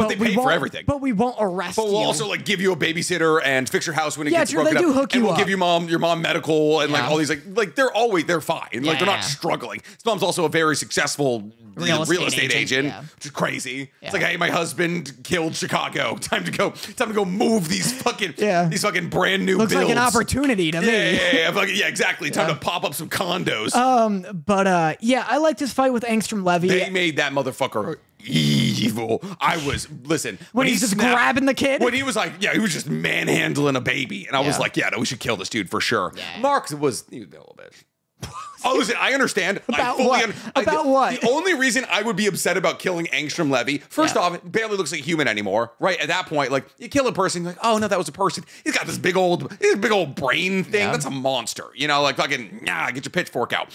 But they we pay for won't- everything. But we won't arrest But we'll also like give you a babysitter and fix your house when it Yeah, gets true, broken they do up. hook and we'll give up. your mom your mom medical and like all these like like they're always they're fine. Like they're not Yeah. struggling. His mom's also a very successful Real real, estate estate, agent, agent, yeah. which is crazy. Yeah. It's like, hey, my husband killed Chicago. Time to go. Time to go move these fucking Yeah. these fucking brand new looks like an opportunity to Yeah, me. yeah, yeah, yeah, fucking- yeah, exactly. Time Yeah. to pop up some condos. Um, but uh, yeah, I liked his fight with Angstrom Levy they made that motherfucker evil. I was listen when he he's just snapped- grabbing the kid. When he was like, yeah, he was just manhandling a baby, and I was like, yeah, no, we should kill this dude for sure. Yeah. Mark was he was a little bit. Oh, listen, I understand. I About fully what? un- I- About what? The only reason I would be upset about killing Angstrom Levy, first Yeah. off, it barely looks like a human anymore, right? At that point, like you kill a person, you're like, oh no, that was a person. He's got this big old, he's a big old brain thing. Yeah. That's a monster, you know, like fucking, nah, get your pitchfork out.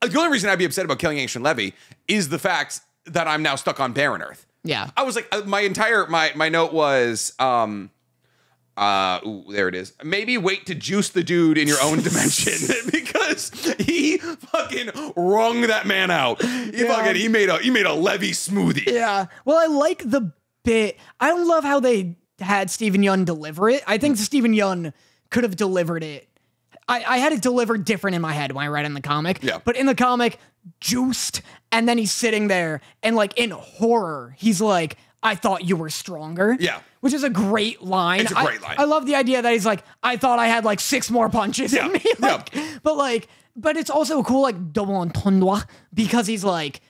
Uh, The only reason I'd be upset about killing Angstrom Levy is the fact that I'm now stuck on Barren Earth. yeah, I was like, uh, my entire my my note was, um, uh, ooh, there it is. Maybe wait to juice the dude in your own dimension because he fucking wrung that man out. He Yeah. fucking he made a he made a levy smoothie. yeah. Well, I like the bit. I love how they had Steven Yeun deliver it. I think Steven Yeun could have delivered it. I, I had it delivered different in my head when I read in the comic. Yeah. But in the comic, juiced, and then he's sitting there and like in horror, he's like, I thought you were stronger. Yeah. Which is a great line. It's a I- great line. I love the idea that he's like, I thought I had like six more punches Yeah. in me. Yeah. Like, But like, but it's also a cool like double entendre because he's like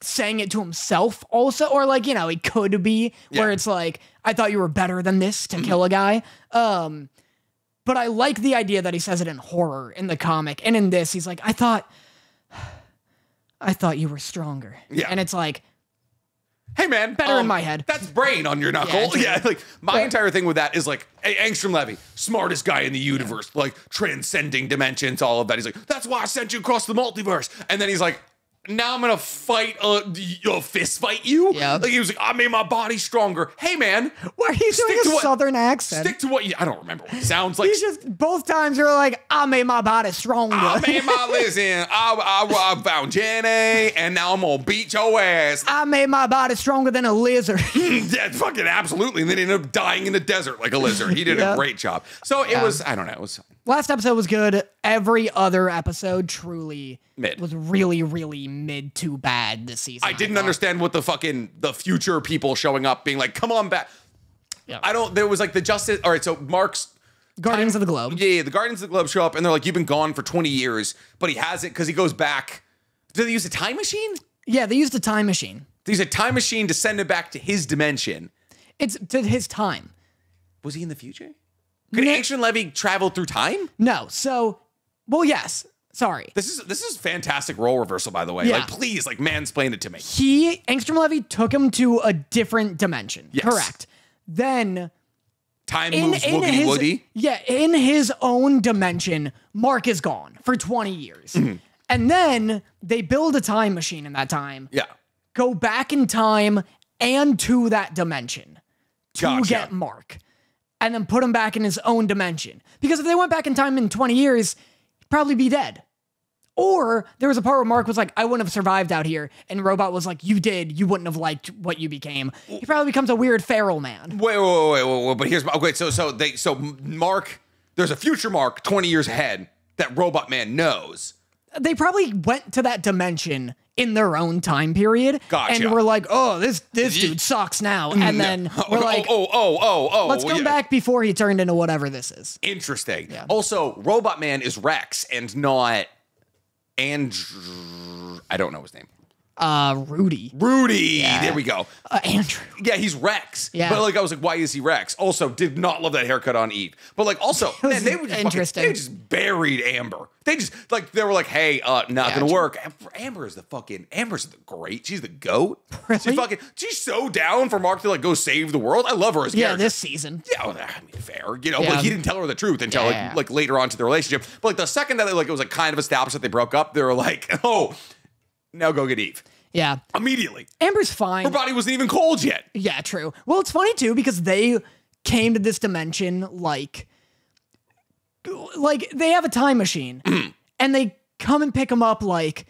saying it to himself also, or like, you know, he could be where Yeah. it's like, I thought you were better than this to kill a guy. Um, but I like the idea that he says it in horror in the comic. And in this, he's like, I thought I thought you were stronger. Yeah. And it's like, Hey man, Better in um, my head. That's brain on your knuckle. it's- Yeah, like my Yeah. entire thing with that is like, hey, Angstrom Levy, smartest guy in the universe, like transcending dimensions, all of that. He's like, that's why I sent you across the multiverse. And then he's like, now I'm gonna fight a, a fist fight you. Yeah. Like he was like, I made my body stronger. Hey man, Why are you doing a what- southern accent? stick to what you. I don't remember what it sounds like. He's just both times you're like, I made my body stronger. I made my listen. I, I, I found Jenny, and now I'm gonna beat your ass. I made my body stronger than a lizard. yeah, fucking absolutely. And then he ended up dying in the desert like a lizard. He did Yeah. a great job. So it was. I don't know. It was. Last episode was good. Every other episode truly Mid. was really, really mid to bad this season. I didn't understand what the fucking the future people showing up being like, come on back. Yeah. I don't. There was like the justice. All right, so Mark's Guardians of the Globe. Yeah, yeah, the Guardians of the Globe show up and they're like, "You've been gone for 20 years," but he hasn't because he goes back. Do they use a time machine? Yeah, they used a time machine. They use a time machine to send him back to his dimension. It's to his time. Was he in the future? Could No. Angstrom Levy travel through time? No, so, well, yes. Sorry. This is this is fantastic role reversal, by the way. Yeah. Like, please, like, mansplain it to me. He, Angstrom Levy, took him to a different dimension. Yes. Correct. Then Time in, moves in his woody. yeah in his own dimension mark is gone for 20 years Mm-hmm. and then they build a time machine in that time Yeah, go back in time and to that dimension to Gotcha. get mark and then put him back in his own dimension because if they went back in time in 20 years he'd probably be dead or there was a part where Mark was like, I wouldn't have survived out here. And Robot was like, You did. You wouldn't have liked what you became. He probably becomes a weird feral man. Wait, wait, wait, wait, wait. But here's my okay. So, so they, so Mark, there's a future Mark 20 years ahead that Robot Man knows. They probably went to that dimension in their own time period Gotcha. and we're like oh this this dude sucks now mm-hmm. and then Oh, we're like oh, oh, oh, oh. oh let's come yeah. back before he turned into whatever this is Interesting. Also, Robot Man is Rex and not and I don't know his name. Uh rudy Rudy. There we go. uh, andrew Yeah, he's Rex. Yeah. But like, I was like, why is he Rex? Also, did not love that haircut on Eve. But like, also, man, they were just interesting. Fucking, they just buried Amber. They just like they were like, hey, uh, not Yeah, gonna work. Amber, Amber is the fucking Amber's the great. She's the goat. Really? She's fucking. She's so down for Mark to like go save the world. I love her as yeah character. this season Yeah, well, I mean, fair. You know, Yeah. like he didn't tell her the truth until Yeah. like, like later on to the relationship. But like the second that like it was like kind of established that they broke up, they were like, oh, now go get Eve yeah immediately. amber's fine. Her body wasn't even cold yet. yeah true well it's funny too because they came to this dimension like like they have a time machine and they come and pick him up like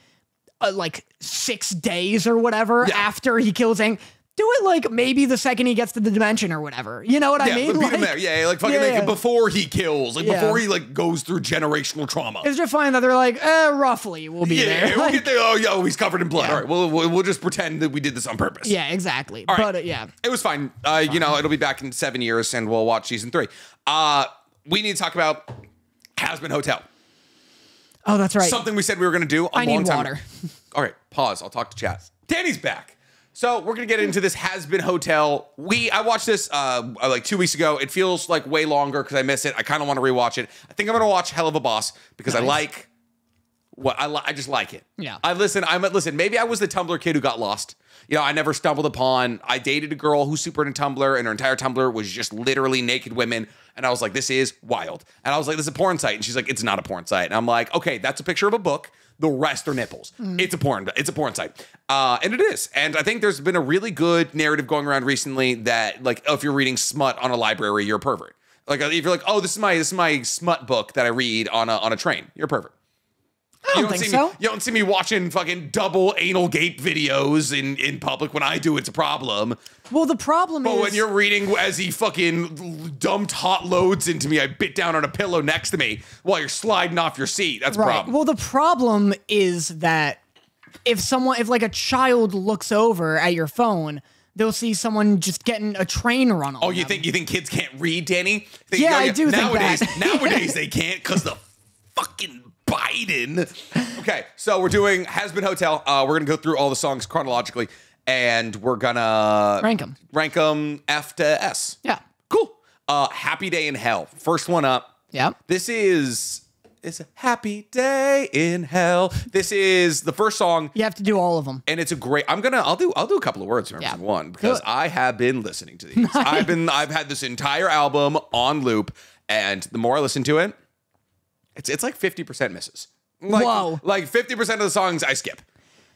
uh, like six days or whatever Yeah. after he kills Ang. Do it like maybe the second he gets to the dimension or whatever. You know what I mean? but beat him Like, there. Yeah, like fucking Yeah, like, before he kills, like Yeah. before he like goes through generational trauma. It's just fine that they're like, eh, roughly we'll be yeah, there. we'll Like, get there. Oh, yeah, oh, he's covered in blood. Yeah. All right, we'll, we'll we'll just pretend that we did this on purpose. yeah, exactly. right. But uh, yeah, it was fine. Uh, you know, it'll be back in seven years, and we'll watch season three. Uh, we need to talk about Hazbin Hotel. oh, that's right. Something we said we were going to do. I long need time. water. All right, pause. I'll talk to chat. Danny's back. So we're gonna get into this Hazbin Hotel. We I watched this uh like two weeks ago. It feels like way longer because I miss it. I kind of want to rewatch it. I think I'm gonna watch Helluva Boss because I like what I li- I just like it. Yeah. I listen. I'm listen. Maybe I was the Tumblr kid who got lost. You know, I never stumbled upon. I dated a girl who's super into Tumblr, and her entire Tumblr was just literally naked women. And I was like, this is wild. And I was like, this is a porn site. And she's like, it's not a porn site. And I'm like, okay, that's a picture of a book. The rest are nipples. It's a porn. It's a porn site, uh, and it is. And I think there's been a really good narrative going around recently that, like, if you're reading smut on a library, you're a pervert. Like, if you're like, oh, this is my this is my smut book that I read on a on a train, you're a pervert. I You don't don't think see so. me. You don't see me watching fucking double anal gape videos in in public. When I do, it's a problem. Well, the problem But is when you're reading as he fucking dumped hot loads into me, I bit down on a pillow next to me while you're sliding off your seat. That's a problem. Well, the problem is that if someone, if like a child looks over at your phone, they'll see someone just getting a train run on. oh, you them. think you think kids can't read, Danny? Think- Yeah, I do think Nowadays, that. nowadays they can't because the fucking Biden. Okay, so we're doing Hazbin Hotel. Uh, we're gonna go through all the songs chronologically, and we're gonna Rank 'em. Rank them F to S. Yeah. Cool. Uh, Happy Day in Hell. First one up. Yep. This is it's a happy day in hell. This is the first song, You have to do all of them. and it's a great. I'm gonna. I'll do. I'll do a couple of words from Yeah. one because. I have been listening to these. I've been. I've had this entire album on loop, and the more I listen to it, it's it's like 50 percent misses. Like, Whoa. Like 50 percent of the songs I skip.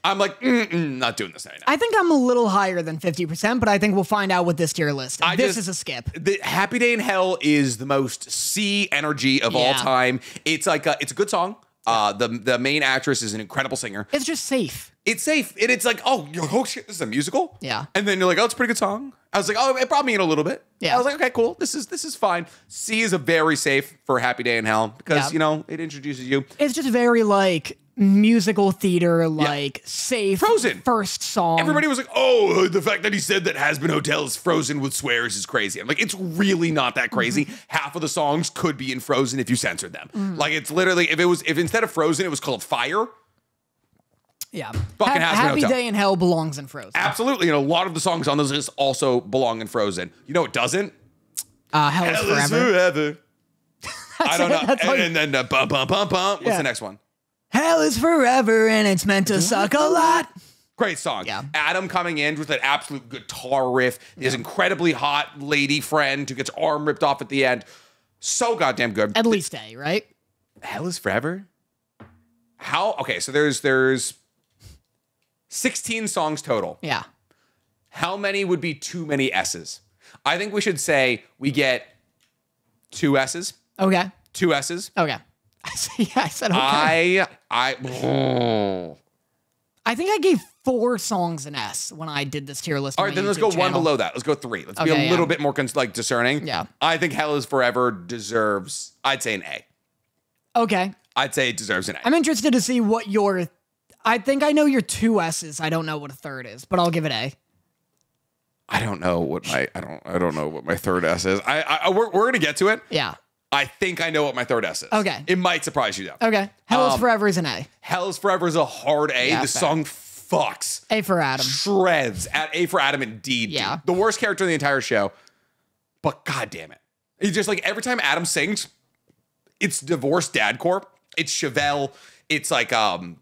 I'm like, mm-mm, not doing this right now. I think I'm a little higher than 50%, but I think we'll find out with this tier list. I this just- is a skip. the Happy Day in Hell is the most C energy of all time. It's like a, it's a good song. Uh, the the main actress is an incredible singer. It's just safe. It's safe, and it's like, oh, you're oh shit, this is a musical. Yeah. and then you're like, oh, it's a pretty good song. I was like, oh, it brought me in a little bit. Yeah. I was like, okay, cool. This is this is fine. C is a very safe for Happy Day in Hell because Yeah. you know it introduces you. It's just very like musical theater, like safe. Frozen. First song. Everybody was like, "Oh, the fact that he said that Hazbin Hotel is Frozen with swears is crazy." I'm like, it's really not that crazy. Mm-hmm. Half of the songs could be in Frozen if you censored them. Mm. Like, it's literally if it was if instead of Frozen it was called Fire. Yeah. Fucking Ha- Has Happy. Day in Hell belongs in Frozen. Absolutely, and a lot of the songs on this list also belong in Frozen. You know, it doesn't. Uh, Hell is Hell is Forever. forever. I don't know. And, and then uh, bum bum bum bum. What's Yeah. the next one? Hell is forever and it's meant to suck a lot. Great song. Yeah. Adam coming in with an absolute guitar riff, his incredibly hot lady friend who gets arm ripped off at the end. So goddamn good. At least A, right? Hell is forever. How? Okay, so there's there's 16 songs total. Yeah. How many would be too many S's? I think we should say we get two S's, Okay. two S's. Okay. yeah, I said okay. I I. I think I gave four songs an S when I did this tier list. All right, on right, my then let's YouTube go one below that. Let's go three. Let's be a Okay, little yeah. bit more cons- like discerning. Yeah. I think Hell is Forever deserves. I'd say an A. Okay. I'd say it deserves an A. I'm interested to see what your. I think I know your two S's. I don't know what a third is, but I'll give it A. I don't know what my I don't I don't know what my third S is. I, I we're, we're gonna get to it. Yeah. I think I know what my third S is. Okay. It might surprise you though. Okay. Hell is Um, Forever is an A. Hell is Forever is a hard A. Yeah, the fair. song fucks. A for Adam. Shreds at A for Adam indeed. dude. Yeah. The worst character in the entire show. But god damn it. It's just like every time Adam sings, it's divorced dad corp. It's Chevelle. It's like um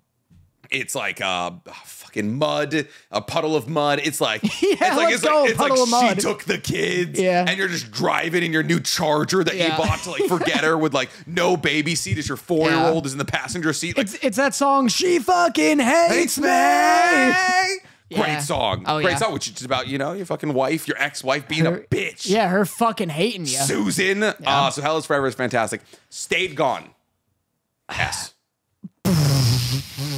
it's like uh fucking mud, a puddle of mud. It's like it's like let's it's go, like it's like she mud. took the kids Yeah. and you're just driving in your new charger that Yeah. you bought to like forget her with like no baby seat as your four year old is in the passenger seat. Like It's it's that song. She fucking hates me. Great Yeah. song. Oh, Great yeah. song, which is about, you know, your fucking wife, your ex-wife being a bitch. Yeah, her fucking hating you. Susan. Uh, so Hell is Forever is fantastic. Stayed Gone. S.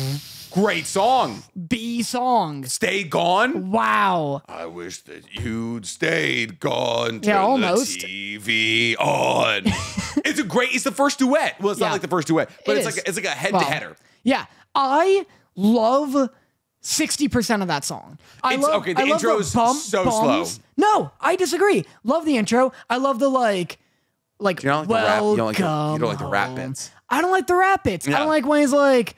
Great song. B song. Stay Gone. Wow. I wish that you'd stayed gone. Turn Yeah, almost. The TV on. it's a great. It's the first duet. Well, it's Yeah. not like the first duet, but It it's is. like it's like a head Well, to header. Yeah, I love sixty percent of that song. I It's- love. okay, the I love intro is bump, so bums. slow. No, I disagree. Love the intro. I love the like, like. You don't like the rap- you don't like the- you don't like the rap bits. I don't like the rap bits. I don't like when he's like,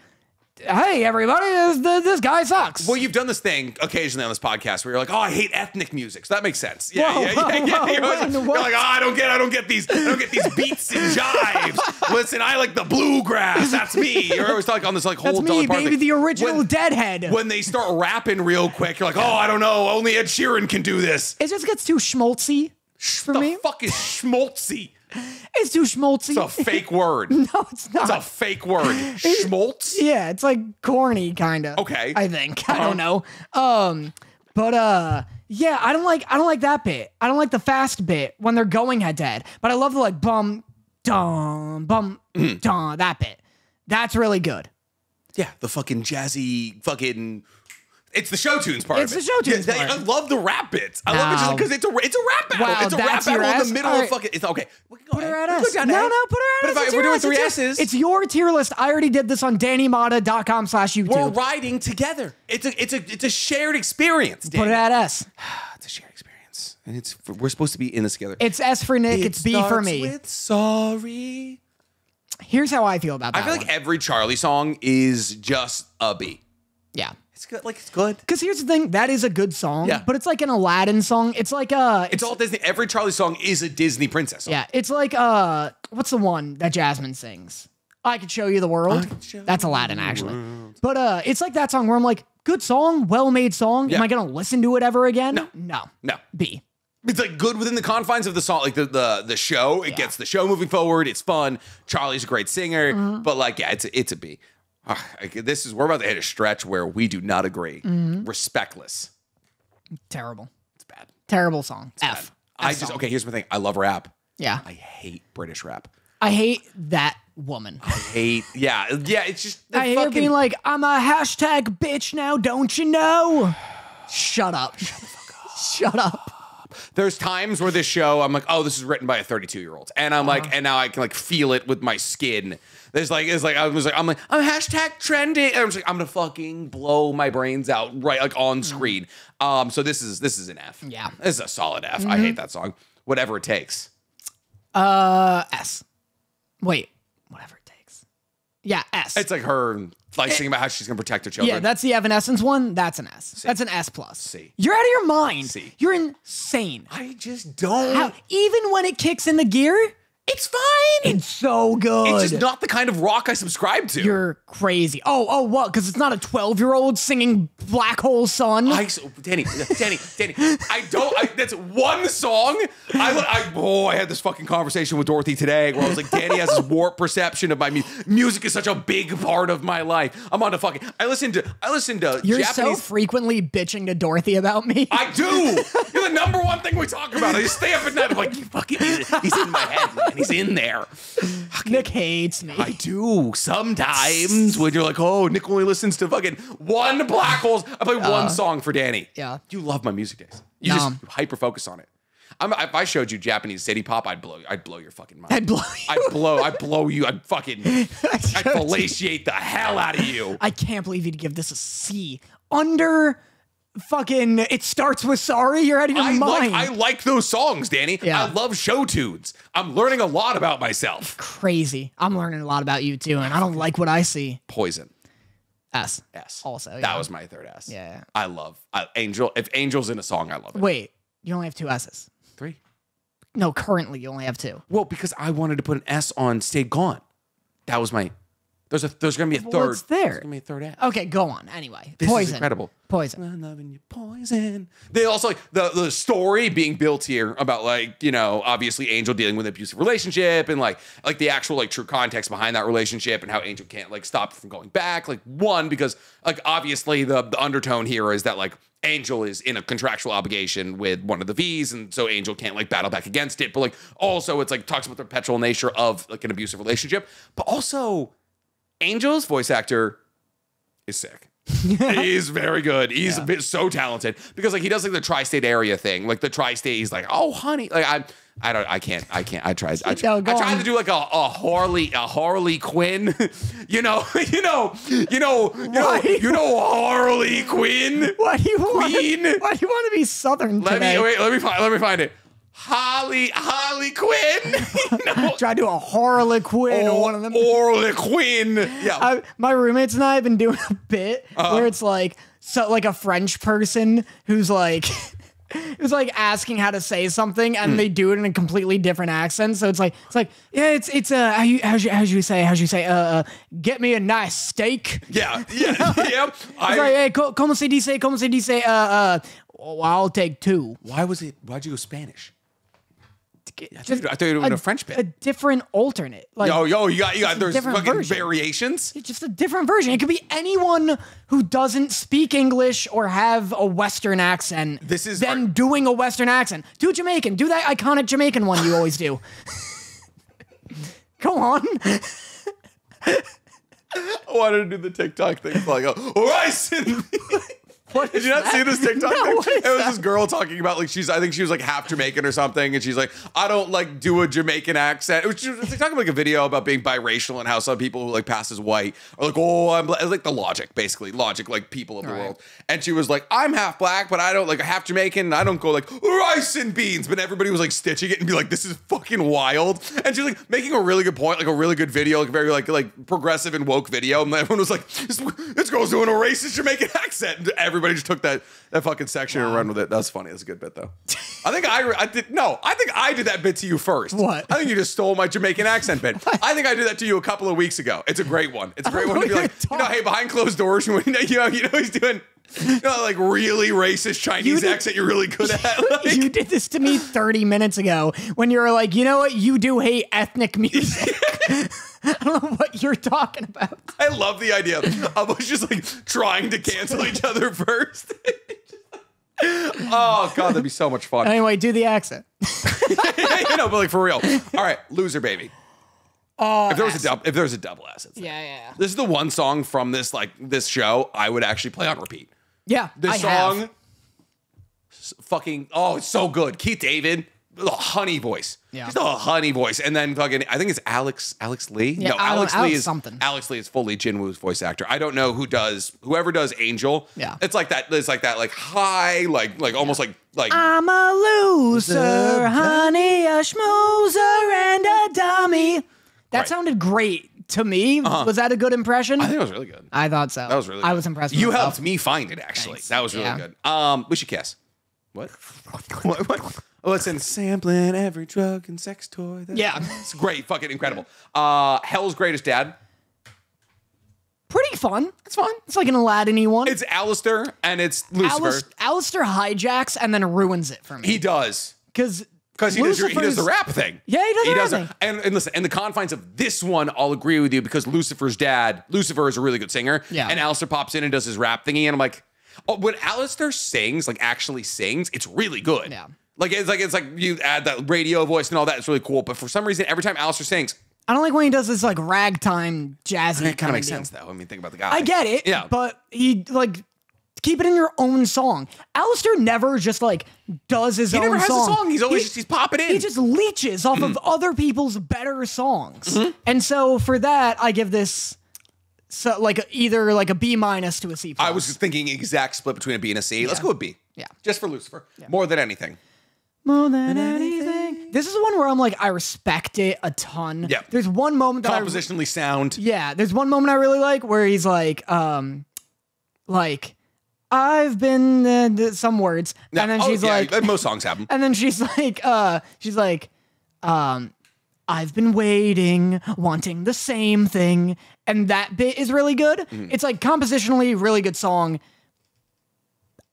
"Hey, everybody, this, this guy sucks." Well, you've done this thing occasionally on this podcast where you're like, "Oh, I hate ethnic music," so that makes sense. Yeah, Whoa, yeah, yeah, whoa, yeah. whoa, You're, always- you're like, "Oh, I don't get, I don't get these, I don't get these beats and jives." Listen, I like the bluegrass. That's me. You're always like on this like whole That's me, baby, the original When- Deadhead. When they start rapping real quick, you're like, "Oh, I don't know. Only Ed Sheeran can do this." it just gets too schmaltzy for the me. fuck is schmaltzy? It's too schmaltzy. It's a fake word. no, it's not. It's a fake word. Schmaltz. Yeah, it's like corny kind of. Okay. I think. I Uh-huh. don't know. Um but uh yeah, I don't like I don't like that bit. I don't like the fast bit when they're going head to head. But I love the like bum dum bum Mm-hmm. dum that bit. That's really good. Yeah, the fucking jazzy fucking. It's the show tunes part. It's of it. the show tunes Yeah, part. I love the rap bits. I love it just because it's a it's a rap battle. Wow, it's a rap that's your battle in ass? the middle All of right. fucking. It's okay. We can go Put her A. at We can S. go No, down no, A. put her at But S. if, I, It's we're your doing S. three It's your- S's, It's your tier list. I already did this on DannyMotta.com slash YouTube. we're YouTube. riding together. It's a it's a it's a shared experience. Put it Daniel. at S. It's a shared experience, and it's we're supposed to be in this together. It's S for Nick. It it's B for starts me. With sorry. Here's how I feel about that I feel one. like every Charlie song is just a B. yeah. It's good. Like it's good. Because here's the thing, that is a good song, Yeah. but it's like an Aladdin song. It's like uh, It's all Disney. Every Charlie song is a Disney princess. Song. yeah, it's like uh, what's the one that Jasmine sings? I could show you the world. That's Aladdin actually, but uh, it's like that song where I'm like, good song, well made song. Yeah. Am I gonna listen to it ever again? No. no, No. B. It's like good within the confines of the song, like the the, the show. It gets the show moving forward. It's fun. Charlie's a great singer, Mm-hmm. but like, yeah, it's a, it's a B. Ah, this is we're about to hit a stretch where we do not agree. Mm-hmm. Respectless. Terrible. It's bad. Terrible song. F. I F just song. okay. Here's my thing. I love rap. Yeah. I hate British rap. I hate that woman. I hate. Yeah, yeah. It's just the I hate her being like, I'm a hashtag bitch now, don't you know? Shut up. Shut the fuck up. Shut up. There's times where this show, I'm like, oh, this is written by a 32 year old, and I'm Uh-huh. like, and now I can like feel it with my skin. There's like, it's like I was like, I'm like, I'm hashtag trending, and I'm just like, I'm gonna fucking blow my brains out right like on screen. Um, so this is this is an F. Mm-hmm. Yeah. Mm-hmm. this is a solid F. I hate that song. Whatever it takes. Uh, S. Wait, whatever it takes. Yeah, S. It's like her like singing about how she's gonna protect her children. yeah, that's the Evanescence one. That's an S. That's an S plus. C. You're out of your mind. C. You're insane. I just don't. How, even when it kicks in the gear, It's fine. it's so good. It's just not the kind of rock I subscribe to. You're crazy. Oh, oh, what? Because it's not a 12 year old singing Black Hole Sun. I, so- Danny, Danny, Danny. I don't. I, that's one song. I, I oh, I had this fucking conversation with Dorothy today where I was like, Danny has this warped perception of my music. Music is such a big part of my life. I'm on to fucking. I listen to. I listen to You're Japanese. so frequently bitching to Dorothy about me. I do. You're the number one thing we talk about. I just stay up at night. I'm like, you fucking. He's in my head, man. He's in there. Nick hates me. I do sometimes when you're like, oh, Nick only listens to fucking one Black Holes. I play one song for Danny. Uh, yeah. you love my music days. You No. just hyper focus on it. I'm, if I showed you Japanese city pop, I'd blow. I'd blow your fucking mind. I'd blow you. I'd blow. I'd blow you. I'd fucking. I'd fellatiate the hell out of you. I can't believe you'd give this a C. Under fucking it starts with sorry, you're out of your I like. mind. I like those songs, Danny. Yeah. I love show tunes. I'm learning a lot about myself. Crazy. I'm learning a lot about you too, and I don't like what I see. Poison. S. S. Also, that yeah. was my third S. Yeah. I love I, Angel. If Angel's in a song, I love it. Wait, you only have two S's. Three. No, currently you only have two. Well, because I wanted to put an S on Stay Gone. That was my. There's a. There's gonna be a Well, third. what's there? There's gonna be a third S. Okay, go on. Anyway, This is incredible. Poison. I'm loving you, poison. They also like the the story being built here about like you know obviously Angel dealing with an abusive relationship and like like the actual like true context behind that relationship and how Angel can't like stop from going back. Like one because like obviously the the undertone here is that like Angel is in a contractual obligation with one of the V's and so Angel can't like battle back against it. But like also it's like talks about the perpetual nature of like an abusive relationship. But also Angel's voice actor is sick. he's very good. He's a bit so talented because like he does like the tri-state area thing. Like the tri-state, he's like, oh honey, like I, I don't, I can't, I can't. I tried, I, No, I tried on. to do like a, a Harley, a Harley Quinn. you know, you know, you know, you know, you know Harley Quinn. Why do you Queen. want? Why do you want to be Southern Let today? me wait. Let me find. Let me find it. Holly, Holly Quinn. no. Try to do a Harlequin or one of them. Harley Quinn. Yeah. I, my roommates and I have been doing a bit Uh-huh. where it's like so like a French person who's like who's like asking how to say something and they do it in a completely different accent. So it's like it's like yeah, it's it's uh how you how you how you say how you say uh, uh get me a nice steak. yeah. Yeah. yeah. It's I, like hey, co- como se dice como se dice uh uh oh, I'll take two. why was it? Why'd you go Spanish? I thought you I thought you were doing a, French bit. A different alternate. Like Yo, yo, you got, you got, there's fucking version. variations. It's just a different version. It could be anyone who doesn't speak English or have a Western accent. This is- then doing a Western accent. Do Jamaican. Do that iconic Jamaican one you always do. Go on. I wanted to do the TikTok thing. Like, oh, oh rice and What Did you not see this TikTok No, thing? what is it was that? this girl talking about like she's I think she was like half Jamaican or something, and she's like, I don't like do a Jamaican accent. It was, she was talking about like a video about being biracial and how some people who like pass as white are like, oh, I'm bla-" it's like the logic, basically logic, like people of the Right. world. And she was like, I'm half black, but I don't like half Jamaican. And I don't go like rice and beans. But everybody was like stitching it and be like, this is fucking wild. And she's like making a really good point, like a really good video, like very like like progressive and woke video. And everyone was like, this, this girl's doing a racist Jamaican accent. And everybody just took that that fucking section and run with it. That's funny. That's a good bit though. I think I I did no. I think I did that bit to you first. What? I think you just stole my Jamaican accent bit. I think I did that to you a couple of weeks ago. It's a great one. It's a great one to be like, you know, hey, behind closed doors, when you know, you know, he's doing. You know, like really racist Chinese did- accent you're really good at. Like, you did this to me 30 minutes ago when you were like, you know what? You do hate ethnic music. I don't know what you're talking about. I love the idea of us just like trying to cancel each other first. oh god, that'd be so much fun. Anyway, do the accent. you know, but like for real. All right, loser baby. Oh, If there was a double, if there was a double S, it's yeah, yeah, yeah. This is the one song from this like this show I would actually play on repeat. Yeah, This I song, have. fucking oh, it's so good. Keith David, a honey voice, Yeah. just a honey voice, and then fucking I think it's Alex Alex Lee. Yeah, no, Alex Alex Lee is something. Alex Lee is fully Jinwoo's voice actor. I don't know who does whoever does Angel. Yeah. it's like that. It's like that, like high, like like almost like like I'm a loser, honey, a schmoozer, and a dummy. That Right. sounded great to me. Was that a good impression? I think it was really good. I thought so. That was really. I was impressed. You myself. helped me find it actually. Thanks. That was really Yeah. good. Um, we should kiss. What? what? What? Oh, it's in sampling every drug and sex toy. that- Yeah. it's great, fucking incredible. Uh, Hell's Greatest Dad. Pretty fun. It's fun. It's like an Aladdin-y one. It's Alastor and it's Lucifer. Alis- Alastor hijacks and then ruins it for me. he does Because because he does he does the rap thing. Yeah, he does the He rap does. thing. And, and listen, in the confines of this one, I'll agree with you because Lucifer's dad, Lucifer is a really good singer. Yeah. And Alastor pops in and does his rap thingy, and I'm like, oh, when Alastor sings, like actually sings, it's really good. Yeah. Like it's like it's like you add that radio voice and all that. It's really cool. But for some reason, every time Alastor sings, I don't like when he does this like ragtime jazzy. it kind of makes deal. sense though. I mean, think about the guy. I get it. Yeah. But he like keep it in your own song. Alastor never just like does his own. he own never has song. a song. He's always He- just, he's popping in. he just leeches off Mm-hmm. of other people's better songs. And so for that, I give this so like either like a B minus to a C. Plus. I was just thinking exact split between a B and a C. Let's go with B. Yeah. Just for Lucifer. More than anything. More than anything. This is one where I'm like I respect it a ton. Yeah. There's one moment that I Compositionally sound. Yeah, there's one moment I really like where he's like, um, like, I've been uh, some words, and then Oh, she's yeah, like, most songs have them. and then she's like, uh, she's like, um, I've been waiting, wanting the same thing, and that bit is really good. Mm-hmm. It's like compositionally really good song.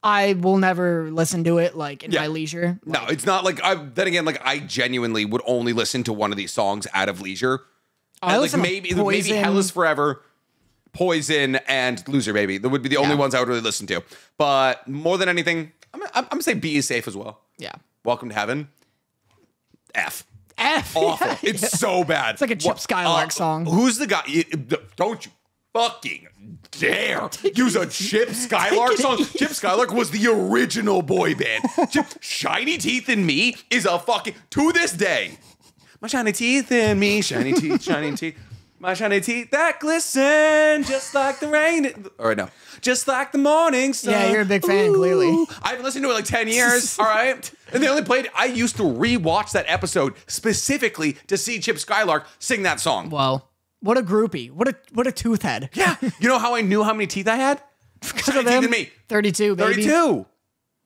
I will never listen to it like in Yeah. my leisure. No, it's not like I. Then again, like I genuinely would only listen to one of these songs out of leisure. I And, like maybe maybe Hell is Forever, Poison, and Loser Baby. That would be the only Yeah. ones I would really listen to. But more than anything, I'm, I'm, I'm gonna say B is safe as well. Yeah. Welcome to Heaven. F. F. Awful. Yeah. It's so bad. It's like a Chip Skylark uh, song. Who's the guy? you- Don't you fucking dare use a Chip Skylark song. Chip Skylark was the original boy band. Chip, Shiny Teeth and Me is a fucking to this day. My shiny teeth and me, shiny teeth, shiny teeth. My shiny teeth that glisten just like the rain. Or no, just like the morning sun. Yeah, you're a big fan, clearly. I haven't listened to it like 10 years, all right? And they only played, I used to rewatch that episode specifically to see Chip Skylark sing that song. Whoa. What a groupie. What a what a tooth head. Yeah. You know how I knew how many teeth I had? Shiny of me. 32, baby. 32.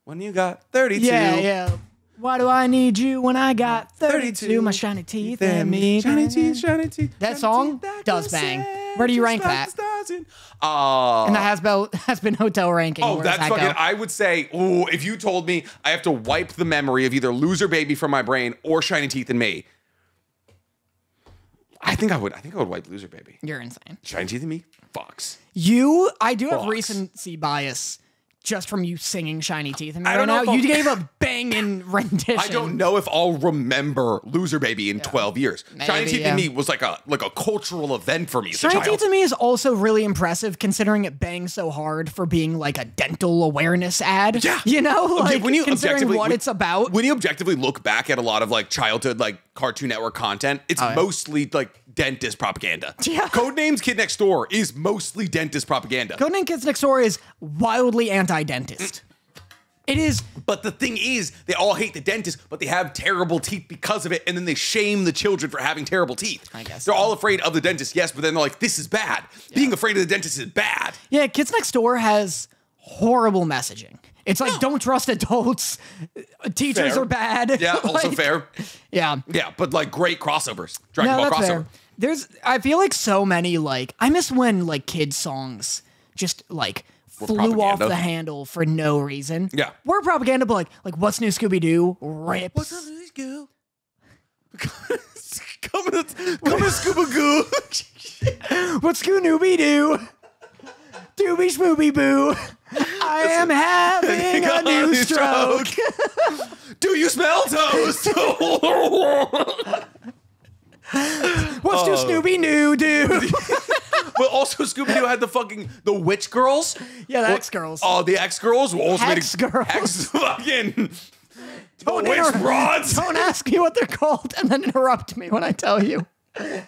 When you got 32. Yeah, yeah. Why do I need you when I got 32? 32 My shiny teeth and me. Shiny teeth, shiny teeth. That shiny song teeth that does bang. Where do you rank that? in- Uh, And the has been, Hazbin Hotel ranking. Oh, that's that fucking. go? I would say, ooh, if you told me I have to wipe the memory of either Loser Baby from my brain or Shiny Teeth and Me, I think I would. I think I would wipe Loser Baby. You're insane. Shiny Teeth and Me, fucks. You, I do have recency bias just from you singing Shiny Teeth and me I right don't know now. You gave a banging rendition. I don't know if I'll remember Loser Baby in 12 years. Shiny Maybe, Teeth yeah. and Me was like a like a cultural event for me as a Shiny child. Teeth to me is also really impressive considering it bangs so hard for being like a dental awareness ad. Yeah. You know, Okay, like when you considering what when- it's about. When you objectively look back at a lot of like childhood like Cartoon Network content, it's Oh, yeah. mostly like dentist propaganda. Yeah. Codenames Kid Next Door is mostly dentist propaganda. Codename Kids Next Door is wildly anti-dentist. It is But the thing is, they all hate the dentist, but they have terrible teeth because of it, and then they shame the children for having terrible teeth. I guess they're so. all afraid of the dentist, yes, but then they're like, "This is bad." Being afraid of the dentist is bad. Yeah, Kids Next Door has horrible messaging. It's like don't trust adults. Teachers Fair. are bad. Yeah, also fair. Yeah. Yeah, but like great crossovers, Dragon No, Ball crossover. fair. There's I feel like so many like I miss when like kids songs just like flew off the handle for no reason. Yeah. We're propaganda, but like like what's new Scooby Doo? Rips. come to, come to Scuba Goo. What's new Scooby Doo? Dooby Schmooby Boo. I am having a new stroke. Do you smell toast? What's to oh. Snoopy New do? but also Scooby Doo had the fucking the witch girls. Yeah, the X-Girls. Oh, the X girls. Also Hex girls. Hex fucking. The Don't witch inter- rods. Don't ask me what they're called and then interrupt me when I tell you. the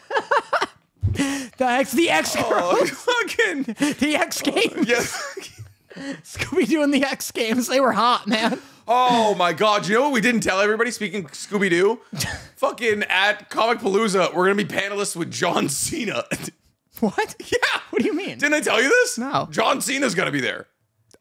X, the X girl, Oh, fucking. the X Games. Yeah. Scooby Doo and the X Games. They were hot, man. Oh my god, you know what we didn't tell everybody? Speaking Scooby Doo, fucking at Comicpalooza, we're gonna be panelists with John Cena. What? yeah. What do you mean? Didn't I tell you this? No. John Cena's gonna be there.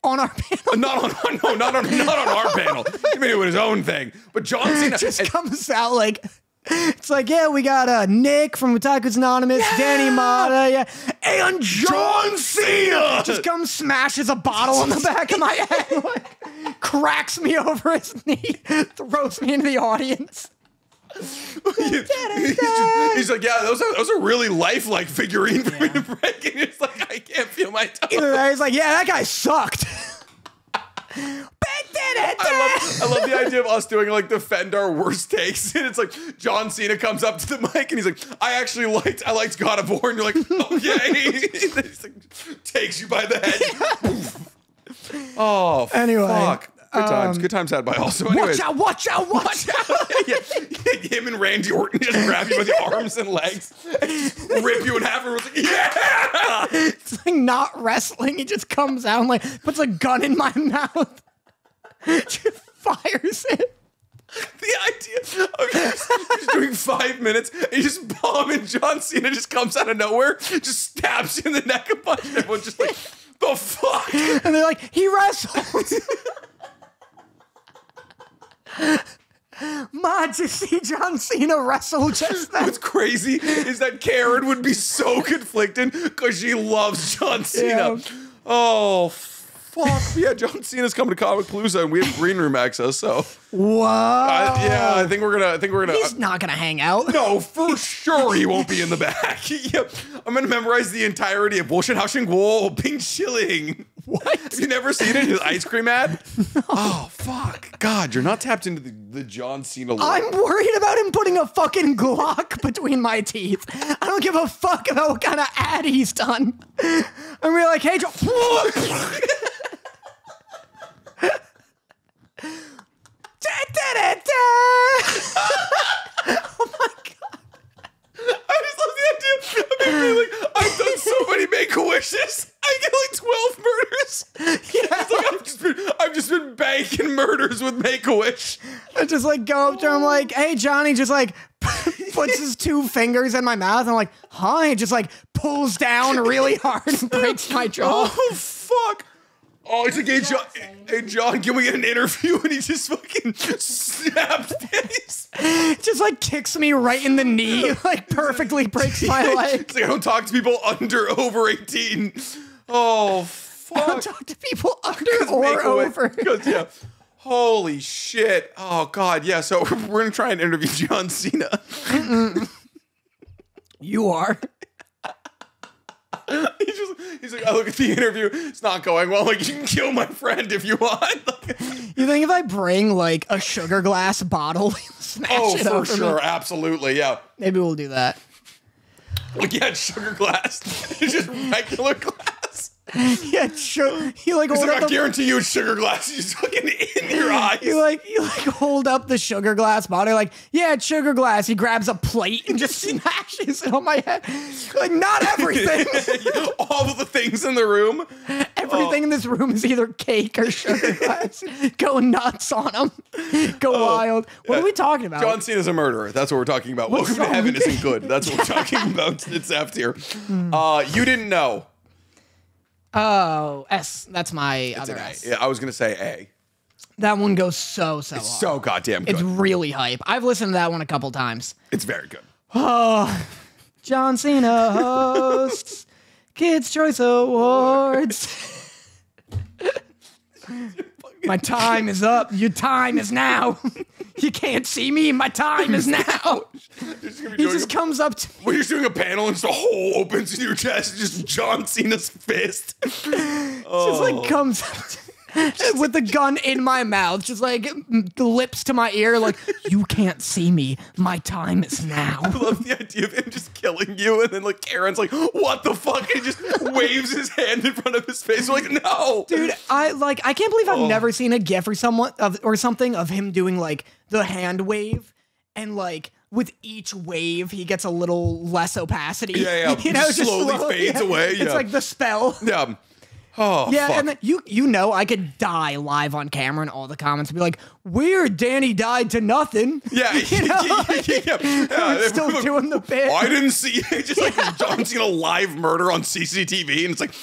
On our panel, Not on no, not on not on our panel. He made it with his own thing. But John Cena just comes out like. It's like, yeah, we got uh, Nick from Otakus Anonymous, Danny Motta, yeah, and John John Cena just comes, smashes a bottle on the back of my head, like, cracks me over his knee, throws me into the audience. he's, just- he's like, yeah, those are those are really lifelike figurine for me to break. And he's like, I can't feel my toe. He's like, yeah, that guy sucked. I love, I love the idea of us doing like defend our worst takes, and it's like John Cena comes up to the mic and he's like, "I actually liked, I liked God of War," and you're like, "Okay," he's like, takes you by the head. oh, Anyway, fuck. Good times, um, good times had by all. So, anyways, Watch out, watch out, watch out. yeah, him and Randy Orton just grab you by the arms and legs, and rip you in half, and was like, "Yeah!" It's like not wrestling. He just comes out and like puts a gun in my mouth. just fires it. The idea of just, just doing five minutes and you just bomb and John Cena just comes out of nowhere, just stabs you in the neck a bunch, and everyone's just like, the fuck? And they're like, he wrestled. Ma, to see John Cena wrestle just then. What's crazy is that Karen would be so conflicted because she loves John Cena. Yeah. Oh, fuck. Yeah, John Cena's coming to Comicpalooza and we have green room access, so Whoa. I, yeah, I think we're gonna. I think we're gonna. He's not gonna hang out. No, for sure he won't be in the back. yep. I'm gonna memorize the entirety of Bullshit Hashing Whoa, Bing Chilling. What? Have you never seen it? His ice cream ad? Oh, fuck. God, you're not tapped into the, the John Cena lore. I'm worried about him putting a fucking Glock between my teeth. I don't give a fuck about what kind of ad he's done. I'm really like, hey, John. oh my god. I just love the idea of him being like, I've done so many make a wishes. I get like 12 murders. It's like, I've just been, I've just been banking murders with make a wish. I just like go up to him like, hey Johnny, just like puts his two fingers in my mouth and I'm like, huh? He just like pulls down really hard and breaks my jaw. Oh, fuck. Oh, it's like, hey John, hey John, can we get an interview? And he just fucking snapped face. just like kicks me right in the knee, like perfectly breaks my leg. It's like, I don't talk to people under over 18. Oh, fuck. I don't talk to people under Make or a wi- over. Because, yeah. Holy shit. Oh, God. Yeah. So we're going to try and interview John Cena. You are. He's just, he's like, I look at the interview. It's not going well. Like, you can kill my friend if you want. Like, You think if I bring like a sugar glass bottle, smash oh, it for sure. me? Absolutely. Yeah. Maybe we'll do that. Like, yeah, sugar glass. It's just regular glass. Yeah, sure. You like hold I up the guarantee you it's sugar glass. He's fucking in your eyes. You like you like hold up the sugar glass bottle, like, yeah, it's sugar glass. He grabs a plate and just smashes it on my head. Like, not everything. All of the things in the room. everything in this room is either cake or sugar glass. Go nuts on them. Go wild. What are we talking about? John Cena's a murderer. That's what we're talking about. Welcome to Heaven isn't good. That's what we're talking about. It's F tier. Uh, you didn't know. Oh, S. That's my other It's A. S. Yeah, I was gonna say A. That one goes so so. hard. So goddamn good. It's It's, really hype. I've listened to that one a couple times. It's very good. Oh, John Cena hosts Kids Choice Awards. My time is up. Your time is now. you can't see me. My time is now. Just He just a- comes up to when you're doing a panel and just a hole opens in your chest, just John Cena's fist. just Oh. like comes up to- with the gun in my mouth, just like the lips to my ear, like you can't see me. My time is now. I love the idea of him just killing you, and then like Karen's like, "What the fuck?" And he just waves his hand in front of his face. Like, no, Dude, I like I can't believe I've Oh. never seen a gif or someone of or something of him doing like the hand wave and like with each wave he gets a little less opacity. Yeah, yeah. you know, Slowly fades away, It's like the spell. Yeah. Oh, Yeah, fuck. and then you you know I could die live on camera and all the comments would be like, "Weird, Danny died to nothing." yeah, you know, yeah, like, yeah, yeah. Yeah, still doing the bit. I didn't see just like John Cena live murder on CCTV, and it's like,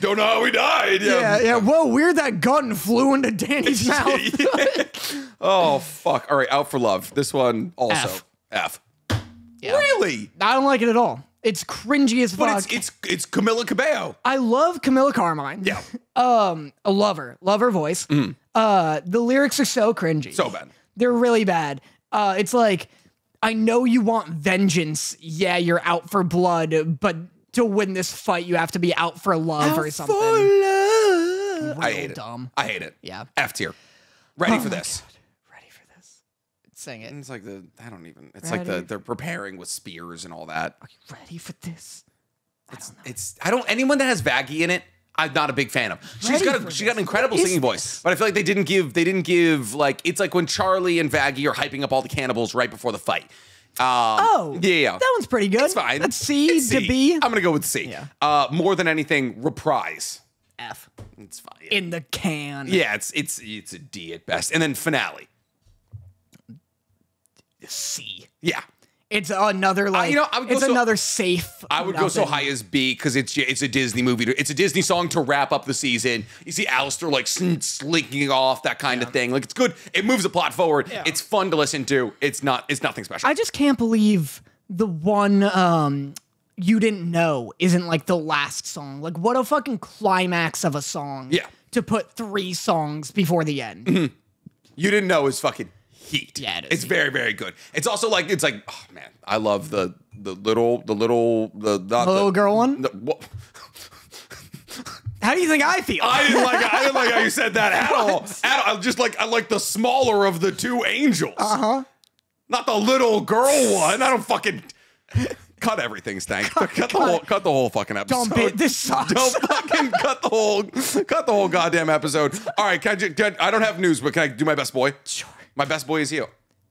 don't know how he died. yeah, yeah. Whoa, weird that gun flew into Danny's mouth. Oh fuck! All right, out for love. This one also F. F. Yeah. Really? I don't like it at all. It's cringy as fuck. But it's it's it's Camila Cabello. I love Carmilla Carmine. Yeah, Um, a lover, love her voice. Uh, the lyrics are so cringy. so bad. They're really bad. Uh, it's like, I know you want vengeance. Yeah, you're out for blood, but to win this fight, you have to be out for love or something. I Real hate it. dumb. I hate it. Yeah. F tier. Ready Oh for this? Ready for this? Sing it. It's like the I don't even. It's like the they're preparing with spears and all that. Are you Ready for this? It's it's I don't anyone that has Vaggie in it. I'm not a big fan of. She's Ready got a she got an incredible singing voice, but I feel like they didn't give they didn't give like it's like when Charlie and Vaggie are hyping up all the cannibals right before the fight. Um, Oh, yeah, yeah. That one's pretty good. It's fine. That's C It's to C. B. I'm gonna go with C. Yeah. Uh, more than anything, reprise. F It's fine. in the can. yeah, it's it's it's a D at best, and then finale. C. Yeah, It's another like. you know, I would it's so- another safe. I would go so high as B because it's it's a Disney movie. It's a Disney song to wrap up the season. You see Alastor like slinking off that kind of thing. Like it's good. It moves the plot forward. Yeah. It's fun to listen to. It's not. It's nothing special. I just can't believe the one um you didn't know isn't like the last song. Like what a fucking climax of a song. Yeah. To put three songs before the end. you didn't know is fucking heat. Yeah, it is It's heat. very very good. It's also like it's like oh man, I love the the little the little the not The little girl one? The, what? How do you think I feel? I didn't like I didn't like how you said that at all. At all. I just like I like the smaller of the two angels. Uh Uh-huh. Not the little girl one. I don't fucking cut everything, Stank. Cut, the whole cut the whole fucking episode. Dump it. This sucks. Don't fucking cut the whole cut the whole goddamn episode. All right, can I, can I, I don't have news, but can I do my best boy? Sure. My best boy is you.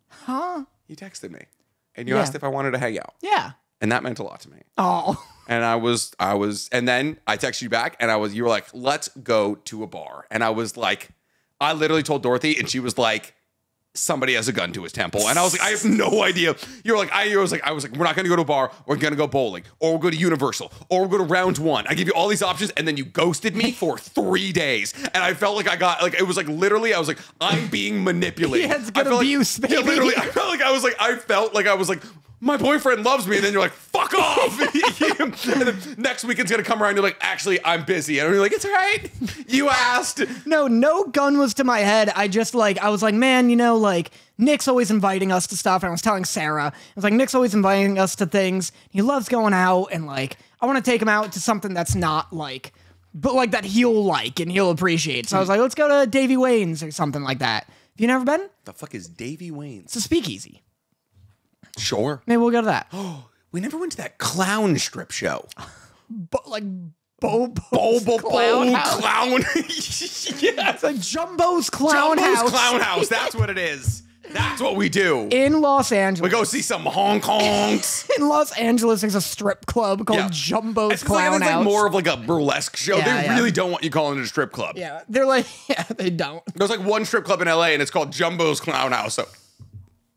Huh? You texted me, and you Yeah. asked if I wanted to hang out, Yeah. and that meant a lot to me. Oh. And I was, I was, and then I texted you back, and I was, you were like, let's go to a bar. And I was like, I literally told Dorothy, and she was like, somebody has a gun to his temple. And I was like, I have no idea. You're like, I was like, I was like, we're not gonna go to a bar, we're gonna go bowling, or we'll go to Universal, or we'll go to round one. I give you all these options, and then you ghosted me for three days. And I felt like I got like it was like literally, I was like, I'm being manipulated. Yeah, it's I good felt like- abuse, Yeah, literally, I felt like I was like, I felt like I was like, my boyfriend loves me, and then you're like, fuck off. and then next weekend's gonna come around, you're like, actually, I'm busy. And you're like, it's all right. You asked. No, no gun was to my head. I just like I was like, man, you know, like Nick's always inviting us to stuff, and I was telling Sarah, I was like, Nick's always inviting us to things. He loves going out, and like I want to take him out to something that's not like, but like that he'll like and he'll appreciate. So I was like, let's go to Davey Wayne's or something like that. Have you never been? The fuck is Davey Wayne's? It's a speakeasy. Sure. Maybe we'll go to that. We never went to that clown strip show. but like Bobo's Bobo Clown Clown. House. Clown. yeah. It's like Jumbo's Clown House. Jumbo's House Clown House. That's what it is. That's what we do. in Los Angeles. We go see some Hong Kongs. in Los Angeles, there's a strip club called Yeah. Jumbo's It's like, Clown it's like more of like a burlesque show. Yeah, they yeah. really don't want you calling it a strip club. yeah, they're like, yeah, they don't. There's like one strip club in LA and it's called Jumbo's Clown House. So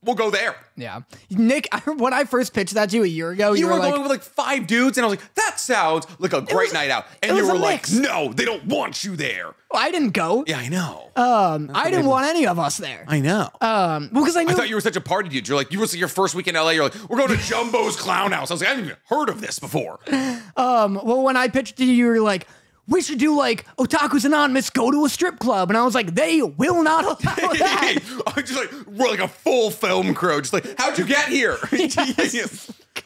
we'll go there. Yeah, Nick, I, when I first pitched that to you a year ago, you, You, were, were like, going with like five dudes, and I was like, that sounds like a great was- night out. And you were like, mix. no, they don't want you there. well, I didn't go. Yeah, I know. Um, I didn't want any of us there. I know. Um, well, because I knew I thought you were such a party dude. You're like, you was your first week in LA. You're like, we're going to Jumbo's Clown House. I was like, I haven't even heard of this before. Um, well, when I pitched to you, you were like, we should do like Otaku's Anonymous, go to a strip club. And I was like, they will not allow that. I'm just like we're like a full film crew. Just like, how'd you get here?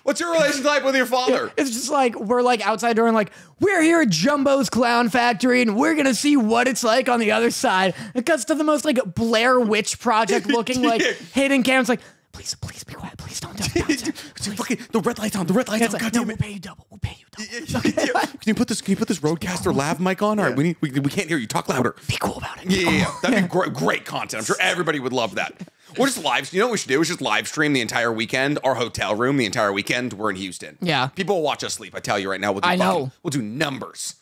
What's your relationship with your father? It's just like we're like outside door and like we're here at Jumbo's Clown Factory and we're gonna see what it's like on the other side. It cuts to the most like Blair Witch Project looking like hidden cameras. Like please, please be quiet. Please don't. don't, don't. Fucking, the red light's on. The red light's It's on. like, God no, damn we'll pay you double. We'll pay you double. Can you put this? Can you put this RodeCaster lav mic on? All right, we need. We, we can't hear you. Talk louder. Be cool about it. Yeah, yeah, yeah. That'd be great, great content. I'm sure everybody would love that. Or just live. You know what we should do? We should just live stream the entire weekend, our hotel room the entire weekend. We're in Houston. Yeah. People will watch us sleep. I tell you right now. We'll do I fucking- know. We'll do numbers.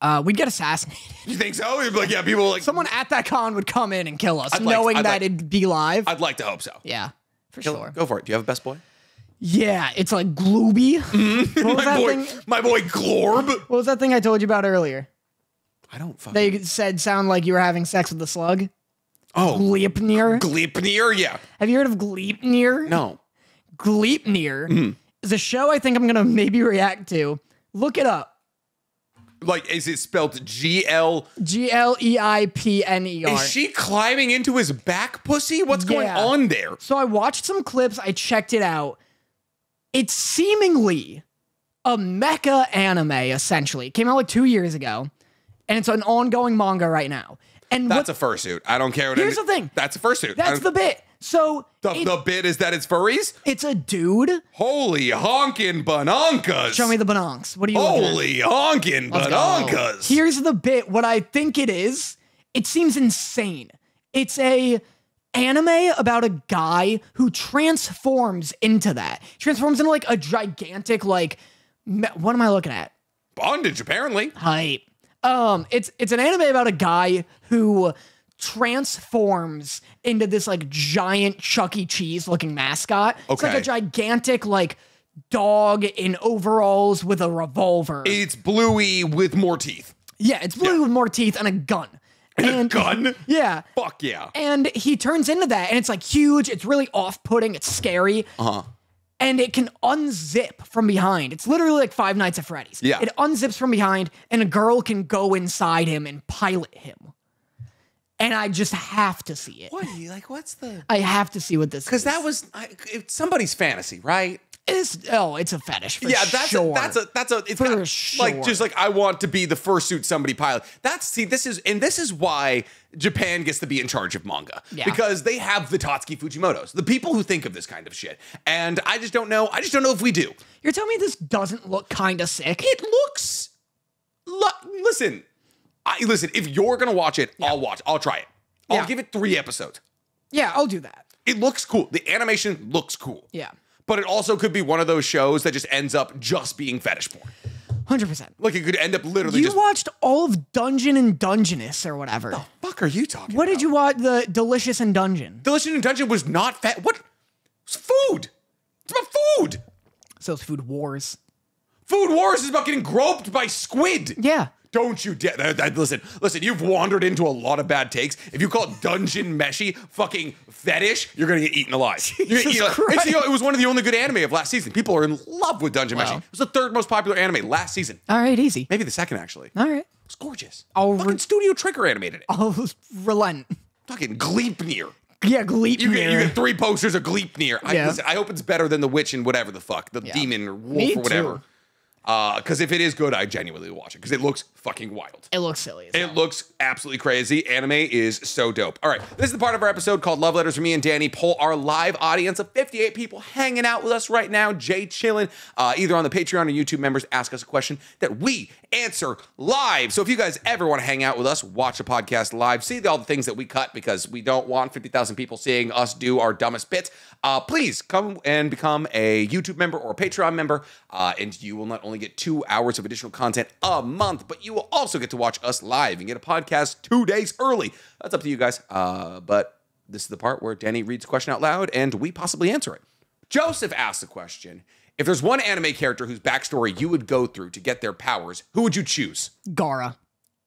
Uh, we'd get assassinated. You think so? You'd be like, yeah, people like. Someone at that con would come in and kill us, I'd knowing I'd that like- it'd be live. I'd like to hope so. yeah, for Go- sure. Go for it. Do you have a best boy? Yeah, it's like Glooby. My that boy, thing? my boy Glorb. What was that thing I told you about earlier? I don't fucking. They said sound like you were having sex with the slug. oh, Gleipnir. Gleipnir. Yeah. Have you heard of Gleipnir? No. Gleipnir Mm-hmm. is a show I think I'm gonna maybe react to. Look it up. Like, is it spelled G L? G L E I P N E R. Is she climbing into his back pussy? What's going on there? So I watched some clips. I checked it out. It's seemingly a mecha anime. Essentially, it came out like two years ago, and it's an ongoing manga right now. And That's what, a fursuit. I don't care what. Here's any- the thing. That's a fursuit. That's the bit. So the, it- the bit is that it's furries. it's a dude. Holy honkin' banankas! Show me the banonks. What are you? Holy honkin' banankas! Here's the bit. What I think it is, it seems insane. It's a anime about a guy who transforms into that. Transforms into like a gigantic like what am I looking at? Bondage, apparently. Hype. Um it's it's an anime about a guy who transforms into this like giant Chuck E. Cheese looking mascot. Okay. It's like a gigantic like dog in overalls with a revolver. It's bluey with more teeth. Yeah, it's blue with more teeth and a gun. And a Gun? Yeah. Fuck yeah. And he turns into that, and it's like huge. It's really off putting. It's scary. Uh huh. And it can unzip from behind. It's literally like Five Nights at Freddy's. Yeah. It unzips from behind, and a girl can go inside him and pilot him. And I just have to see it. What? Like, what's the? I have to see what this Because that was I, it's somebody's fantasy, right? is. Oh, it's a fetish yeah, that's sure. a, that's a that's a it's For got, sure. like just like I want to be the fursuit somebody pilot. That's see this is and this is why Japan gets to be in charge of manga Yeah. because they have the Tatsuki Fujimotos, the people who think of this kind of shit. And I just don't know. I just don't know if we do. You're telling me this doesn't look kind of sick? It looks. Lo- listen, I listen. If you're gonna watch it, I'll watch. I'll try it. I'll Yeah. give it three episodes. yeah, I'll do that. It looks cool. The animation looks cool. Yeah. But it also could be one of those shows that just ends up just being fetish porn. 100%. Like it could end up literally You just. watched all of Dungeon and Dungeness or whatever. What The fuck are you talking? What about? did you watch? The Delicious in Dungeon. Delicious in Dungeon was not fat. What? It's food. It's about food. So it's Food Wars. Food Wars is about getting groped by squid. Yeah. Don't you dare! that- that- listen, listen. You've wandered into a lot of bad takes. If you call it Dungeon Meshi fucking fetish, you're gonna get eaten alive. Jesus eat alive. Christ. It's, you know, it was one of the only good anime of last season. People are in love with Dungeon Wow. Meshi. It was the third most popular anime last season. All right, easy. Maybe the second actually. All right. was gorgeous. I'll Fucking Studio Trigger animated it. I'll relent. Fucking Gleipnir. Yeah, Gleep. You get, you get three posters of Gleipnir. I, Yeah. listen, I hope it's better than the witch and whatever the fuck, the demon or wolf Me or whatever. too. Because if it is good, I genuinely watch it because it looks fucking wild. It looks silly. It looks absolutely crazy. Anime is so dope. All right, this is the part of our episode called Love Letters from me and Danny. Poll our live audience of 58 people hanging out with us right now. Jay chilling, uh, either on the Patreon or YouTube members. Ask us a question that we answer live. So if you guys ever want to hang out with us, watch a podcast live, see all the things that we cut because we don't want 50,000 people seeing us do our dumbest bit. Uh, please come and become a YouTube member or a Patreon member, uh, and you will not only get two hours of additional content a month, but you will also get to watch us live and get a podcast two days early. That's up to you guys. Uh, but this is the part where Danny reads a question out loud and we possibly answer it. Joseph asked the question If there's one anime character whose backstory you would go through to get their powers, who would you choose? Gaara.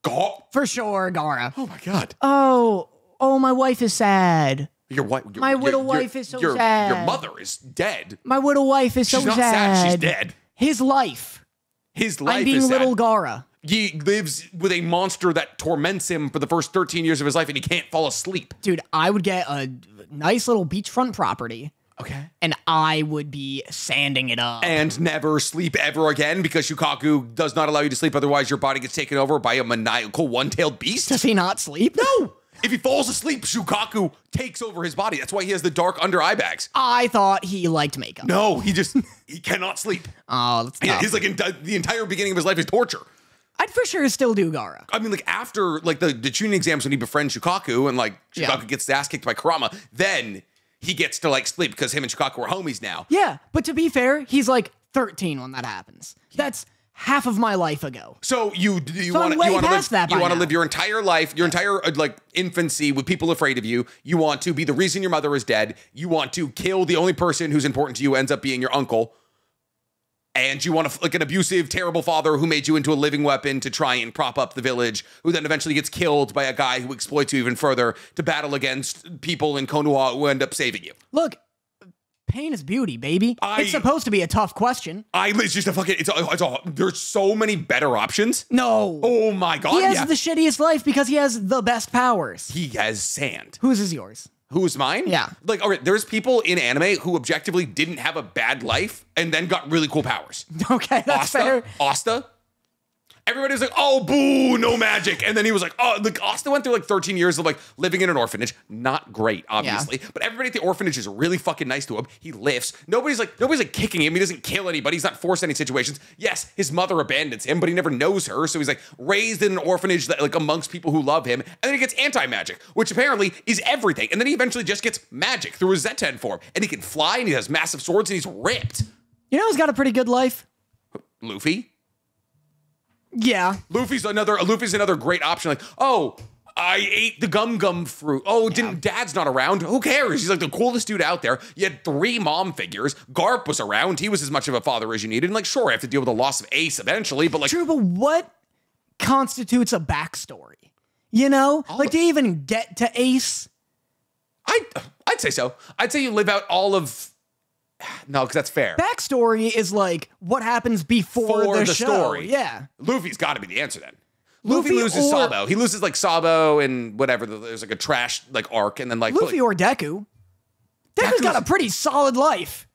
Gaara? For sure, Gaara. oh my God. Oh, oh, my wife is sad. Your, wi- your, My your- widow your- wife is so your, Your mother is dead. My widow wife is so sad. She's not sad. sad, she's dead. His life His life I'm being little Gaara. he lives with a monster that torments him for the first 13 years of his life and he can't fall asleep. Dude, I would get a nice little beachfront property Okay. and I would be sanding it up. And never sleep ever again because Shukaku does not allow you to sleep. Otherwise, your body gets taken over by a maniacal one tailed beast. Does he not sleep? No! If he falls asleep, Shukaku takes over his body. That's why he has the dark under eye bags. I thought he liked makeup. No, he just, he cannot sleep. Oh, that's Yeah, he's like, enti- the entire beginning of his life is torture. I'd for sure still do Gaara. I mean, like after like the the Chunin exams when he befriends Shukaku and like Shukaku Yeah. gets ass kicked by Kurama, then he gets to like sleep because him and Shukaku are homies now. Yeah, but to be fair, he's like 13 when that happens. That's half of my life ago. So you you So want to you want to live that you want to live your entire life, your entire uh, like infancy with people afraid of you. You want to be the reason your mother is dead. You want to kill the only person who's important to you ends up being your uncle. And you want to like an abusive, terrible father who made you into a living weapon to try and prop up the village, who then eventually gets killed by a guy who exploits you even further to battle against people in Konoha who end up saving you. Look, pain is beauty, baby. I- it's supposed to be a tough question. I it's just a fucking it's a, it's a, there's so many better options. No. Oh my god, he has yeah. the shittiest life because he has the best powers. he has sand. Whose is yours? Who's mine? Yeah. Like, all right, there's people in anime who objectively didn't have a bad life and then got really cool powers. Okay, that's Asta, fair. Asta. Everybody was like, "Oh, boo, no magic," and then he was like, "Oh, like Asta went through like 13 years of like living in an orphanage. Not great, obviously, but everybody at the orphanage is really fucking nice to him. He lifts. Nobody's like nobody's like kicking him. He doesn't kill anybody. He's not forced any situations. Yes, his mother abandons him, but he never knows her, so he's like raised in an orphanage that like amongst people who love him. And then he gets anti magic, which apparently is everything. And then he eventually just gets magic through his Zetan form, and he can fly, and he has massive swords, and he's ripped. You know who's got a pretty good life? Luffy. Yeah. Luffy's another Luffy's another great option. Like, oh, I ate the gum gum fruit. Oh, didn't dad's not around? Who cares? He's like the coolest dude out there. You had three mom figures. Garp was around. He was as much of a father as you needed. And like, sure, I have to deal with the loss of Ace eventually, but like True, but what constitutes a backstory? You know? like, do you even get to Ace? I I'd say so. I'd say you live out all of no, because that's fair. Backstory is like what happens before For the, the show. story. Yeah. Luffy's got to be the answer then. Luffy, Luffy loses or- Sabo. He loses like Sabo and whatever. There's like a trash like arc, and then like Luffy like, or Deku. Deku's Deku's- got a pretty solid life.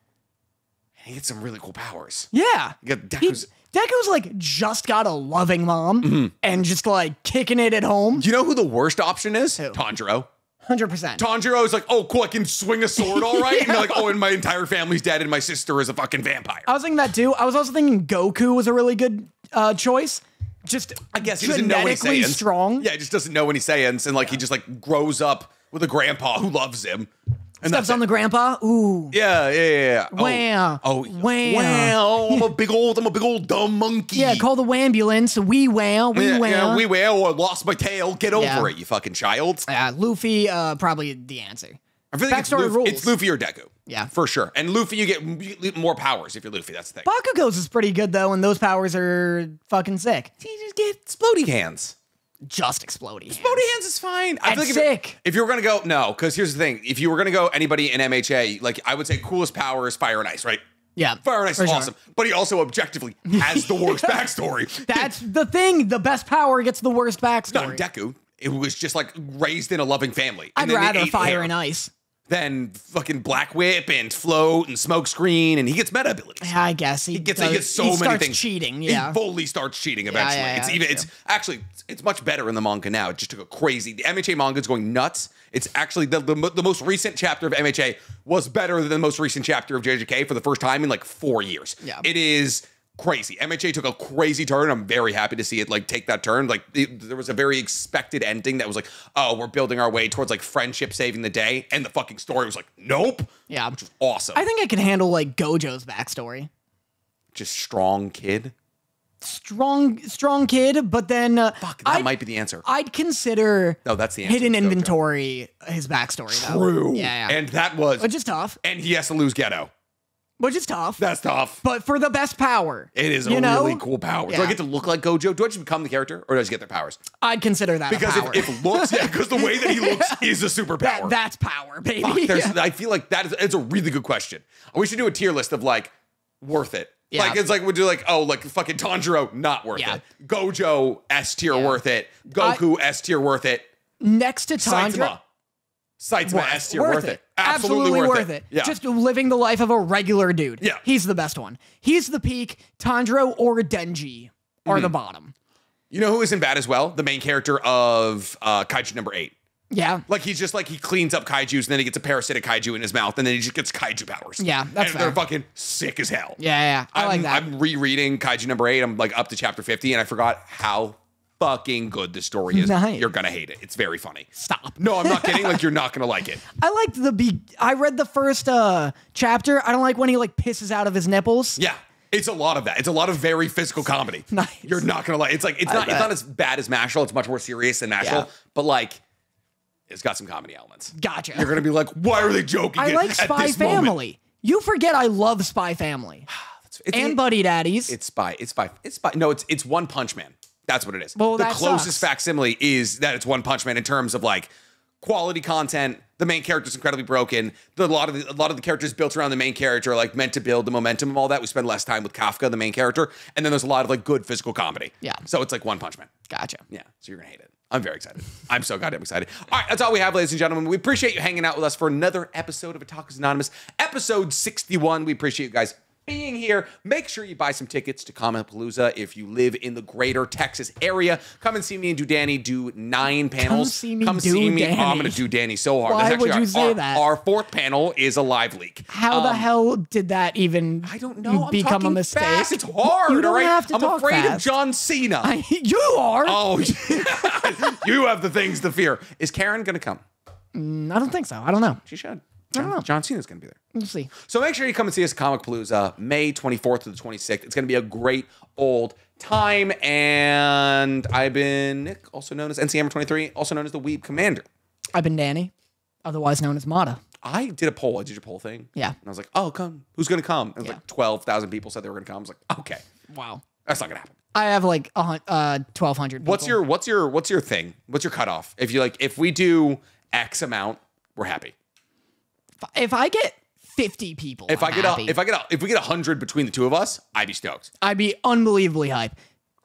he gets some really cool powers. Yeah. You got He, Deku's- Deku's like just got a loving mom Mm-hmm. and just like kicking it at home. Do you know who the worst option is? Who? Tanjiro. 100%. Tanjiro is like, oh, cool, I can swing a sword, all right. And they're like, oh, and my entire family's dead, and my sister is a fucking vampire. I was thinking that too. I was also thinking Goku was a really good uh, choice. Just I guess he doesn't know any Saiyans. strong. Yeah, he just doesn't know any Saiyans, and like he just like grows up with a grandpa who loves him. And Steps on the grandpa. Ooh. Yeah, yeah, yeah. yeah. Oh, Wow. Oh, Wow. wow. I'm a big old, I'm a big old dumb monkey. Yeah, call the ambulance. We wow. We yeah, wow. yeah, we will. I lost my tail. Get over Yeah. it, you fucking child. Uh, Luffy, uh, probably the answer. I feel like it's Backstory Luffy, rules. it's Luffy or Deku. Yeah. for sure. And Luffy, you get more powers if you're Luffy. That's the thing. Bakugo's is pretty good though, and those powers are fucking sick. You just get exploding hands. Just exploding. Exploding hands is fine. I That's feel like if, sick. if you were gonna go, no, because here's the thing: if you were gonna go anybody in MHA, like I would say, coolest power is fire and ice, right? Yeah. Fire and ice is sure. awesome, but he also objectively has the worst backstory. That's the thing. The best power gets the worst backstory. not. Deku. It was just like raised in a loving family. I'd and then rather fire hair. and ice. Than fucking Black Whip and Float and Smoke Screen, and he gets meta abilities. I guess he, He gets, does, he gets so he many starts things. cheating. He Yeah. fully starts cheating eventually. yeah, it's yeah, even that's it's actually it's much better in the manga now. It just took a crazy the MHA manga is going nuts. It's actually the, the the most recent chapter of MHA was better than the most recent chapter of JJK for the first time in like four years. Yeah. It is crazy. MHA took a crazy turn. I'm very happy to see it like take that turn. Like it- there was a very expected ending that was like, oh, we're building our way towards like friendship saving the day, and the fucking story was like, nope. Yeah. which was awesome. I think I can handle like Gojo's backstory. just strong kid. Strong, strong kid, but then uh, Fuck, that I'd, might be the answer. I'd consider No, that's the answer. hidden inventory his backstory. Though. True. Yeah, yeah. And that was, which is tough. and he has to lose Geto. Which is tough. That's tough. but for the best power. It is a you know? really cool power. Do I get to look like Gojo? Do I just become the character, or does he get their powers? I'd consider that Because a power. if, if looks, yeah, because the way that he looks is a superpower. that, that's power, baby. Fuck, there's, Yeah. I feel like that is it's a really good question. We should do a tier list of like worth it. Yeah. Like it's like would do like oh like fucking Tanjiro not worth Yeah. it. Gojo S tier Yeah. worth it. Goku S tier worth it. Next to Tanjiro. Saitama. Saitama Worth- S tier worth, it. Absolutely, worth, it. Yeah. Just living the life of a regular dude. Yeah. He's the best one. He's the peak. Tanjiro or Denji are Mm-hmm. the bottom. you know who isn't bad as well? The main character of uh, Kaiju number eight. Yeah. Like he's just like he cleans up kaiju's and then he gets a parasitic kaiju in his mouth and then he just gets kaiju powers. Yeah, that's and they're fucking sick as hell. Yeah, yeah. I I'm, like that. I'm rereading kaiju number eight. I'm like up to chapter 50 and I forgot how fucking good the story is. Nice. You're gonna hate it. It's very funny. Stop. No, I'm not kidding. Like you're not gonna like it. I liked the be. I read the first uh chapter. I don't like when he like pisses out of his nipples. Yeah. It's a lot of that. It's a lot of very physical comedy. Nice. You're not gonna like. It's like it's not. It's not as bad as Mashle. It's much more serious than Mashle. Yeah. But like, it's got some comedy elements. Gotcha. You're gonna be like, why are they joking? I like Spy this moment? Family. You forget I love Spy Family It's, and Buddy Daddies. it's spy. It's spy. It's spy. No, it's it's One Punch Man. That's what it is. Well, the closest sucks. facsimile is that it's One Punch Man in terms of like quality content. The main character is incredibly broken. The, a lot of the, a lot of the characters built around the main character are like meant to build the momentum of all that. We spend less time with Kafka, the main character, and then there's a lot of like good physical comedy. Yeah. So it's like One Punch Man. gotcha. Yeah, so you're gonna hate it. I'm very excited. I'm so goddamn excited. All right, that's all we have, ladies and gentlemen. We appreciate you hanging out with us for another episode of Otakus Anonymous, episode 61. We appreciate you guys being here. Make sure you buy some tickets to Comicpalooza if you live in the greater Texas area. Come and see me and do Danny do nine panels. Come see me Come do see me. Danny. Oh, I'm gonna do Danny so hard. Why That's actually would you our, say our- that? Our fourth panel is a live leak. How the Um, hell did that even I don't know. I'm become a mistake? Fast. It's hard. You don't right? have to I'm talk afraid fast. of John Cena. you are. Oh, you have the things to fear. Is Karen going to come? I don't think so. I don't know. She should. Don't John, know. John Cena's going to be there. We'll see. So make sure you come and see us at Comicpalooza, May 24th to the 26th. It's going to be a great old time. And I've been Nick, also known as NCM23, also known as the Weeb Commander. I've been Danny, otherwise known as Motta. I did a poll. I did your poll thing. Yeah. And I was like, oh, come. Who's going to come? And it was Yeah. like 12,000 people said they were going to come. I was like, okay, Wow. that's not going to happen. I have like a uh, 1,200 What's your what's your what's your thing? What's your cutoff? If you like, if we do X amount, we're happy. If I get 50 people, If I'm i get happy. a, if I get a, if we get a hundred between the two of us, I'd be stoked. I'd be unbelievably hype.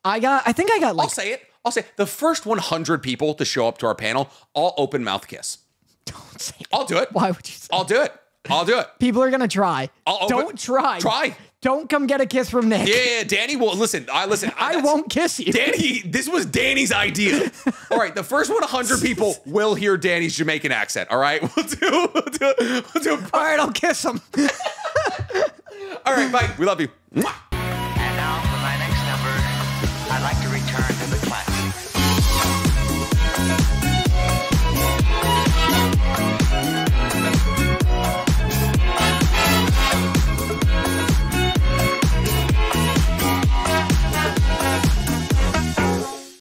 I got, I think I got like I'll say it. I'll say it. the first 100 people to show up to our panel, I'll open mouth kiss. don't say. I'll do it. Why would you say I'll do it. I'll do it. People are gonna try. I'll open- Don't try. Try. Don't come get a kiss from Nick. Yeah, Danny will listen. I listen. I that's- won't kiss you. Danny, this was Danny's idea. All right, the first 100 people will hear Danny's Jamaican accent. All right, we'll do, we'll do, we'll do. All right, I'll kiss him. All right, bye. We love you.